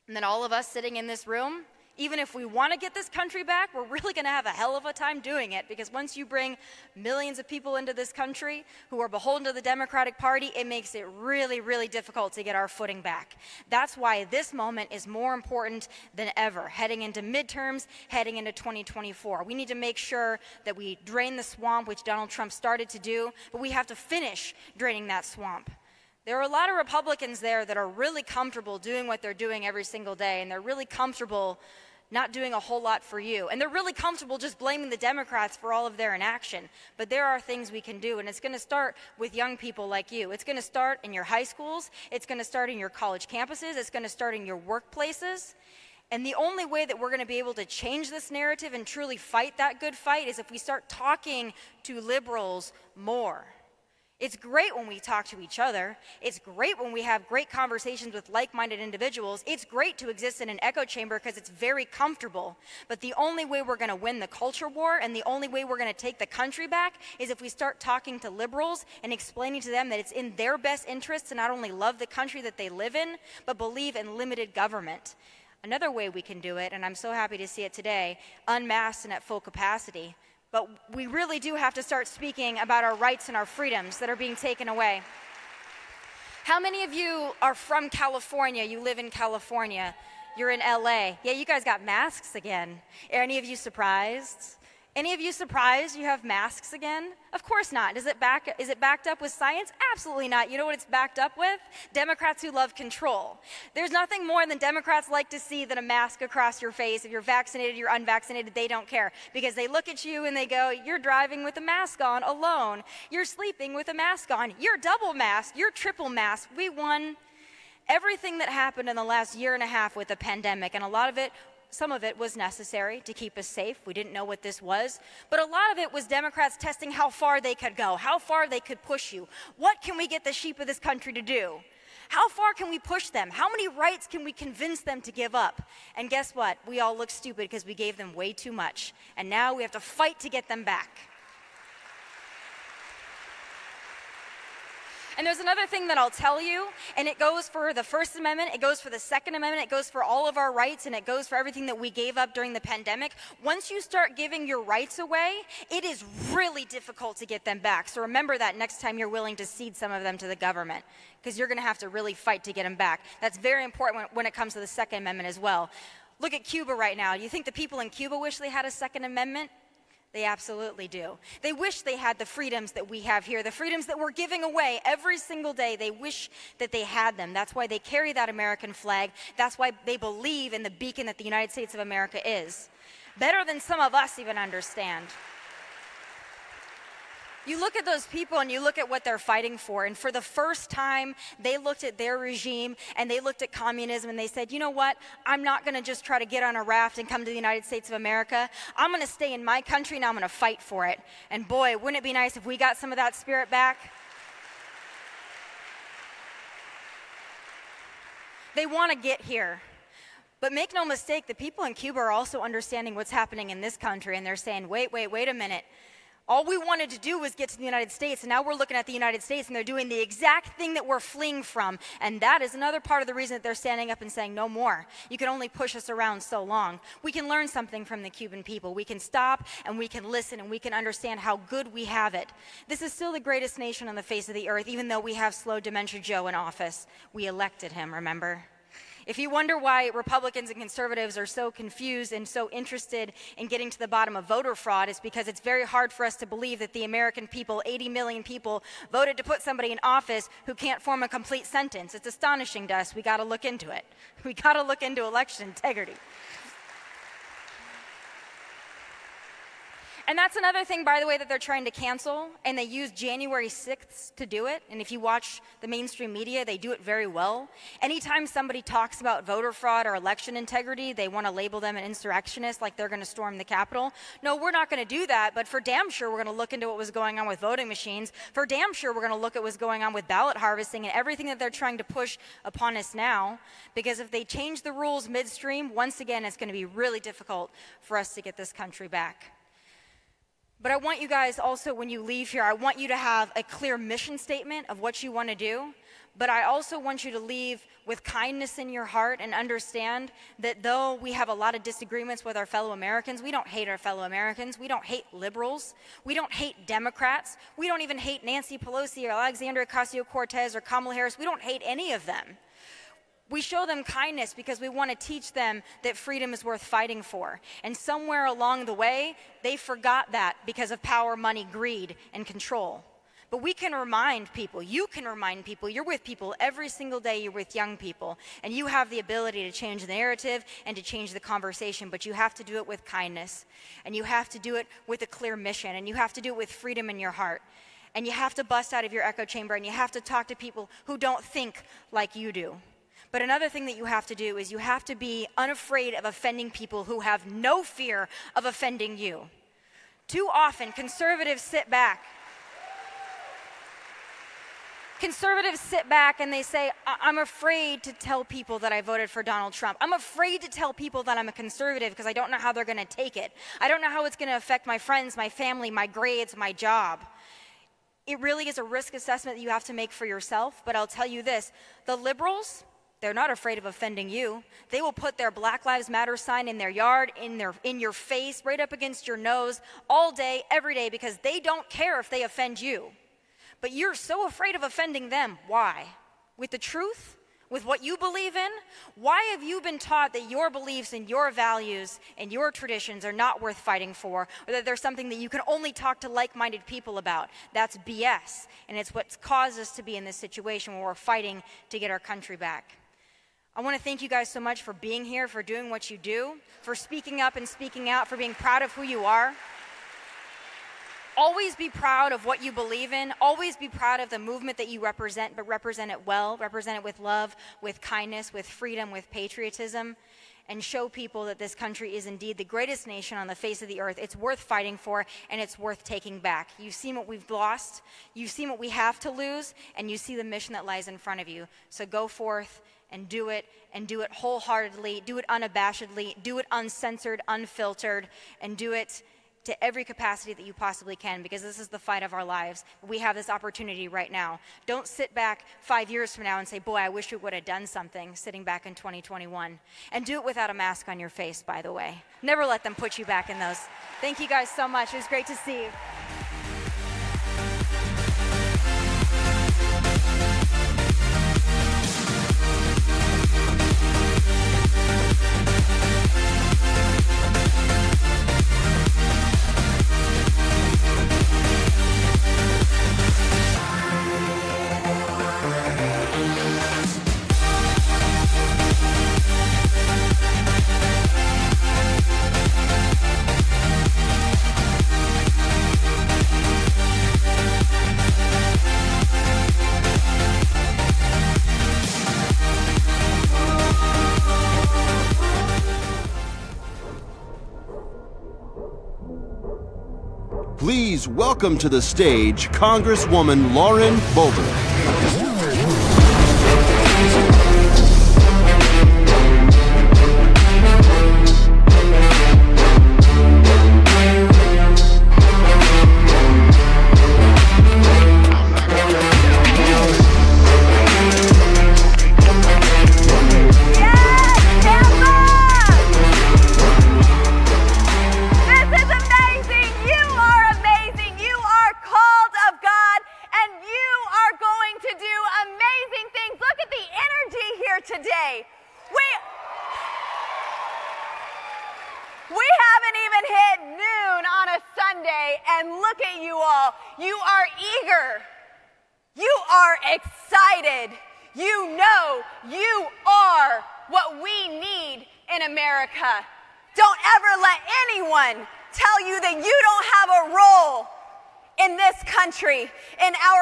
And then all of us sitting in this room, even if we want to get this country back, we're really going to have a hell of a time doing it because once you bring millions of people into this country who are beholden to the Democratic Party, it makes it really, really difficult to get our footing back. That's why this moment is more important than ever, heading into midterms, heading into 2024. We need to make sure that we drain the swamp, which Donald Trump started to do, but we have to finish draining that swamp. There are a lot of Republicans there that are really comfortable doing what they're doing every single day, and they're really comfortable not doing a whole lot for you. And they're really comfortable just blaming the Democrats for all of their inaction. But there are things we can do, and it's going to start with young people like you. It's going to start in your high schools, it's going to start in your college campuses, it's going to start in your workplaces. And the only way that we're going to be able to change this narrative and truly fight that good fight is if we start talking to liberals more. It's great when we talk to each other. It's great when we have great conversations with like minded individuals. It's great to exist in an echo chamber because it's very comfortable. But the only way we're going to win the culture war and the only way we're going to take the country back is if we start talking to liberals and explaining to them that it's in their best interest to not only love the country that they live in, but believe in limited government. Another way we can do it, and I'm so happy to see it today, unmasked and at full capacity. But we really do have to start speaking about our rights and our freedoms that are being taken away. How many of you are from California? You live in California. You're in LA. Yeah, you guys got masks again. Are any of you surprised? Any of you surprised you have masks again? Of course not. Is it, back, is it backed up with science? Absolutely not. You know what it's backed up with? Democrats who love control. There's nothing more than Democrats like to see than a mask across your face. If you're vaccinated, you're unvaccinated, they don't care. Because they look at you and they go, You're driving with a mask on alone. You're sleeping with a mask on. You're double masked. You're triple masked. We won everything that happened in the last year and a half with the pandemic, and a lot of it some of it was necessary to keep us safe. We didn't know what this was. But a lot of it was Democrats testing how far they could go, how far they could push you. What can we get the sheep of this country to do? How far can we push them? How many rights can we convince them to give up? And guess what? We all look stupid because we gave them way too much. And now we have to fight to get them back. And there's another thing that I'll tell you, and it goes for the First Amendment, it goes for the Second Amendment, it goes for all of our rights, and it goes for everything that we gave up during the pandemic. Once you start giving your rights away, it is really difficult to get them back. So remember that next time you're willing to cede some of them to the government, because you're going to have to really fight to get them back. That's very important when, when it comes to the Second Amendment as well. Look at Cuba right now. Do you think the people in Cuba wish they had a Second Amendment? They absolutely do. They wish they had the freedoms that we have here, the freedoms that we're giving away every single day. They wish that they had them. That's why they carry that American flag. That's why they believe in the beacon that the United States of America is. Better than some of us even understand. You look at those people and you look at what they're fighting for, and for the first time, they looked at their regime and they looked at communism and they said, you know what? I'm not going to just try to get on a raft and come to the United States of America. I'm going to stay in my country and I'm going to fight for it. And boy, wouldn't it be nice if we got some of that spirit back? They want to get here. But make no mistake, the people in Cuba are also understanding what's happening in this country, and they're saying, wait, wait, wait a minute. All we wanted to do was get to the United States, and now we're looking at the United States, and they're doing the exact thing that we're fleeing from. And that is another part of the reason that they're standing up and saying, No more. You can only push us around so long. We can learn something from the Cuban people. We can stop, and we can listen, and we can understand how good we have it. This is still the greatest nation on the face of the earth, even though we have slow dementia Joe in office. We elected him, remember? If you wonder why Republicans and conservatives are so confused and so interested in getting to the bottom of voter fraud, it's because it's very hard for us to believe that the American people, 80 million people, voted to put somebody in office who can't form a complete sentence. It's astonishing to us. We got to look into it. We got to look into election integrity. And that's another thing, by the way, that they're trying to cancel, and they use January 6th to do it. And if you watch the mainstream media, they do it very well. Anytime somebody talks about voter fraud or election integrity, they want to label them an insurrectionist, like they're going to storm the Capitol. No, we're not going to do that, but for damn sure, we're going to look into what was going on with voting machines. For damn sure, we're going to look at what's going on with ballot harvesting and everything that they're trying to push upon us now. Because if they change the rules midstream, once again, it's going to be really difficult for us to get this country back. But I want you guys also, when you leave here, I want you to have a clear mission statement of what you want to do. But I also want you to leave with kindness in your heart and understand that though we have a lot of disagreements with our fellow Americans, we don't hate our fellow Americans. We don't hate liberals. We don't hate Democrats. We don't even hate Nancy Pelosi or Alexandria Ocasio Cortez or Kamala Harris. We don't hate any of them. We show them kindness because we want to teach them that freedom is worth fighting for. And somewhere along the way, they forgot that because of power, money, greed, and control. But we can remind people, you can remind people, you're with people every single day, you're with young people, and you have the ability to change the narrative and to change the conversation, but you have to do it with kindness, and you have to do it with a clear mission, and you have to do it with freedom in your heart. And you have to bust out of your echo chamber, and you have to talk to people who don't think like you do. But another thing that you have to do is you have to be unafraid of offending people who have no fear of offending you. Too often, conservatives sit back. Conservatives sit back and they say, I'm afraid to tell people that I voted for Donald Trump. I'm afraid to tell people that I'm a conservative because I don't know how they're going to take it. I don't know how it's going to affect my friends, my family, my grades, my job. It really is a risk assessment that you have to make for yourself, but I'll tell you this the liberals, they're not afraid of offending you. They will put their Black Lives Matter sign in their yard, in, their, in your face, right up against your nose, all day, every day, because they don't care if they offend you. But you're so afraid of offending them. Why? With the truth? With what you believe in? Why have you been taught that your beliefs and your values and your traditions are not worth fighting for, or that there's something that you can only talk to like minded people about? That's BS. And it's what's caused us to be in this situation where we're fighting to get our country back. I want to thank you guys so much for being here, for doing what you do, for speaking up and speaking out, for being proud of who you are. Always be proud of what you believe in. Always be proud of the movement that you represent, but represent it well. Represent it with love, with kindness, with freedom, with patriotism, and show people that this country is indeed the greatest nation on the face of the earth. It's worth fighting for, and it's worth taking back. You've seen what we've lost, you've seen what we have to lose, and you see the mission that lies in front of you. So go forth and do it and do it wholeheartedly, do it unabashedly, do it uncensored, unfiltered, and do it to every capacity that you possibly can because this is the fight of our lives. We have this opportunity right now. Don't sit back five years from now and say, Boy, I wish we would have done something sitting back in 2021. And do it without a mask on your face, by the way. Never let them put you back in those. Thank you guys so much. It was great to see you. Please welcome to the stage Congresswoman Lauren Boebert.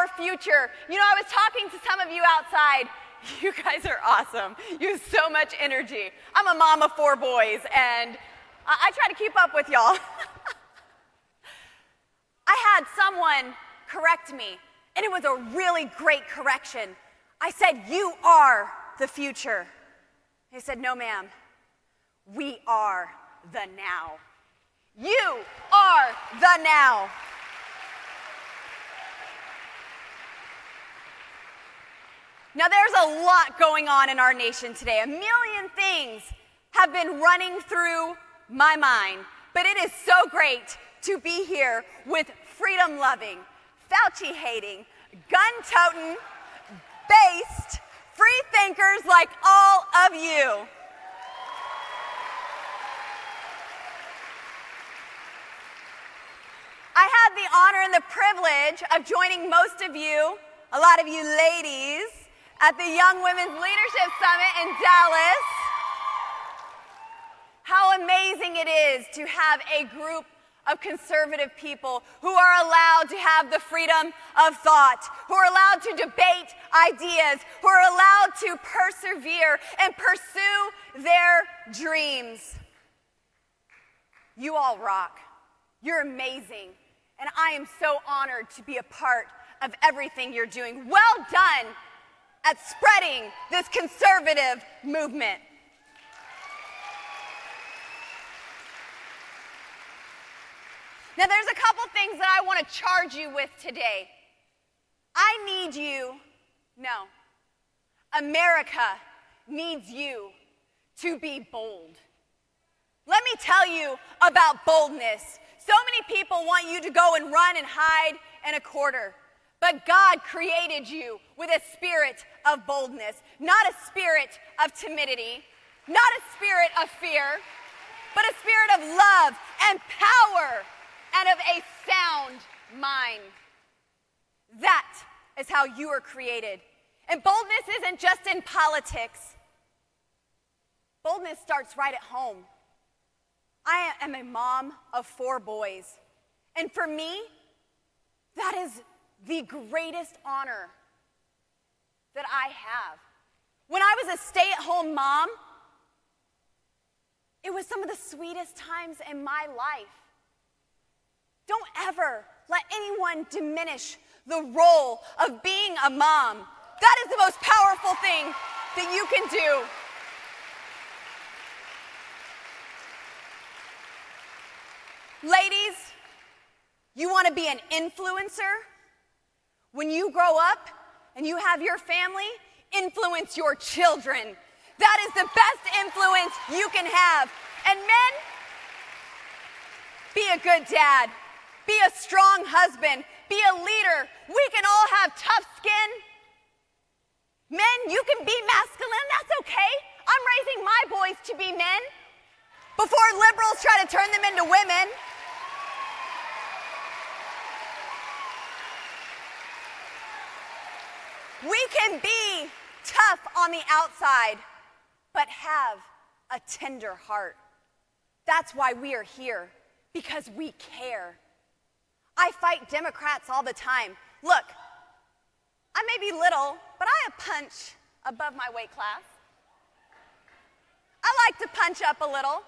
Future. You know, I was talking to some of you outside. You guys are awesome. You have so much energy. I'm a mom of four boys, and I, I try to keep up with y'all. I had someone correct me, and it was a really great correction. I said, You are the future. He said, No, ma'am. We are the now. You are the now. Now, there's a lot going on in our nation today. A million things have been running through my mind, but it is so great to be here with freedom loving, Fauci hating, gun toting, based, free thinkers like all of you. I had the honor and the privilege of joining most of you, a lot of you ladies, at the Young Women's Leadership Summit in Dallas. How amazing it is to have a group of conservative people who are allowed to have the freedom of thought, who are allowed to debate ideas, who are allowed to persevere and pursue their dreams. You all rock. You're amazing. And I am so honored to be a part of everything you're doing. Well done at spreading this conservative movement. Now, there's a couple things that I want to charge you with today. I need you, no, America needs you to be bold. Let me tell you about boldness. So many people want you to go and run and hide in a quarter. But God created you with a spirit of boldness, not a spirit of timidity, not a spirit of fear, but a spirit of love and power and of a sound mind. That is how you are created. And boldness isn't just in politics, boldness starts right at home. I am a mom of four boys. And for me, that is the greatest honor that I have. When I was a stay at home mom, it was some of the sweetest times in my life. Don't ever let anyone diminish the role of being a mom. That is the most powerful thing that you can do. Ladies, You want to be an influencer? When you grow up and you have your family, influence your children. That is the best influence you can have. And men, be a good dad, be a strong husband, be a leader. We can all have tough skin. Men, you can be masculine, that's okay. I'm raising my boys to be men before liberals try to turn them into women. We can be tough on the outside, but have a tender heart. That's why we are here, because we care. I fight Democrats all the time. Look, I may be little, but I have punch above my weight class. I like to punch up a little.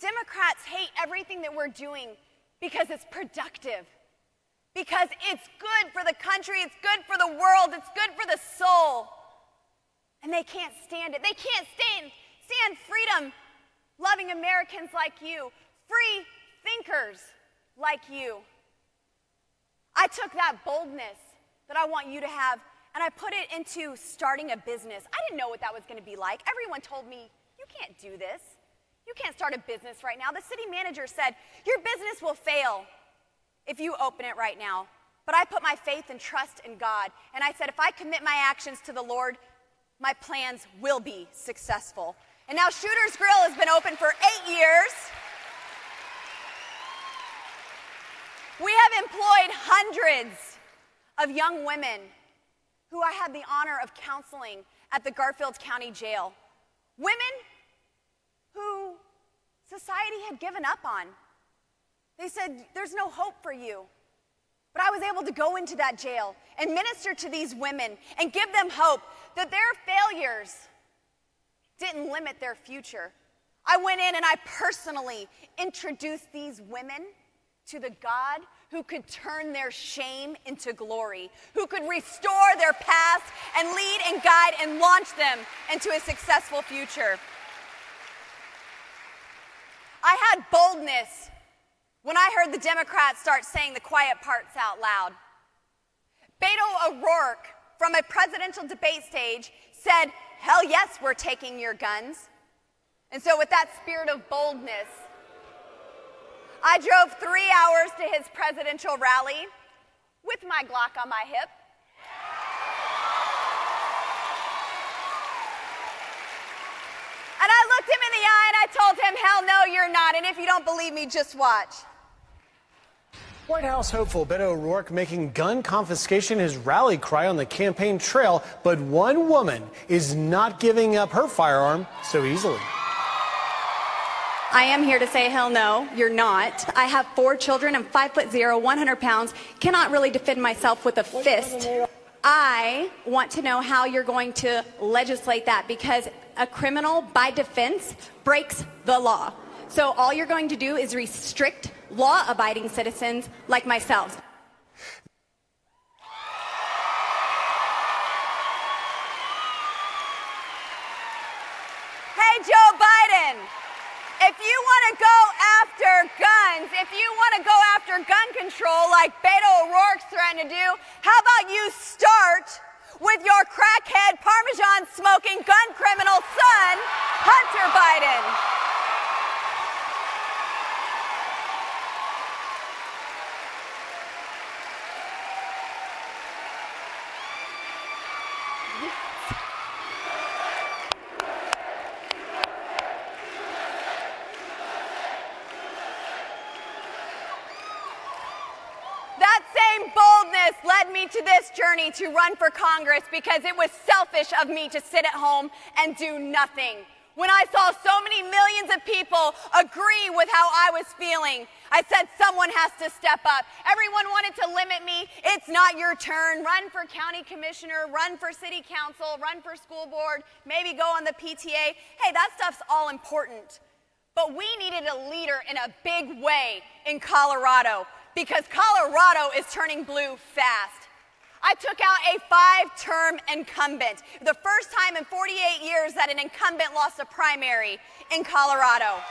Democrats hate everything that we're doing because it's productive, because it's good for the country, it's good for the world, it's good for the soul. And they can't stand it. They can't stand, stand freedom loving Americans like you, free thinkers like you. I took that boldness that I want you to have and I put it into starting a business. I didn't know what that was going to be like. Everyone told me, you can't do this. You can't start a business right now. The city manager said, your business will fail if you open it right now. But I put my faith and trust in God. And I said, if I commit my actions to the Lord, my plans will be successful. And now Shooter's Grill has been open for eight years. We have employed hundreds of young women who I had the honor of counseling at the Garfield County Jail. Women who society had given up on. They said, There's no hope for you. But I was able to go into that jail and minister to these women and give them hope that their failures didn't limit their future. I went in and I personally introduced these women to the God who could turn their shame into glory, who could restore their past and lead and guide and launch them into a successful future. I had boldness when I heard the Democrats start saying the quiet parts out loud. Beto O'Rourke, from a presidential debate stage, said, Hell yes, we're taking your guns. And so, with that spirit of boldness, I drove three hours to his presidential rally with my Glock on my hip. And I looked him in the eye and I told him, hell no, you're not. And if you don't believe me, just watch. White House hopeful Beto O'Rourke making gun confiscation his rally cry on the campaign trail, but one woman is not giving up her firearm so easily. I am here to say, hell no, you're not. I have four children. I'm five foot zero, 100 pounds. Cannot really defend myself with a fist. I want to know how you're going to legislate that because a criminal, by defense, breaks the law. So all you're going to do is restrict law abiding citizens like myself. Hey, Joe Biden. If you want to go after guns, if you want to go after gun control like Beto O'Rourke's trying to do, how about you start with your crackhead Parmesan smoking gun criminal son, Hunter Biden? led to this journey to run for Congress because it was selfish of me to sit at home and do nothing. When I saw so many millions of people agree with how I was feeling, I said someone has to step up. Everyone wanted to limit me. It's not your turn. Run for county commissioner, run for city council, run for school board, maybe go on the PTA. Hey, that stuff's all important. But we needed a leader in a big way in Colorado because Colorado is turning blue fast. I took out a five term incumbent, the first time in 48 years that an incumbent lost a primary in Colorado.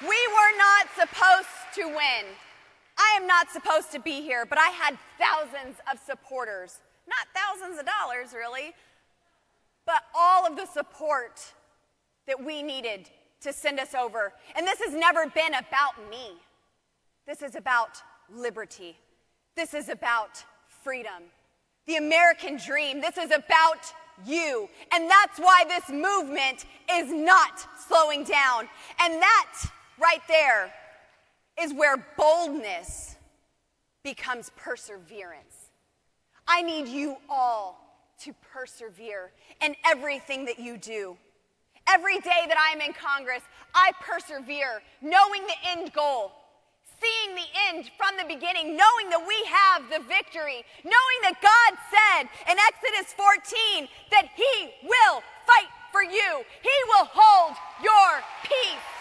We were not supposed to win. I am not supposed to be here, but I had thousands of supporters. Not thousands of dollars, really, but all of the support that we needed to send us over. And this has never been about me. This is about liberty. This is about freedom. The American dream. This is about you. And that's why this movement is not slowing down. And that right there is where boldness becomes perseverance. I need you all to persevere in everything that you do. Every day that I am in Congress, I persevere, knowing the end goal, seeing the end from the beginning, knowing that we have the victory, knowing that God said in Exodus 14 that He will fight for you, He will hold your peace.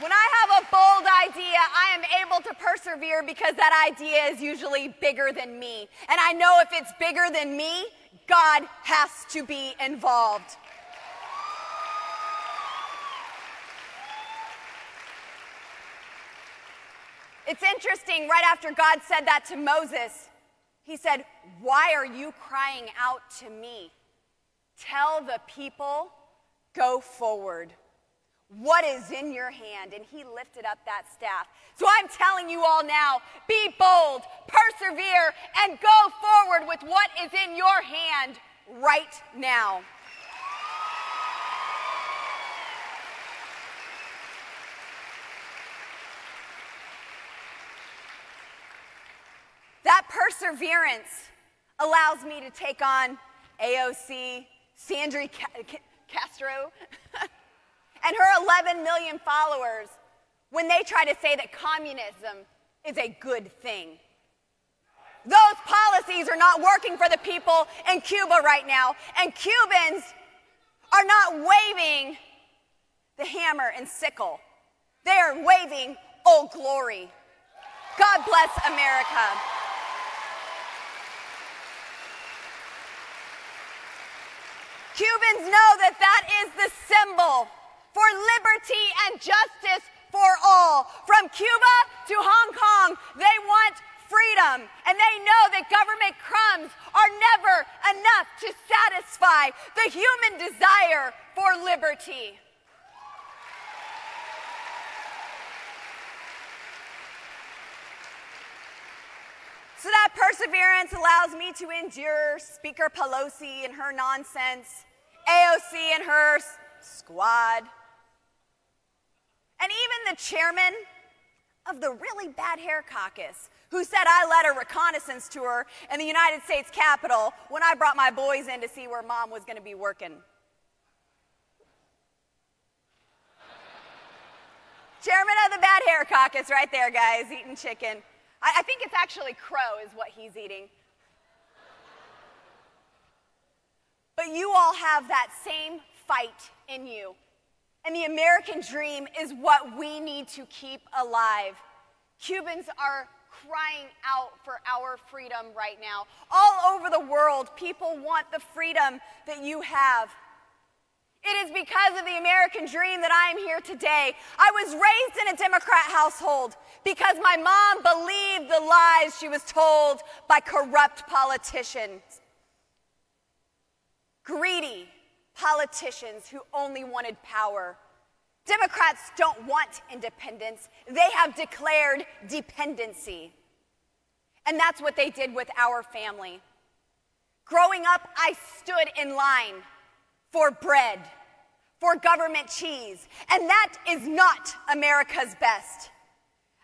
When I have a bold idea, I am able to persevere because that idea is usually bigger than me. And I know if it's bigger than me, God has to be involved. It's interesting, right after God said that to Moses, he said, Why are you crying out to me? Tell the people, go forward what is in your hand. And he lifted up that staff. So I'm telling you all now be bold, persevere, and go forward with what is in your hand right now. That perseverance allows me to take on AOC, Sandra Castro, and her 11 million followers when they try to say that communism is a good thing. Those policies are not working for the people in Cuba right now, and Cubans are not waving the hammer and sickle. They are waving Old Glory. God bless America. Cubans know that that is the symbol for liberty and justice for all. From Cuba to Hong Kong, they want freedom. And they know that government crumbs are never enough to satisfy the human desire for liberty. So that perseverance allows me to endure Speaker Pelosi and her nonsense, AOC and her squad, and even the chairman of the really bad hair caucus, who said I led a reconnaissance tour in the United States Capitol when I brought my boys in to see where mom was going to be working. Chairman of the bad hair caucus, right there, guys, eating chicken. I, I think it's actually crow, is what he's eating. But you all have that same fight in you. And the American dream is what we need to keep alive. Cubans are crying out for our freedom right now. All over the world, people want the freedom that you have. It is because of the American dream that I am here today. I was raised in a Democrat household because my mom believed the lies she was told by corrupt politicians. Greedy, politicians who only wanted power. Democrats don't want independence, they have declared dependency. And that's what they did with our family. Growing up, I stood in line for bread, for government cheese, and that is not America's best.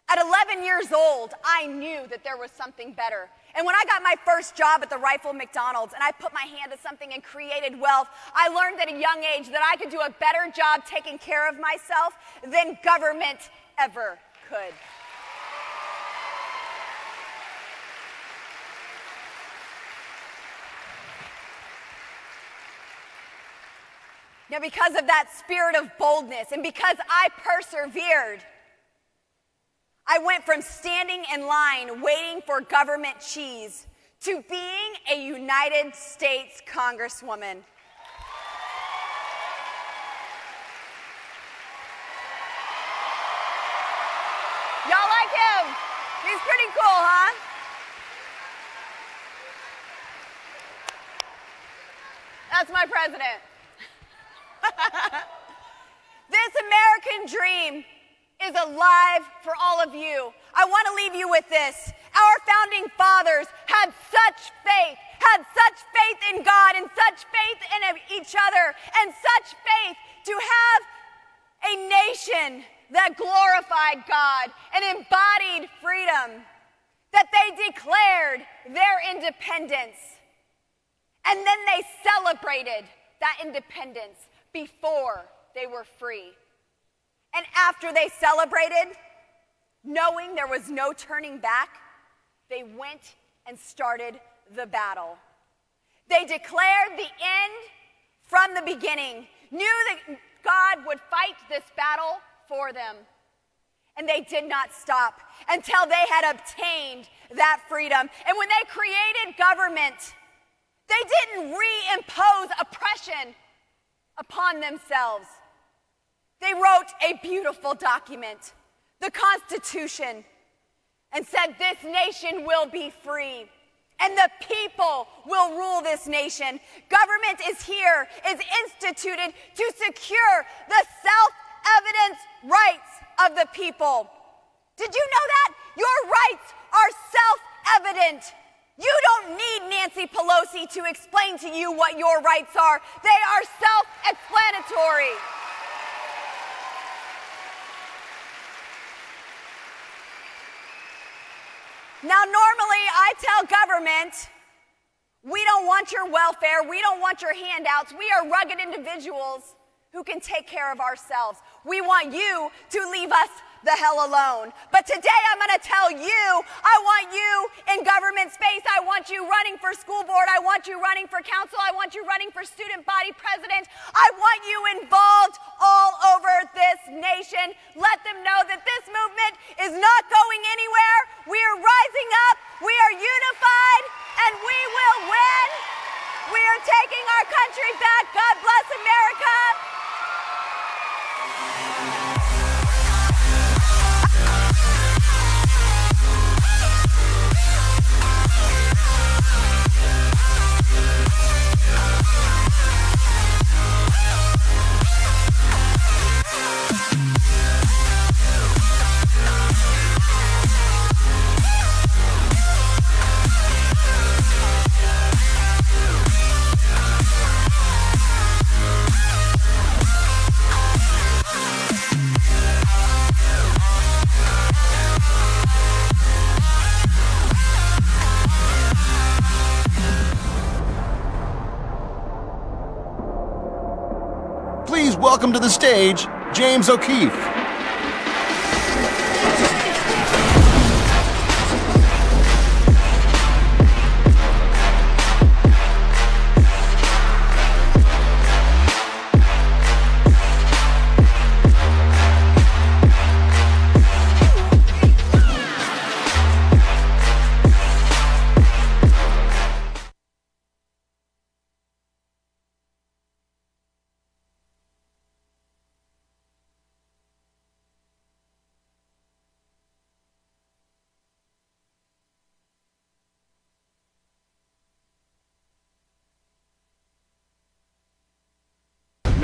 At 11 years old, I knew that there was something better. And when I got my first job at the Rifle McDonald's and I put my hand to something and created wealth, I learned at a young age that I could do a better job taking care of myself than government ever could. Now, because of that spirit of boldness and because I persevered, I went from standing in line waiting for government cheese to being a United States Congresswoman. Y'all like him? He's pretty cool, huh? That's my president. this American dream is alive for all of you. I want to leave you with this. Our founding fathers had such faith, had such faith in God and such faith in each other and such faith to have a nation that glorified God and embodied freedom, that they declared their independence. And then they celebrated that independence before they were free. And after they celebrated, knowing there was no turning back, they went and started the battle. They declared the end from the beginning, knew that God would fight this battle for them. And they did not stop until they had obtained that freedom. And when they created government, they didn't reimpose oppression upon themselves. They wrote a beautiful document, the Constitution, and said, This nation will be free and the people will rule this nation. Government is here, is instituted to secure the self evident rights of the people. Did you know that? Your rights are self evident. You don't need Nancy Pelosi to explain to you what your rights are, they are self explanatory. Now, normally I tell government, we don't want your welfare, we don't want your handouts, we are rugged individuals who can take care of ourselves. We want you to leave us the hell alone. But today I'm going to tell you I want you in government space. I want you running for school board. I want you running for council. I want you running for student body president. I want you involved all over this nation. Let them know that this movement is not going anywhere. We are rising up. We are unified and we will win. We are taking our country back. God bless America. Welcome to the stage James O'Keefe.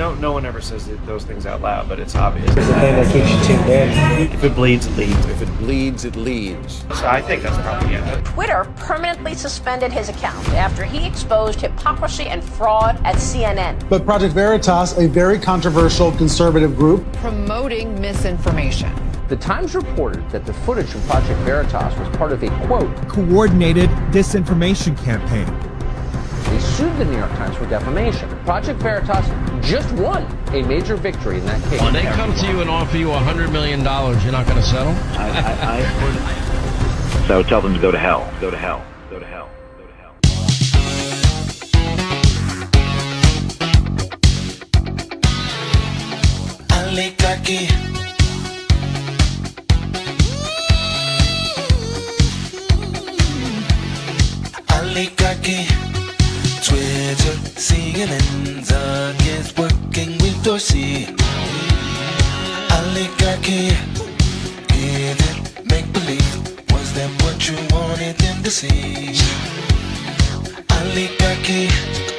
No, no one ever says those things out loud, but it's obvious. It's the thing that keeps you tuned in. If it bleeds, it leads. If it bleeds, it leads. So I think that's propaganda. Twitter permanently suspended his account after he exposed hypocrisy and fraud at CNN. But Project Veritas, a very controversial conservative group, promoting misinformation. The Times reported that the footage from Project Veritas was part of a quote coordinated disinformation campaign. They sued the New York Times for defamation. Project Veritas just won a major victory in that case. When they come to you and offer you $100 million, you're not going to settle? I, I, I, so tell them to go to hell. Go to hell. Go to hell. Go to hell. Alicaki. Alikaki, Twitter, CNN, Zug working with Dorsey. Alikaki, is it make believe? Was that what you wanted them to see? Alikaki.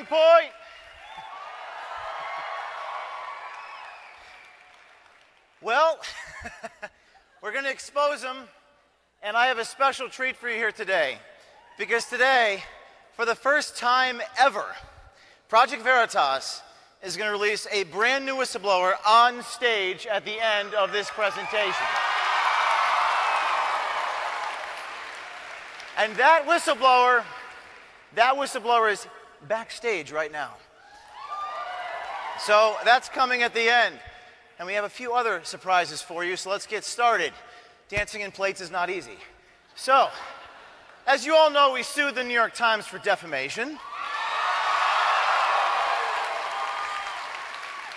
Turning Point. Well, we're going to expose them, and I have a special treat for you here today. Because today, for the first time ever, Project Veritas is going to release a brand new whistleblower on stage at the end of this presentation. And that whistleblower, that whistleblower is backstage right now. So that's coming at the end. And we have a few other surprises for you, so let's get started. Dancing in plates is not easy. So, as you all know, we sued the New York Times for defamation.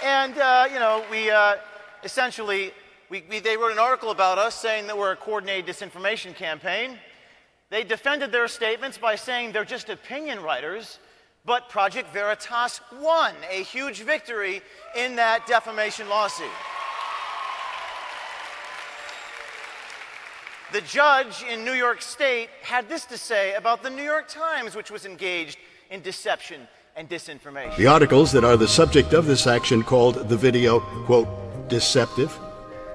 And, uh, you know, we uh, essentially, we, we, they wrote an article about us saying that we're a coordinated disinformation campaign. They defended their statements by saying they're just opinion writers, but Project Veritas won a huge victory in that defamation lawsuit. The judge in New York State had this to say about the New York Times, which was engaged in deception and disinformation. The articles that are the subject of this action called the video, quote, deceptive,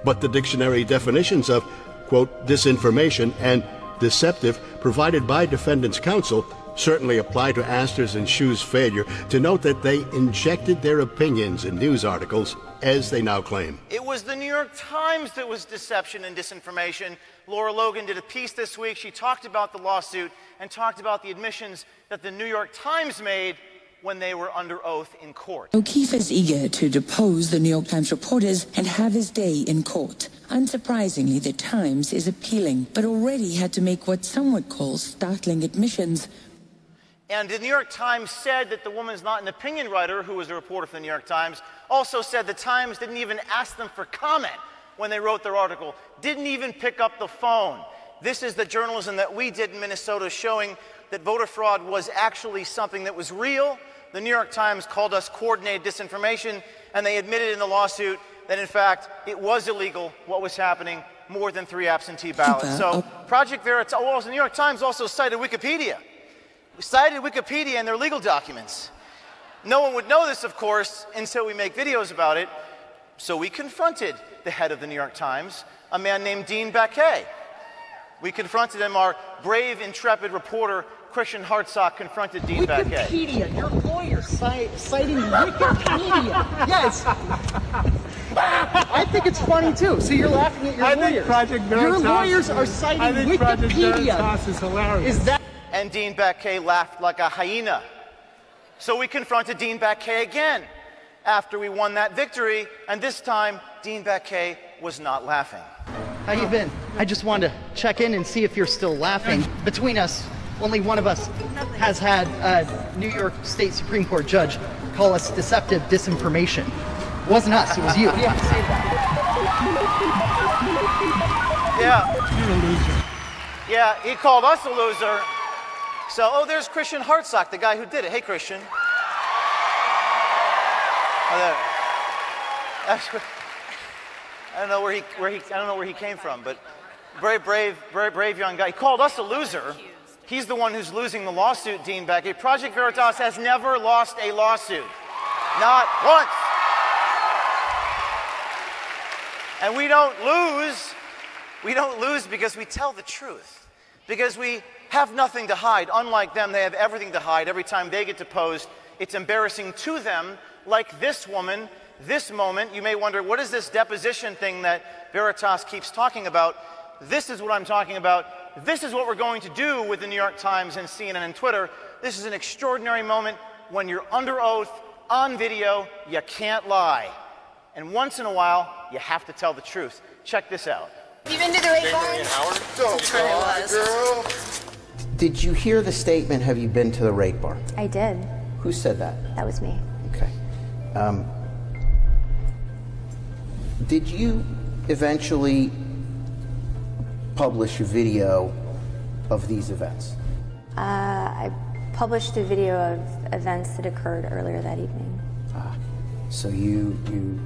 but the dictionary definitions of, quote, disinformation and deceptive provided by defendant's counsel certainly apply to Astor's and Hsu's failure to note that they injected their opinions in news articles, as they now claim. It was the New York Times that was deception and disinformation. Lara Logan did a piece this week. She talked about the lawsuit and talked about the admissions that the New York Times made when they were under oath in court. O'Keefe is eager to depose the New York Times reporters and have his day in court. Unsurprisingly, the Times is appealing, but already had to make what some would call startling admissions. And the New York Times said that the woman is not an opinion writer who was a reporter for the New York Times. Also said the Times didn't even ask them for comment when they wrote their article, didn't even pick up the phone. This is the journalism that we did in Minnesota showing that voter fraud was actually something that was real. The New York Times called us coordinated disinformation, and they admitted in the lawsuit that, in fact, it was illegal what was happening more than three absentee ballots. So, oh. Project Veritas, oh, the New York Times also cited Wikipedia. We cited Wikipedia in their legal documents. No one would know this, of course, until we make videos about it. So we confronted the head of the New York Times, a man named Dean Baquet. We confronted him. Our brave, intrepid reporter, Christian Hartsock, confronted Dean Baquet. Wikipedia, your lawyer ci- citing Wikipedia. yes. I think it's funny too. So you're laughing at your I lawyers. think Project your lawyers are citing I think Project Wikipedia. Veritas is hilarious. Is that And Dean Baquet laughed like a hyena. So we confronted Dean Baquet again after we won that victory, and this time Dean Baquet was not laughing. How you been? I just wanted to check in and see if you're still laughing. Between us, only one of us has had a New York State Supreme Court judge call us deceptive disinformation. It wasn't us, it was you. Yeah. You're a loser. Yeah, he called us a loser. So, oh, there's Christian Hartsock, the guy who did it. Hey, Christian. Oh, I don't know where he, where he, I don't know where he came from, but brave, brave, brave, brave young guy. He called us a loser He's the one who's losing the lawsuit, Dean Baquet. Project Veritas has never lost a lawsuit. Not once. And we don't lose. We don't lose because we tell the truth. Because we have nothing to hide. Unlike them, they have everything to hide. Every time they get deposed, it's embarrassing to them, like this woman, this moment. You may wonder, what is this deposition thing that Veritas keeps talking about? This is what I'm talking about. This is what we're going to do with the New York Times and CNN and Twitter. This is an extraordinary moment when you're under oath, on video, you can't lie. And once in a while, you have to tell the truth. Check this out. You been to the Rate Barn? That's where I was. Did you hear the statement, have you been to the rate bar? I did. Who said that? That was me. Okay. Um, did you eventually publish a video of these events? Uh, I published a video of events that occurred earlier that evening. Ah, so you you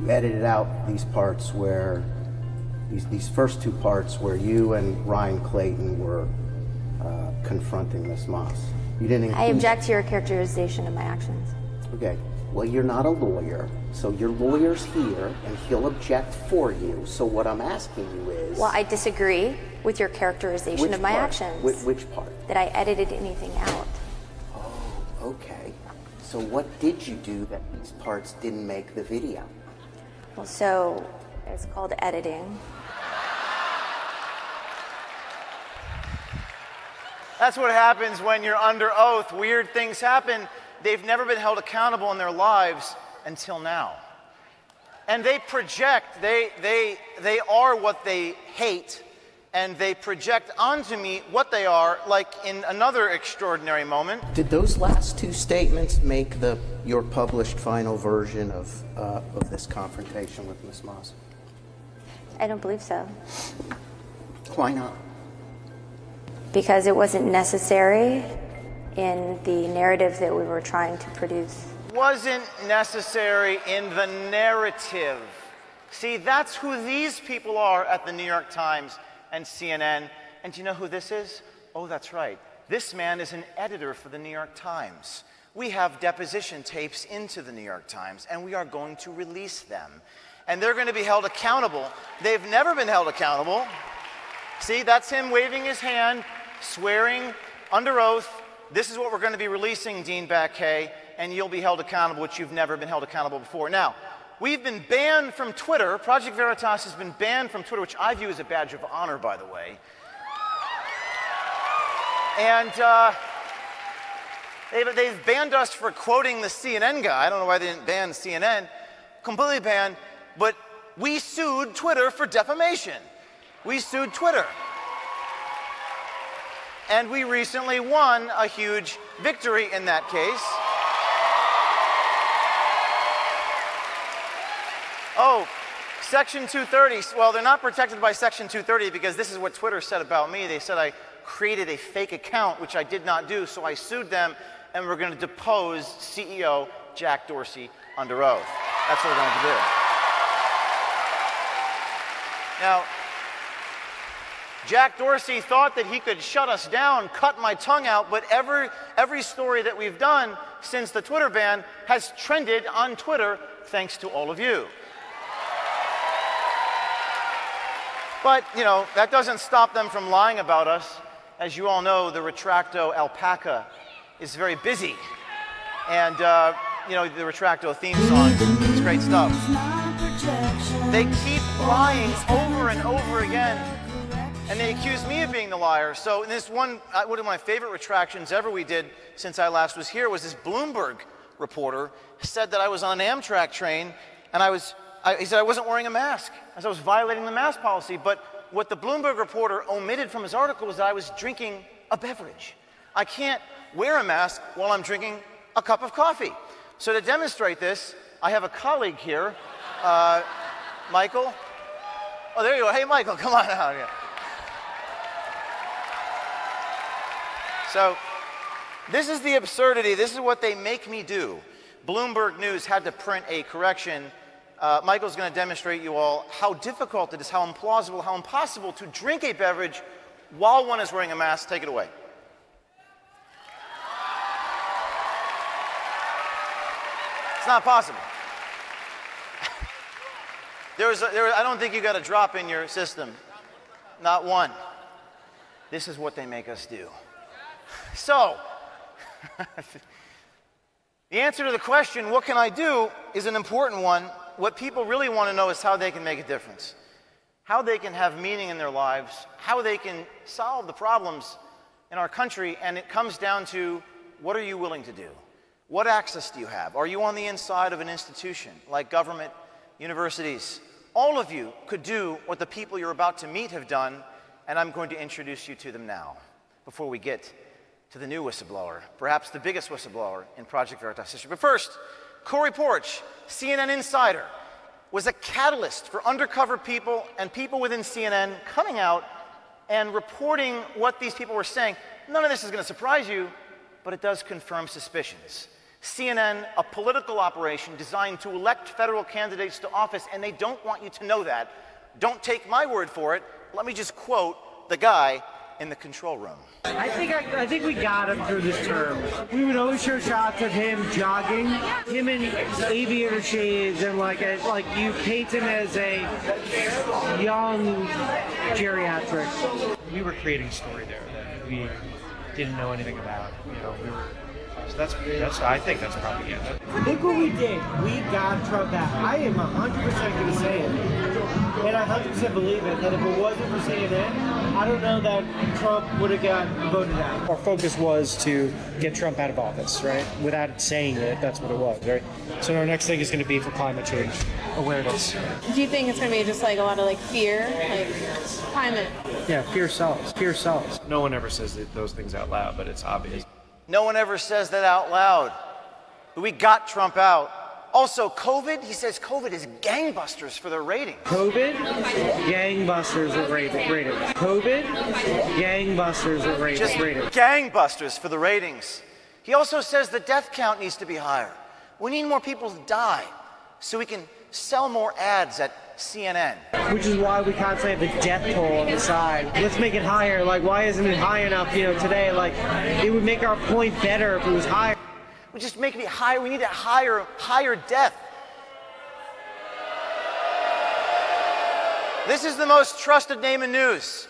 you edited out these parts where these these first two parts where you and Ryan Clayton were uh, confronting Miss Moss. You didn't. I object to your characterization of my actions. Okay. Well, you're not a lawyer, so your lawyer's here, and he'll object for you. So what I'm asking you is, Well, I disagree with your characterization which of my part? actions. Which, which part? That I edited anything out. Oh, okay. So what did you do that these parts didn't make the video? Well, so it's called editing. That's what happens when you're under oath. Weird things happen. They've never been held accountable in their lives until now. And they project, they, they, they are what they hate, and they project onto me what they are, like in another extraordinary moment. Did those last two statements make the your published final version of uh, of this confrontation with Miss Moss? I don't believe so. Why not? Because it wasn't necessary in the narrative that we were trying to produce. wasn't necessary in the narrative. See, that's who these people are at the New York Times and CNN. And do you know who this is? Oh, that's right. This man is an editor for the New York Times. We have deposition tapes into the New York Times, and we are going to release them. And they're going to be held accountable. They've never been held accountable. See, that's him waving his hand, swearing under oath. This is what we're going to be releasing, Dean Baquet, and you'll be held accountable, which you've never been held accountable before. Now, we've been banned from Twitter. Project Veritas has been banned from Twitter, which I view as a badge of honor, by the way. And uh, they've, they've banned us for quoting the CNN guy. I don't know why they didn't ban CNN. Completely banned. But we sued Twitter for defamation. We sued Twitter. And we recently won a huge victory in that case. Oh, Section 230. Well, they're not protected by Section 230 because this is what Twitter said about me. They said I created a fake account, which I did not do, so I sued them, and we're going to depose CEO Jack Dorsey under oath. That's what we're going to do. Now, Jack Dorsey thought that he could shut us down, cut my tongue out, but every, every story that we've done since the Twitter ban has trended on Twitter thanks to all of you. But, you know, that doesn't stop them from lying about us. As you all know, the Retracto alpaca is very busy. And, uh, you know, the Retracto theme song, it's great stuff. They keep lying over and over again. And they accuse me of being the liar. So this one, uh, one of my favorite retractions ever we did since I last was here was this Bloomberg reporter said that I was on an Amtrak train and I was, I, he said I wasn't wearing a mask as I was violating the mask policy. But what the Bloomberg reporter omitted from his article was that I was drinking a beverage. I can't wear a mask while I'm drinking a cup of coffee. So to demonstrate this, I have a colleague here, uh, Michael. Oh, there you go. Hey, Michael, come on out here. So, this is the absurdity. This is what they make me do. Bloomberg News had to print a correction. Uh, Michael's going to demonstrate you all how difficult it is, how implausible, how impossible to drink a beverage while one is wearing a mask, take it away. It's not possible. there was a, there, I don't think you got a drop in your system. Not one. This is what they make us do. So, the answer to the question, what can I do, is an important one. What people really want to know is how they can make a difference, how they can have meaning in their lives, how they can solve the problems in our country. And it comes down to what are you willing to do? What access do you have? Are you on the inside of an institution like government, universities? All of you could do what the people you're about to meet have done, and I'm going to introduce you to them now before we get to the new whistleblower, perhaps the biggest whistleblower in Project Veritas history. But first, Cary Poarch, CNN insider, was a catalyst for undercover people and people within CNN coming out and reporting what these people were saying. None of this is going to surprise you, but it does confirm suspicions. CNN, a political operation designed to elect federal candidates to office, and they don't want you to know that. Don't take my word for it. Let me just quote the guy in the control room. I think I, I think we got him through this term. We would always show shots of him jogging, him in aviator shades, and like a, like you paint him as a young geriatric. We were creating a story there that we didn't know anything about. You know, we were So that's that's I think that's propaganda. Look what we did. We got Trump out. I am 100% going to say it. And I 100% believe it, that if it wasn't for CNN, I don't know that Trump would have got voted out. Our focus was to get Trump out of office, right? Without saying it, that's what it was, right? So our next thing is going to be for climate change awareness. Do you think it's going to be just like a lot of like fear, like climate? Yeah, fear sells. Fear sells. No one ever says those things out loud, but it's obvious. No one ever says that out loud. But we got Trump out. Also, COVID, he says COVID is gangbusters for their ratings. COVID, gangbusters rate- ratings. COVID, gangbusters at rate- Just gangbusters for the ratings. He also says the death count needs to be higher. We need more people to die so we can sell more ads at CNN. Which is why we constantly have the death toll on the side. Let's make it higher. Like, why isn't it high enough, you know, today? Like, it would make our point better if it was higher. We just make it higher. We need a higher, higher death. This is the most trusted name in news.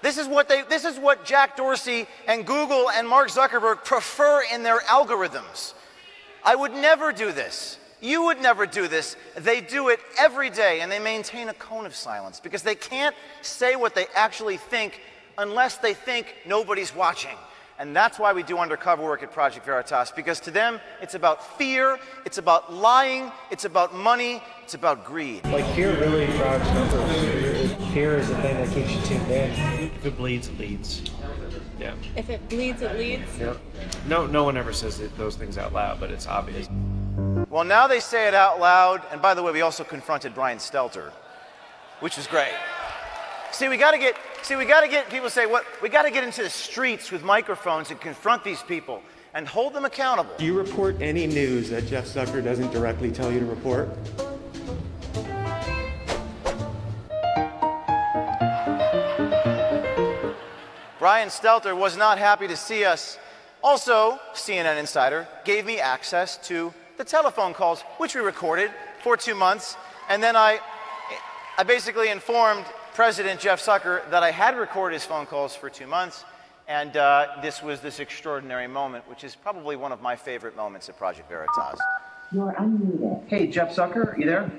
This is what they this is what Jack Dorsey and Google and Mark Zuckerberg prefer in their algorithms. I would never do this. You would never do this. They do it every day and they maintain a cone of silence because they can't say what they actually think unless they think nobody's watching. And that's why we do undercover work at Project Veritas because to them it's about fear, it's about lying, it's about money, it's about greed. Like, fear really drives numbers. Fear is the thing that keeps you tuned in. If it bleeds, it leads. Yeah. If it bleeds, it leads. Yeah. No, no one ever says that- those things out loud, but it's obvious. Well, now they say it out loud. And by the way, we also confronted Brian Stelter, which was great. See, we got to get see, we got to get people say what we got to get into the streets with microphones and confront these people and hold them accountable. Do you report any news that Jeff Zucker doesn't directly tell you to report? Brian Stelter was not happy to see us. Also, CNN Insider gave me access to the telephone calls, which we recorded for two months. And then I, I basically informed President Jeff Zucker that I had recorded his phone calls for two months. And uh, this was this extraordinary moment, which is probably one of my favorite moments at Project Veritas. You're unmuted. Hey, Jeff Zucker, are you there?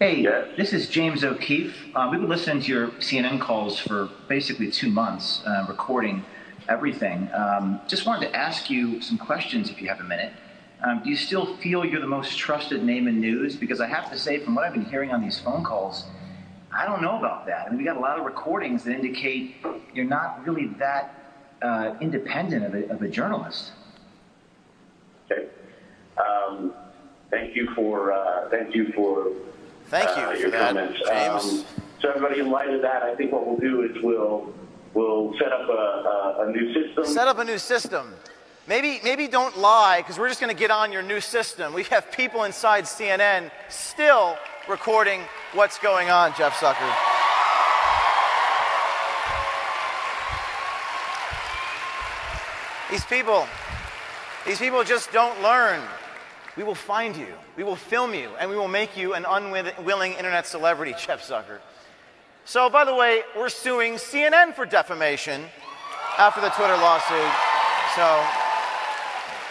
Hey, this is James O'Keefe. Uh, we've been listening to your CNN calls for basically two months, uh, recording everything. Um, just wanted to ask you some questions if you have a minute. Um, do you still feel you're the most trusted name in news? Because I have to say, from what I've been hearing on these phone calls, I don't know about that. I mean, we got a lot of recordings that indicate you're not really that uh, independent of a, of a journalist. Okay. Um, thank you for uh, thank you for Thank uh, you uh, your that, comments. James. Um, so everybody, in light of that, I think what we'll do is we'll we'll set up a, a, a new system. Set up a new system. Maybe, maybe don't lie, because we're just going to get on your new system. We have people inside CNN still recording what's going on, Jeff Zucker. These people, these people just don't learn. We will find you, we will film you, and we will make you an unwilling internet celebrity, Jeff Zucker. So, by the way, we're suing CNN for defamation after the Twitter lawsuit. So,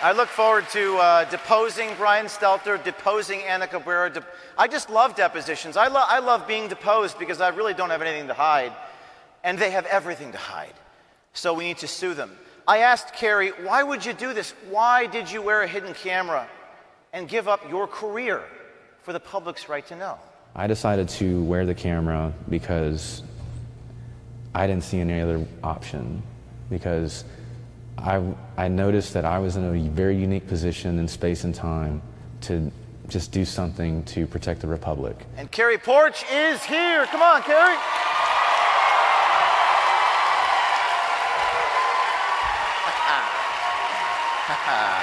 I look forward to uh, deposing Brian Stelter, deposing Ana Cabrera. De- I just love depositions. I, lo- I love being deposed because I really don't have anything to hide, and they have everything to hide. So we need to sue them. I asked Cary, why would you do this? Why did you wear a hidden camera and give up your career for the public's right to know? I decided to wear the camera because I didn't see any other option. Because I, I noticed that I was in a very unique position in space and time to just do something to protect the Republic. And Cary Poarch is here. Come on, Cary.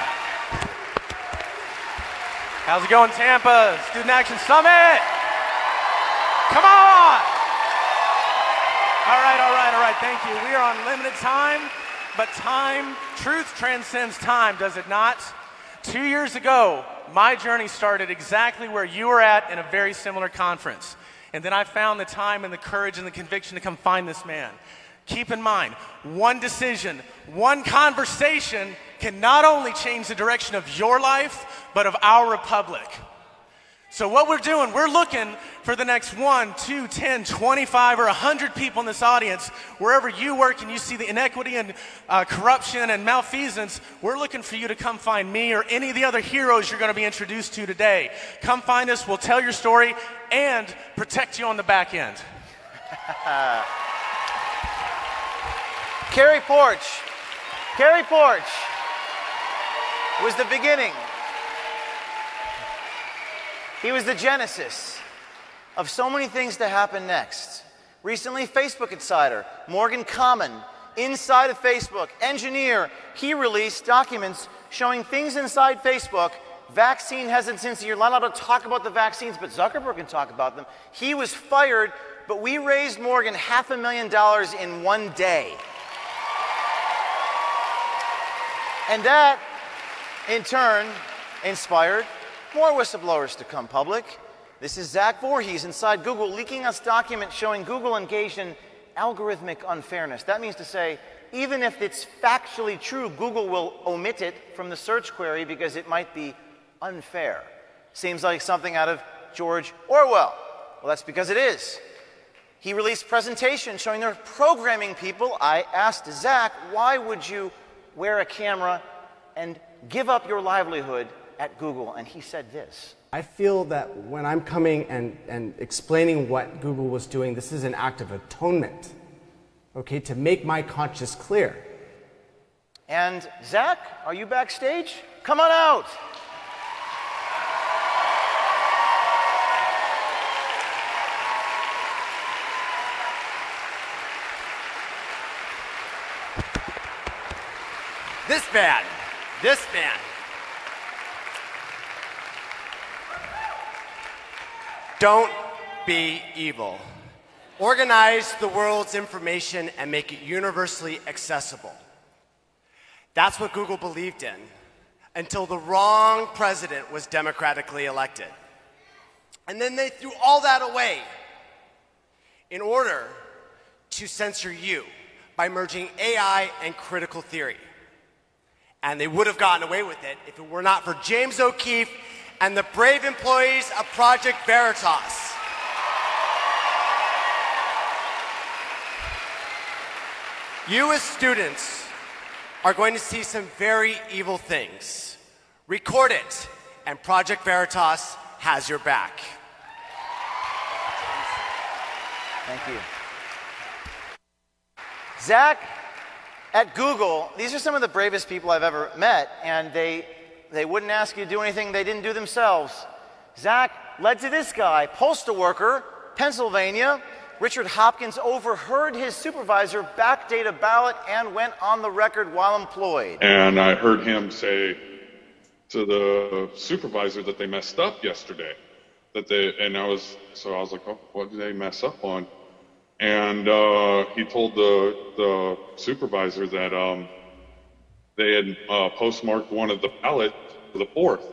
How's it going, Tampa? Student Action Summit! Come on! All right, all right, all right. Thank you. We are on limited time, but time, truth transcends time, does it not? Two years ago, my journey started exactly where you were at in a very similar conference. And then I found the time and the courage and the conviction to come find this man. Keep in mind, one decision, one conversation can not only change the direction of your life, but of our republic. So, what we're doing, we're looking for the next one, two, 10, 25, or 100 people in this audience, wherever you work and you see the inequity and uh, corruption and malfeasance, we're looking for you to come find me or any of the other heroes you're going to be introduced to today. Come find us, we'll tell your story, and protect you on the back end. Cary Poarch. Cary Poarch was the beginning. He was the genesis of so many things to happen next. Recently, Facebook Insider, Morgan Kahmann, inside of Facebook, engineer, he released documents showing things inside Facebook, vaccine hesitancy. You're not allowed to talk about the vaccines, but Zuckerberg can talk about them. He was fired, but we raised Morgan half a million dollars in one day. And that, in turn, inspired more whistleblowers to come public. This is Zach Vorhies inside Google leaking us documents showing Google engaged in algorithmic unfairness. That means to say, even if it's factually true, Google will omit it from the search query because it might be unfair. Seems like something out of George Orwell. Well, that's because it is. He released presentations showing their programming people. I asked Zach, why would you wear a camera and give up your livelihood at Google? And he said this. I feel that when I'm coming and, and explaining what Google was doing, this is an act of atonement, okay, to make my conscience clear. And Zach, are you backstage? Come on out. This man. Don't be evil. Organize the world's information and make it universally accessible. That's what Google believed in until the wrong president was democratically elected. And then they threw all that away in order to censor you by merging AI and critical theory. And they would have gotten away with it if it were not for James O'Keefe and the brave employees of Project Veritas. You, as students, are going to see some very evil things. Record it, and Project Veritas has your back. Thank you. Zach, at Google, these are some of the bravest people I've ever met, and they, they wouldn't ask you to do anything they didn't do themselves. Zach led to this guy, postal worker, Pennsylvania. Richard Hopkins overheard his supervisor backdate a ballot and went on the record while employed. And I heard him say to the supervisor that they messed up yesterday. That they and I was so I was like, oh, what did they mess up on? And uh, he told the the supervisor that um, they had uh, postmarked one of the ballots for the fourth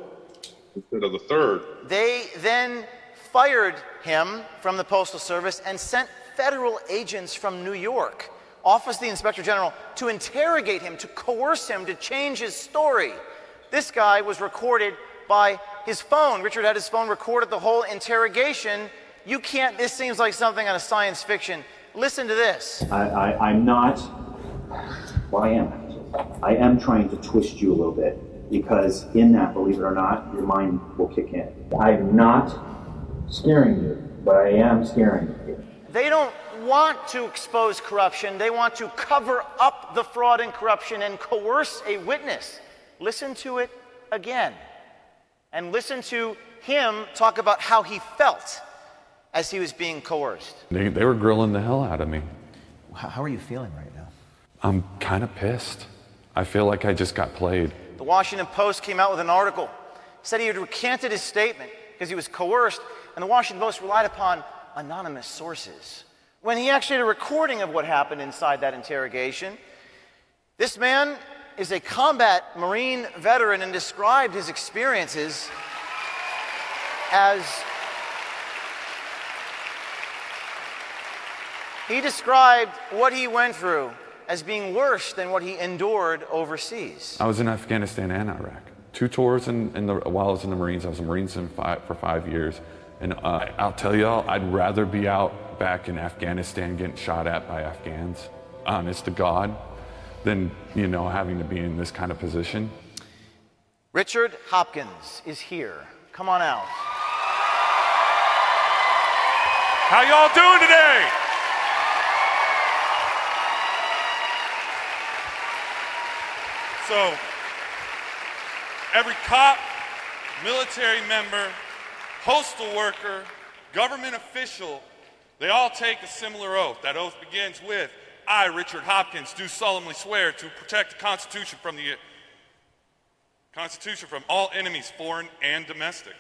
instead of the third. They then fired him from the Postal Service and sent federal agents from New York, Office of the Inspector General, to interrogate him, to coerce him to change his story. This guy was recorded by his phone. Richard had his phone recorded the whole interrogation. You can't, this seems like something out of science fiction. Listen to this. I, I, I'm not, well, I am. I am trying to twist you a little bit because in that, believe it or not, your mind will kick in. I'm not scaring you, but I am scaring you. They don't want to expose corruption. They want to cover up the fraud and corruption and coerce a witness. Listen to it again. And listen to him talk about how he felt as he was being coerced. They, they were grilling the hell out of me. How are you feeling right now? I'm kind of pissed. I feel like I just got played. The Washington Post came out with an article, said he had recanted his statement because he was coerced, and the Washington Post relied upon anonymous sources. When he actually had a recording of what happened inside that interrogation, this man is a combat Marine veteran and described his experiences as he described what he went through as being worse than what he endured overseas. I was in Afghanistan and Iraq. Two tours in, in the, while I was in the Marines. I was a Marine five, for five years. And uh, I'll tell y'all, I'd rather be out back in Afghanistan getting shot at by Afghans, honest to God, than, you know, having to be in this kind of position. Richard Hopkins is here. Come on out. How y'all doing today? So, every cop, military member, postal worker, government official, they all take a similar oath. That oath begins with I, Richard Hopkins, do solemnly swear to protect the Constitution from the Constitution from all enemies, foreign and domestic.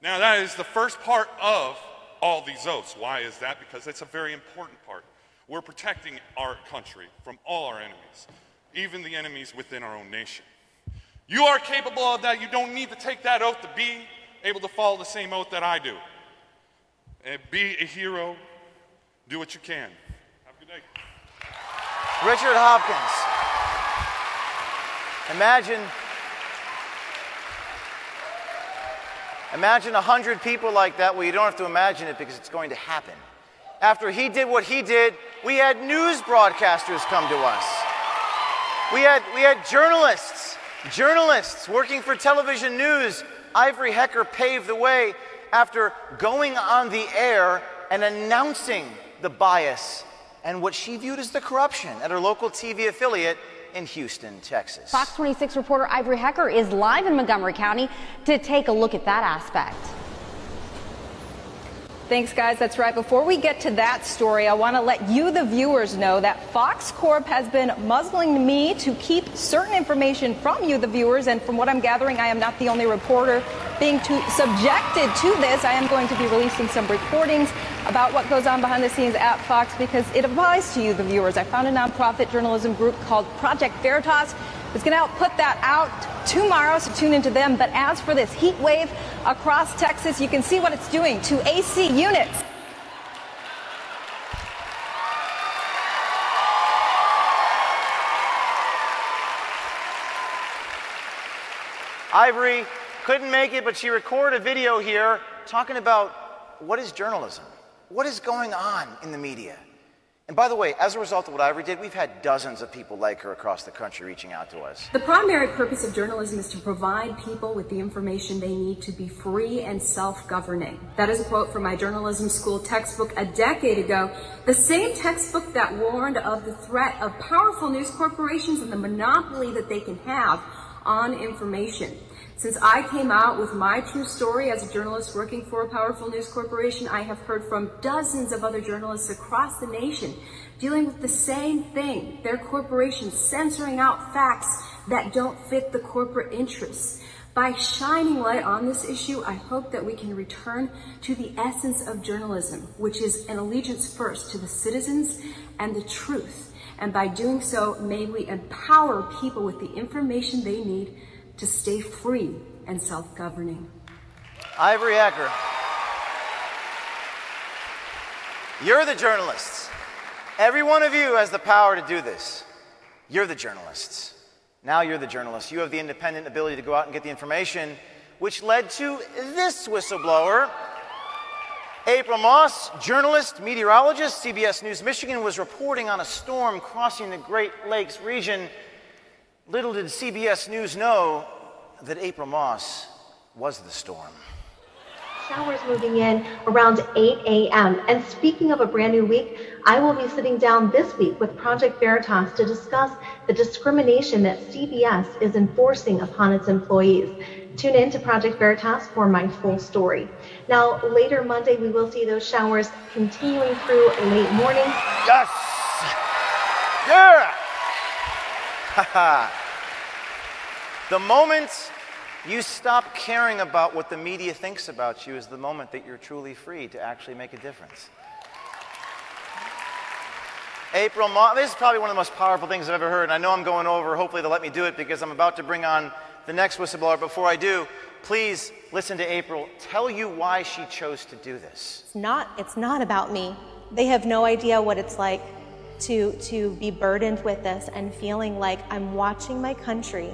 Now, that is the first part of all these oaths. Why is that? Because it's a very important part. We're protecting our country from all our enemies even the enemies within our own nation. You are capable of that. You don't need to take that oath to be able to follow the same oath that I do. And be a hero. Do what you can. Have a good day. Richard Hopkins. Imagine Imagine a hundred people like that. Well, you don't have to imagine it because it's going to happen. After he did what he did, we had news broadcasters come to us. We had, we had journalists, journalists working for television news. Ivory Hecker paved the way after going on the air and announcing the bias and what she viewed as the corruption at her local TV affiliate in Houston, Texas. Fox 26 reporter Ivory Hecker is live in Montgomery County to take a look at that aspect. Thanks, guys. That's right. Before we get to that story, I want to let you, the viewers, know that Fox Corp has been muzzling me to keep certain information from you, the viewers. And from what I'm gathering, I am not the only reporter being subjected to this. I am going to be releasing some recordings about what goes on behind the scenes at Fox because it applies to you, the viewers. I found a nonprofit journalism group called Project Veritas is going to help put that out tomorrow, so tune into them. But as for this heat wave across Texas, you can see what it's doing to AC units. Ivory couldn't make it, but she recorded a video here talking about what is journalism? What is going on in the media? And by the way, as a result of what Ivory did, we've had dozens of people like her across the country reaching out to us. The primary purpose of journalism is to provide people with the information they need to be free and self-governing. That is a quote from my journalism school textbook a decade ago. The same textbook that warned of the threat of powerful news corporations and the monopoly that they can have on information. Since I came out with my true story as a journalist working for a powerful news corporation, I have heard from dozens of other journalists across the nation dealing with the same thing. Their corporations censoring out facts that don't fit the corporate interests. By shining light on this issue, I hope that we can return to the essence of journalism, which is an allegiance first to the citizens and the truth And by doing so, may we empower people with the information they need to stay free and self governing. Ivory Hecker. You're the journalists. Every one of you has the power to do this. You're the journalists. Now you're the journalists. You have the independent ability to go out and get the information, which led to this whistleblower. April Moss, journalist, meteorologist, CBS News Michigan, was reporting on a storm crossing the Great Lakes region. Little did CBS News know that April Moss was the storm. Showers moving in around 8 a.m. And speaking of a brand new week, I will be sitting down this week with Project Veritas to discuss the discrimination that CBS is enforcing upon its employees. Tune in to Project Veritas for my full story. Now, later Monday, we will see those showers continuing through late morning. Yes! Yeah! the moment you stop caring about what the media thinks about you is the moment that you're truly free to actually make a difference. April, Mo- this is probably one of the most powerful things I've ever heard. And I know I'm going over. Hopefully, they'll let me do it because I'm about to bring on the next whistleblower. Before I do, please listen to April tell you why she chose to do this. It's not, it's not about me. They have no idea what it's like to, to be burdened with this and feeling like I'm watching my country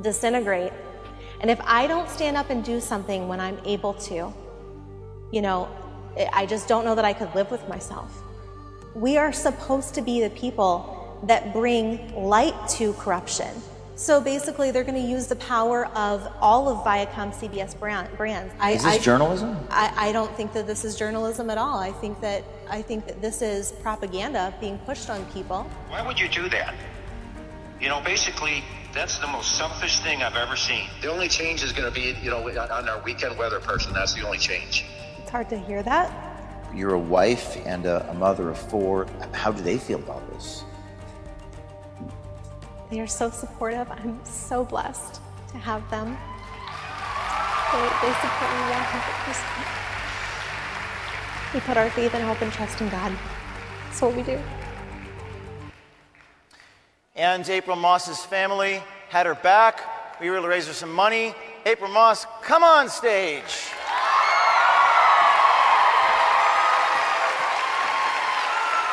disintegrate. And if I don't stand up and do something when I'm able to, you know, I just don't know that I could live with myself. We are supposed to be the people that bring light to corruption. So basically, they're going to use the power of all of Viacom CBS brand, brands. I, Is this I, journalism? I, I don't think that this is journalism at all. I think that I think that this is propaganda being pushed on people. Why would you do that? You know, basically, that's the most selfish thing I've ever seen. The only change is going to be, you know, on our weekend weather person. That's the only change. It's hard to hear that. You're a wife and a, a mother of four. How do they feel about this? They are so supportive. I'm so blessed to have them. They, they support me 100%. We put our faith and hope and trust in God. That's what we do. And April Moss's family had her back. We were able to raise her some money. April Moss, come on stage.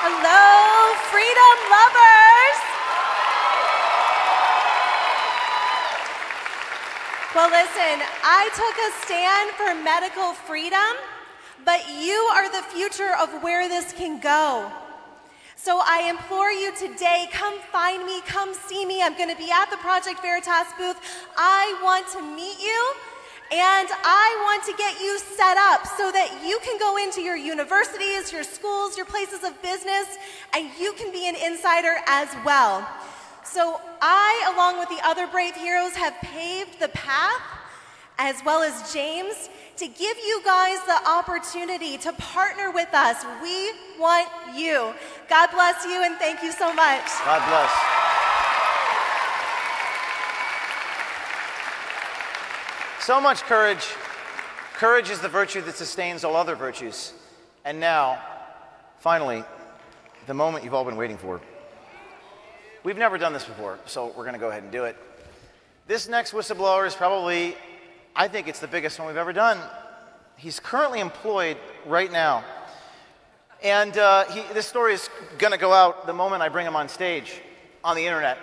Hello, freedom lovers. Well, listen, I took a stand for medical freedom, but you are the future of where this can go. So I implore you today, come find me, come see me. I'm going to be at the Project Veritas booth. I want to meet you. And I want to get you set up so that you can go into your universities, your schools, your places of business, and you can be an insider as well. So I, along with the other brave heroes, have paved the path, as well as James, to give you guys the opportunity to partner with us. We want you. God bless you, and thank you so much. God bless. So much courage. Courage is the virtue that sustains all other virtues. And now, finally, the moment you've all been waiting for. We've never done this before, so we're going to go ahead and do it. This next whistleblower is probably, I think it's the biggest one we've ever done. He's currently employed right now. And uh, he, this story is going to go out the moment I bring him on stage on the internet.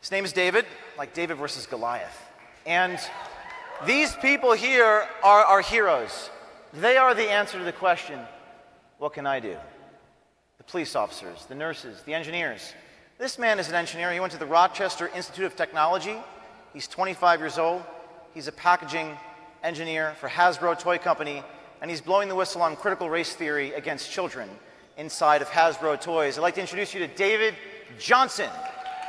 His name is David, like David versus Goliath. And these people here are our heroes. They are the answer to the question what can I do? The police officers, the nurses, the engineers. This man is an engineer. He went to the Rochester Institute of Technology. He's 25 years old. He's a packaging engineer for Hasbro Toy Company, and he's blowing the whistle on critical race theory against children inside of Hasbro Toys. I'd like to introduce you to David Johnson.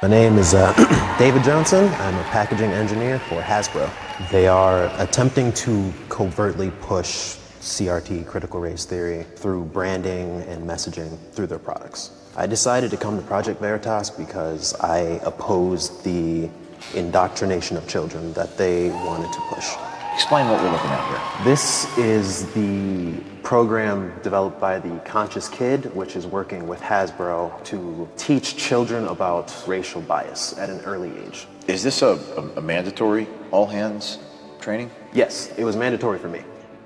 My name is uh, David Johnson. I'm a packaging engineer for Hasbro. They are attempting to covertly push CRT, critical race theory, through branding and messaging through their products. I decided to come to Project Veritas because I opposed the indoctrination of children that they wanted to push. Explain what we're looking at here. This is the program developed by the Conscious Kid, which is working with Hasbro to teach children about racial bias at an early age. Is this a, a, a mandatory all hands training? Yes, it was mandatory for me.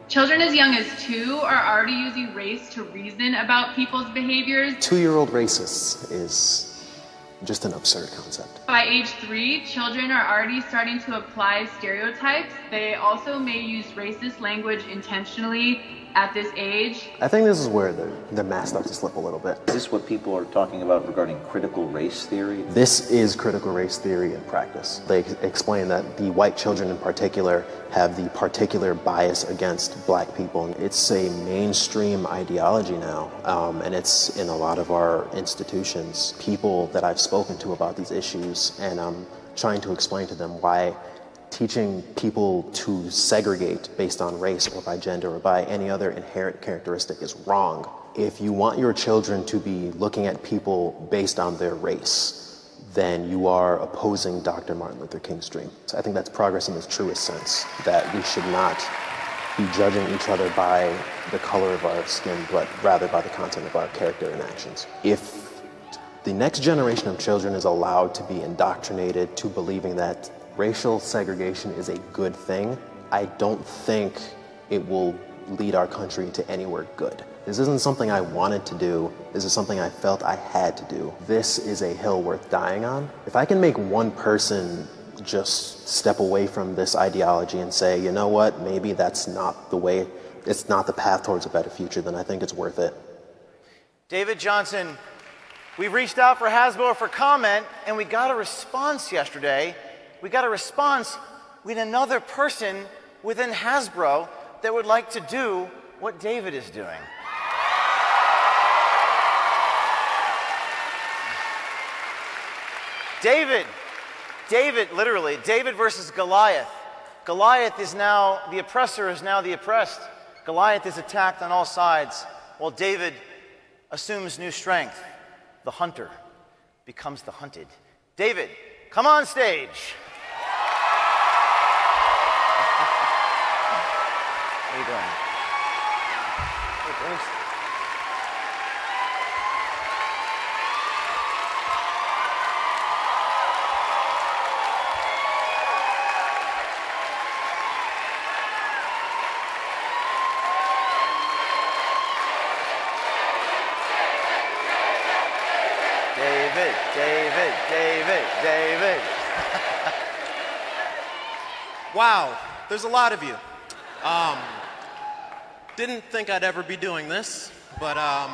Children as young as two are already using race to reason about people's behaviors. Two year old racists is just an absurd concept. By age three, children are already starting to apply stereotypes. They also may use racist language intentionally at this age. I think this is where the, the mask starts to slip a little bit. Is this what people are talking about regarding critical race theory? This is critical race theory in practice. They explain that the white children in particular have the particular bias against black people. And it's a mainstream ideology now, um, and it's in a lot of our institutions. People that I've spoken to about these issues, and I'm trying to explain to them why teaching people to segregate based on race or by gender or by any other inherent characteristic is wrong. If you want your children to be looking at people based on their race, then you are opposing Dr. Martin Luther King's dream. So I think that's progress in its truest sense, that we should not be judging each other by the color of our skin, but rather by the content of our character and actions. If the next generation of children is allowed to be indoctrinated to believing that racial segregation is a good thing, I don't think it will lead our country to anywhere good. This isn't something I wanted to do. This is something I felt I had to do. This is a hill worth dying on. If I can make one person just step away from this ideology and say, you know what, maybe that's not the way, it's not the path towards a better future, then I think it's worth it. David Johnson, we reached out for Hasbro for comment, and we got a response yesterday. We got a response with another person within Hasbro that would like to do what David is doing. David, David, literally, David versus Goliath. Goliath is now, the oppressor is now the oppressed. Goliath is attacked on all sides, while David assumes new strength. The hunter becomes the hunted. David, come on stage. How you doing? Hey, thanks. David, David, David, David. Wow, there's a lot of you. Um, didn't think I'd ever be doing this, but um,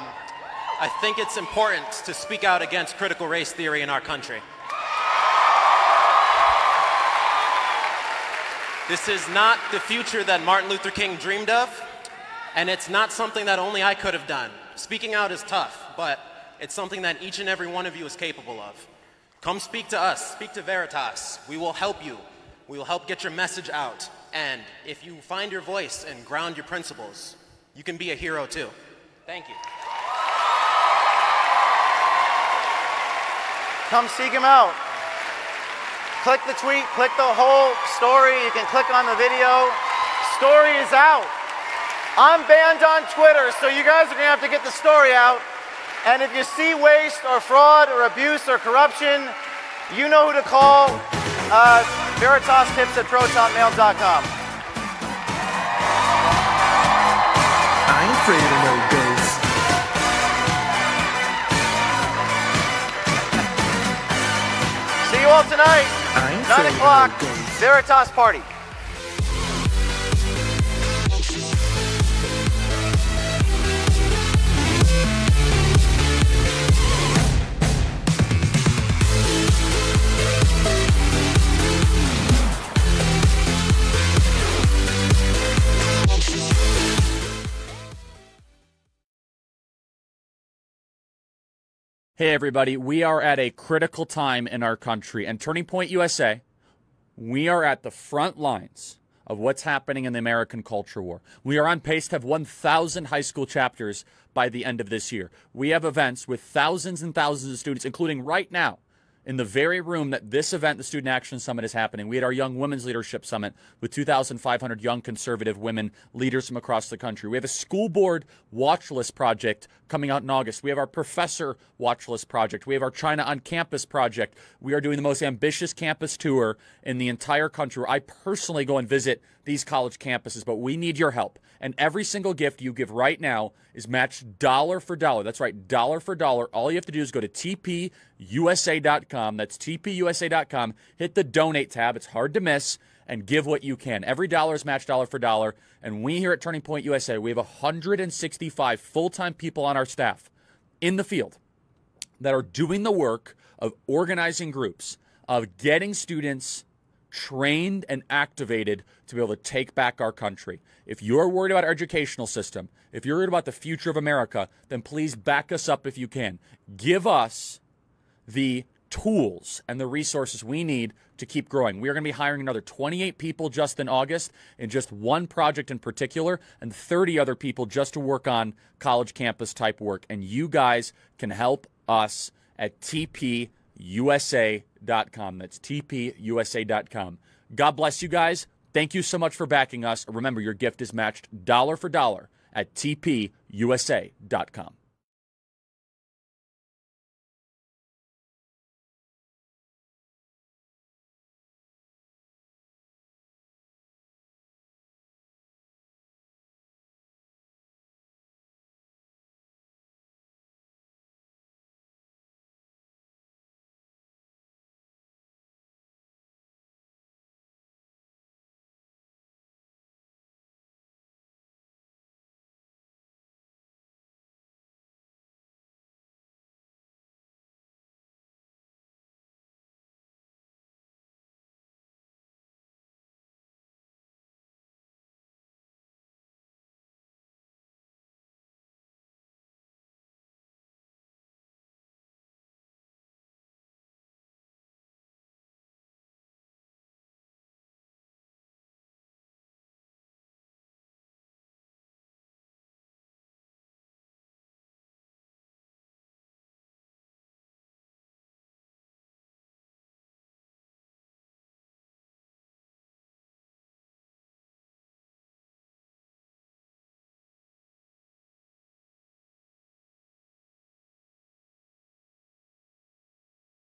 I think it's important to speak out against critical race theory in our country. This is not the future that Martin Luther King dreamed of, and it's not something that only I could have done. Speaking out is tough, but it's something that each and every one of you is capable of. Come speak to us, speak to Veritas. We will help you. We will help get your message out. And if you find your voice and ground your principles, you can be a hero too. Thank you. Come seek him out. Click the tweet, click the whole story. You can click on the video. Story is out. I'm banned on Twitter, so you guys are going to have to get the story out. And if you see waste or fraud or abuse or corruption, you know who to call. Uh, Veritas tips at protonmail.com. I ain't afraid of no ghosts. See you all tonight, I ain't 9 o'clock, no. Veritas Party. Hey, everybody, we are at a critical time in our country, and Turning Point USA, we are at the front lines of what's happening in the American culture war. We are on pace to have 1,000 high school chapters by the end of this year. We have events with thousands and thousands of students, including right now, in the very room that this event, the Student Action Summit, is happening. We had our Young Women's Leadership Summit with 2,500 young conservative women leaders from across the country. We have a school board watch list project coming out in August. We have our professor watch list project. We have our China on Campus project. We are doing the most ambitious campus tour in the entire country. I personally go and visit these college campuses, but we need your help. And every single gift you give right now is matched dollar for dollar. That's right, dollar for dollar. All you have to do is go to tpusa.com. That's tpusa.com. Hit the donate tab. It's hard to miss and give what you can. Every dollar is matched dollar for dollar. And we here at Turning Point USA, we have 165 full time people on our staff in the field that are doing the work of organizing groups, of getting students trained and activated to be able to take back our country. If you're worried about our educational system, if you're worried about the future of America, then please back us up if you can. Give us the tools and the resources we need to keep growing. We are going to be hiring another 28 people just in August in just one project in particular, and 30 other people just to work on college campus type work. And you guys can help us at tpusa.com. That's tpusa.com. God bless you guys. Thank you so much for backing us. Remember, your gift is matched dollar for dollar at tpusa.com.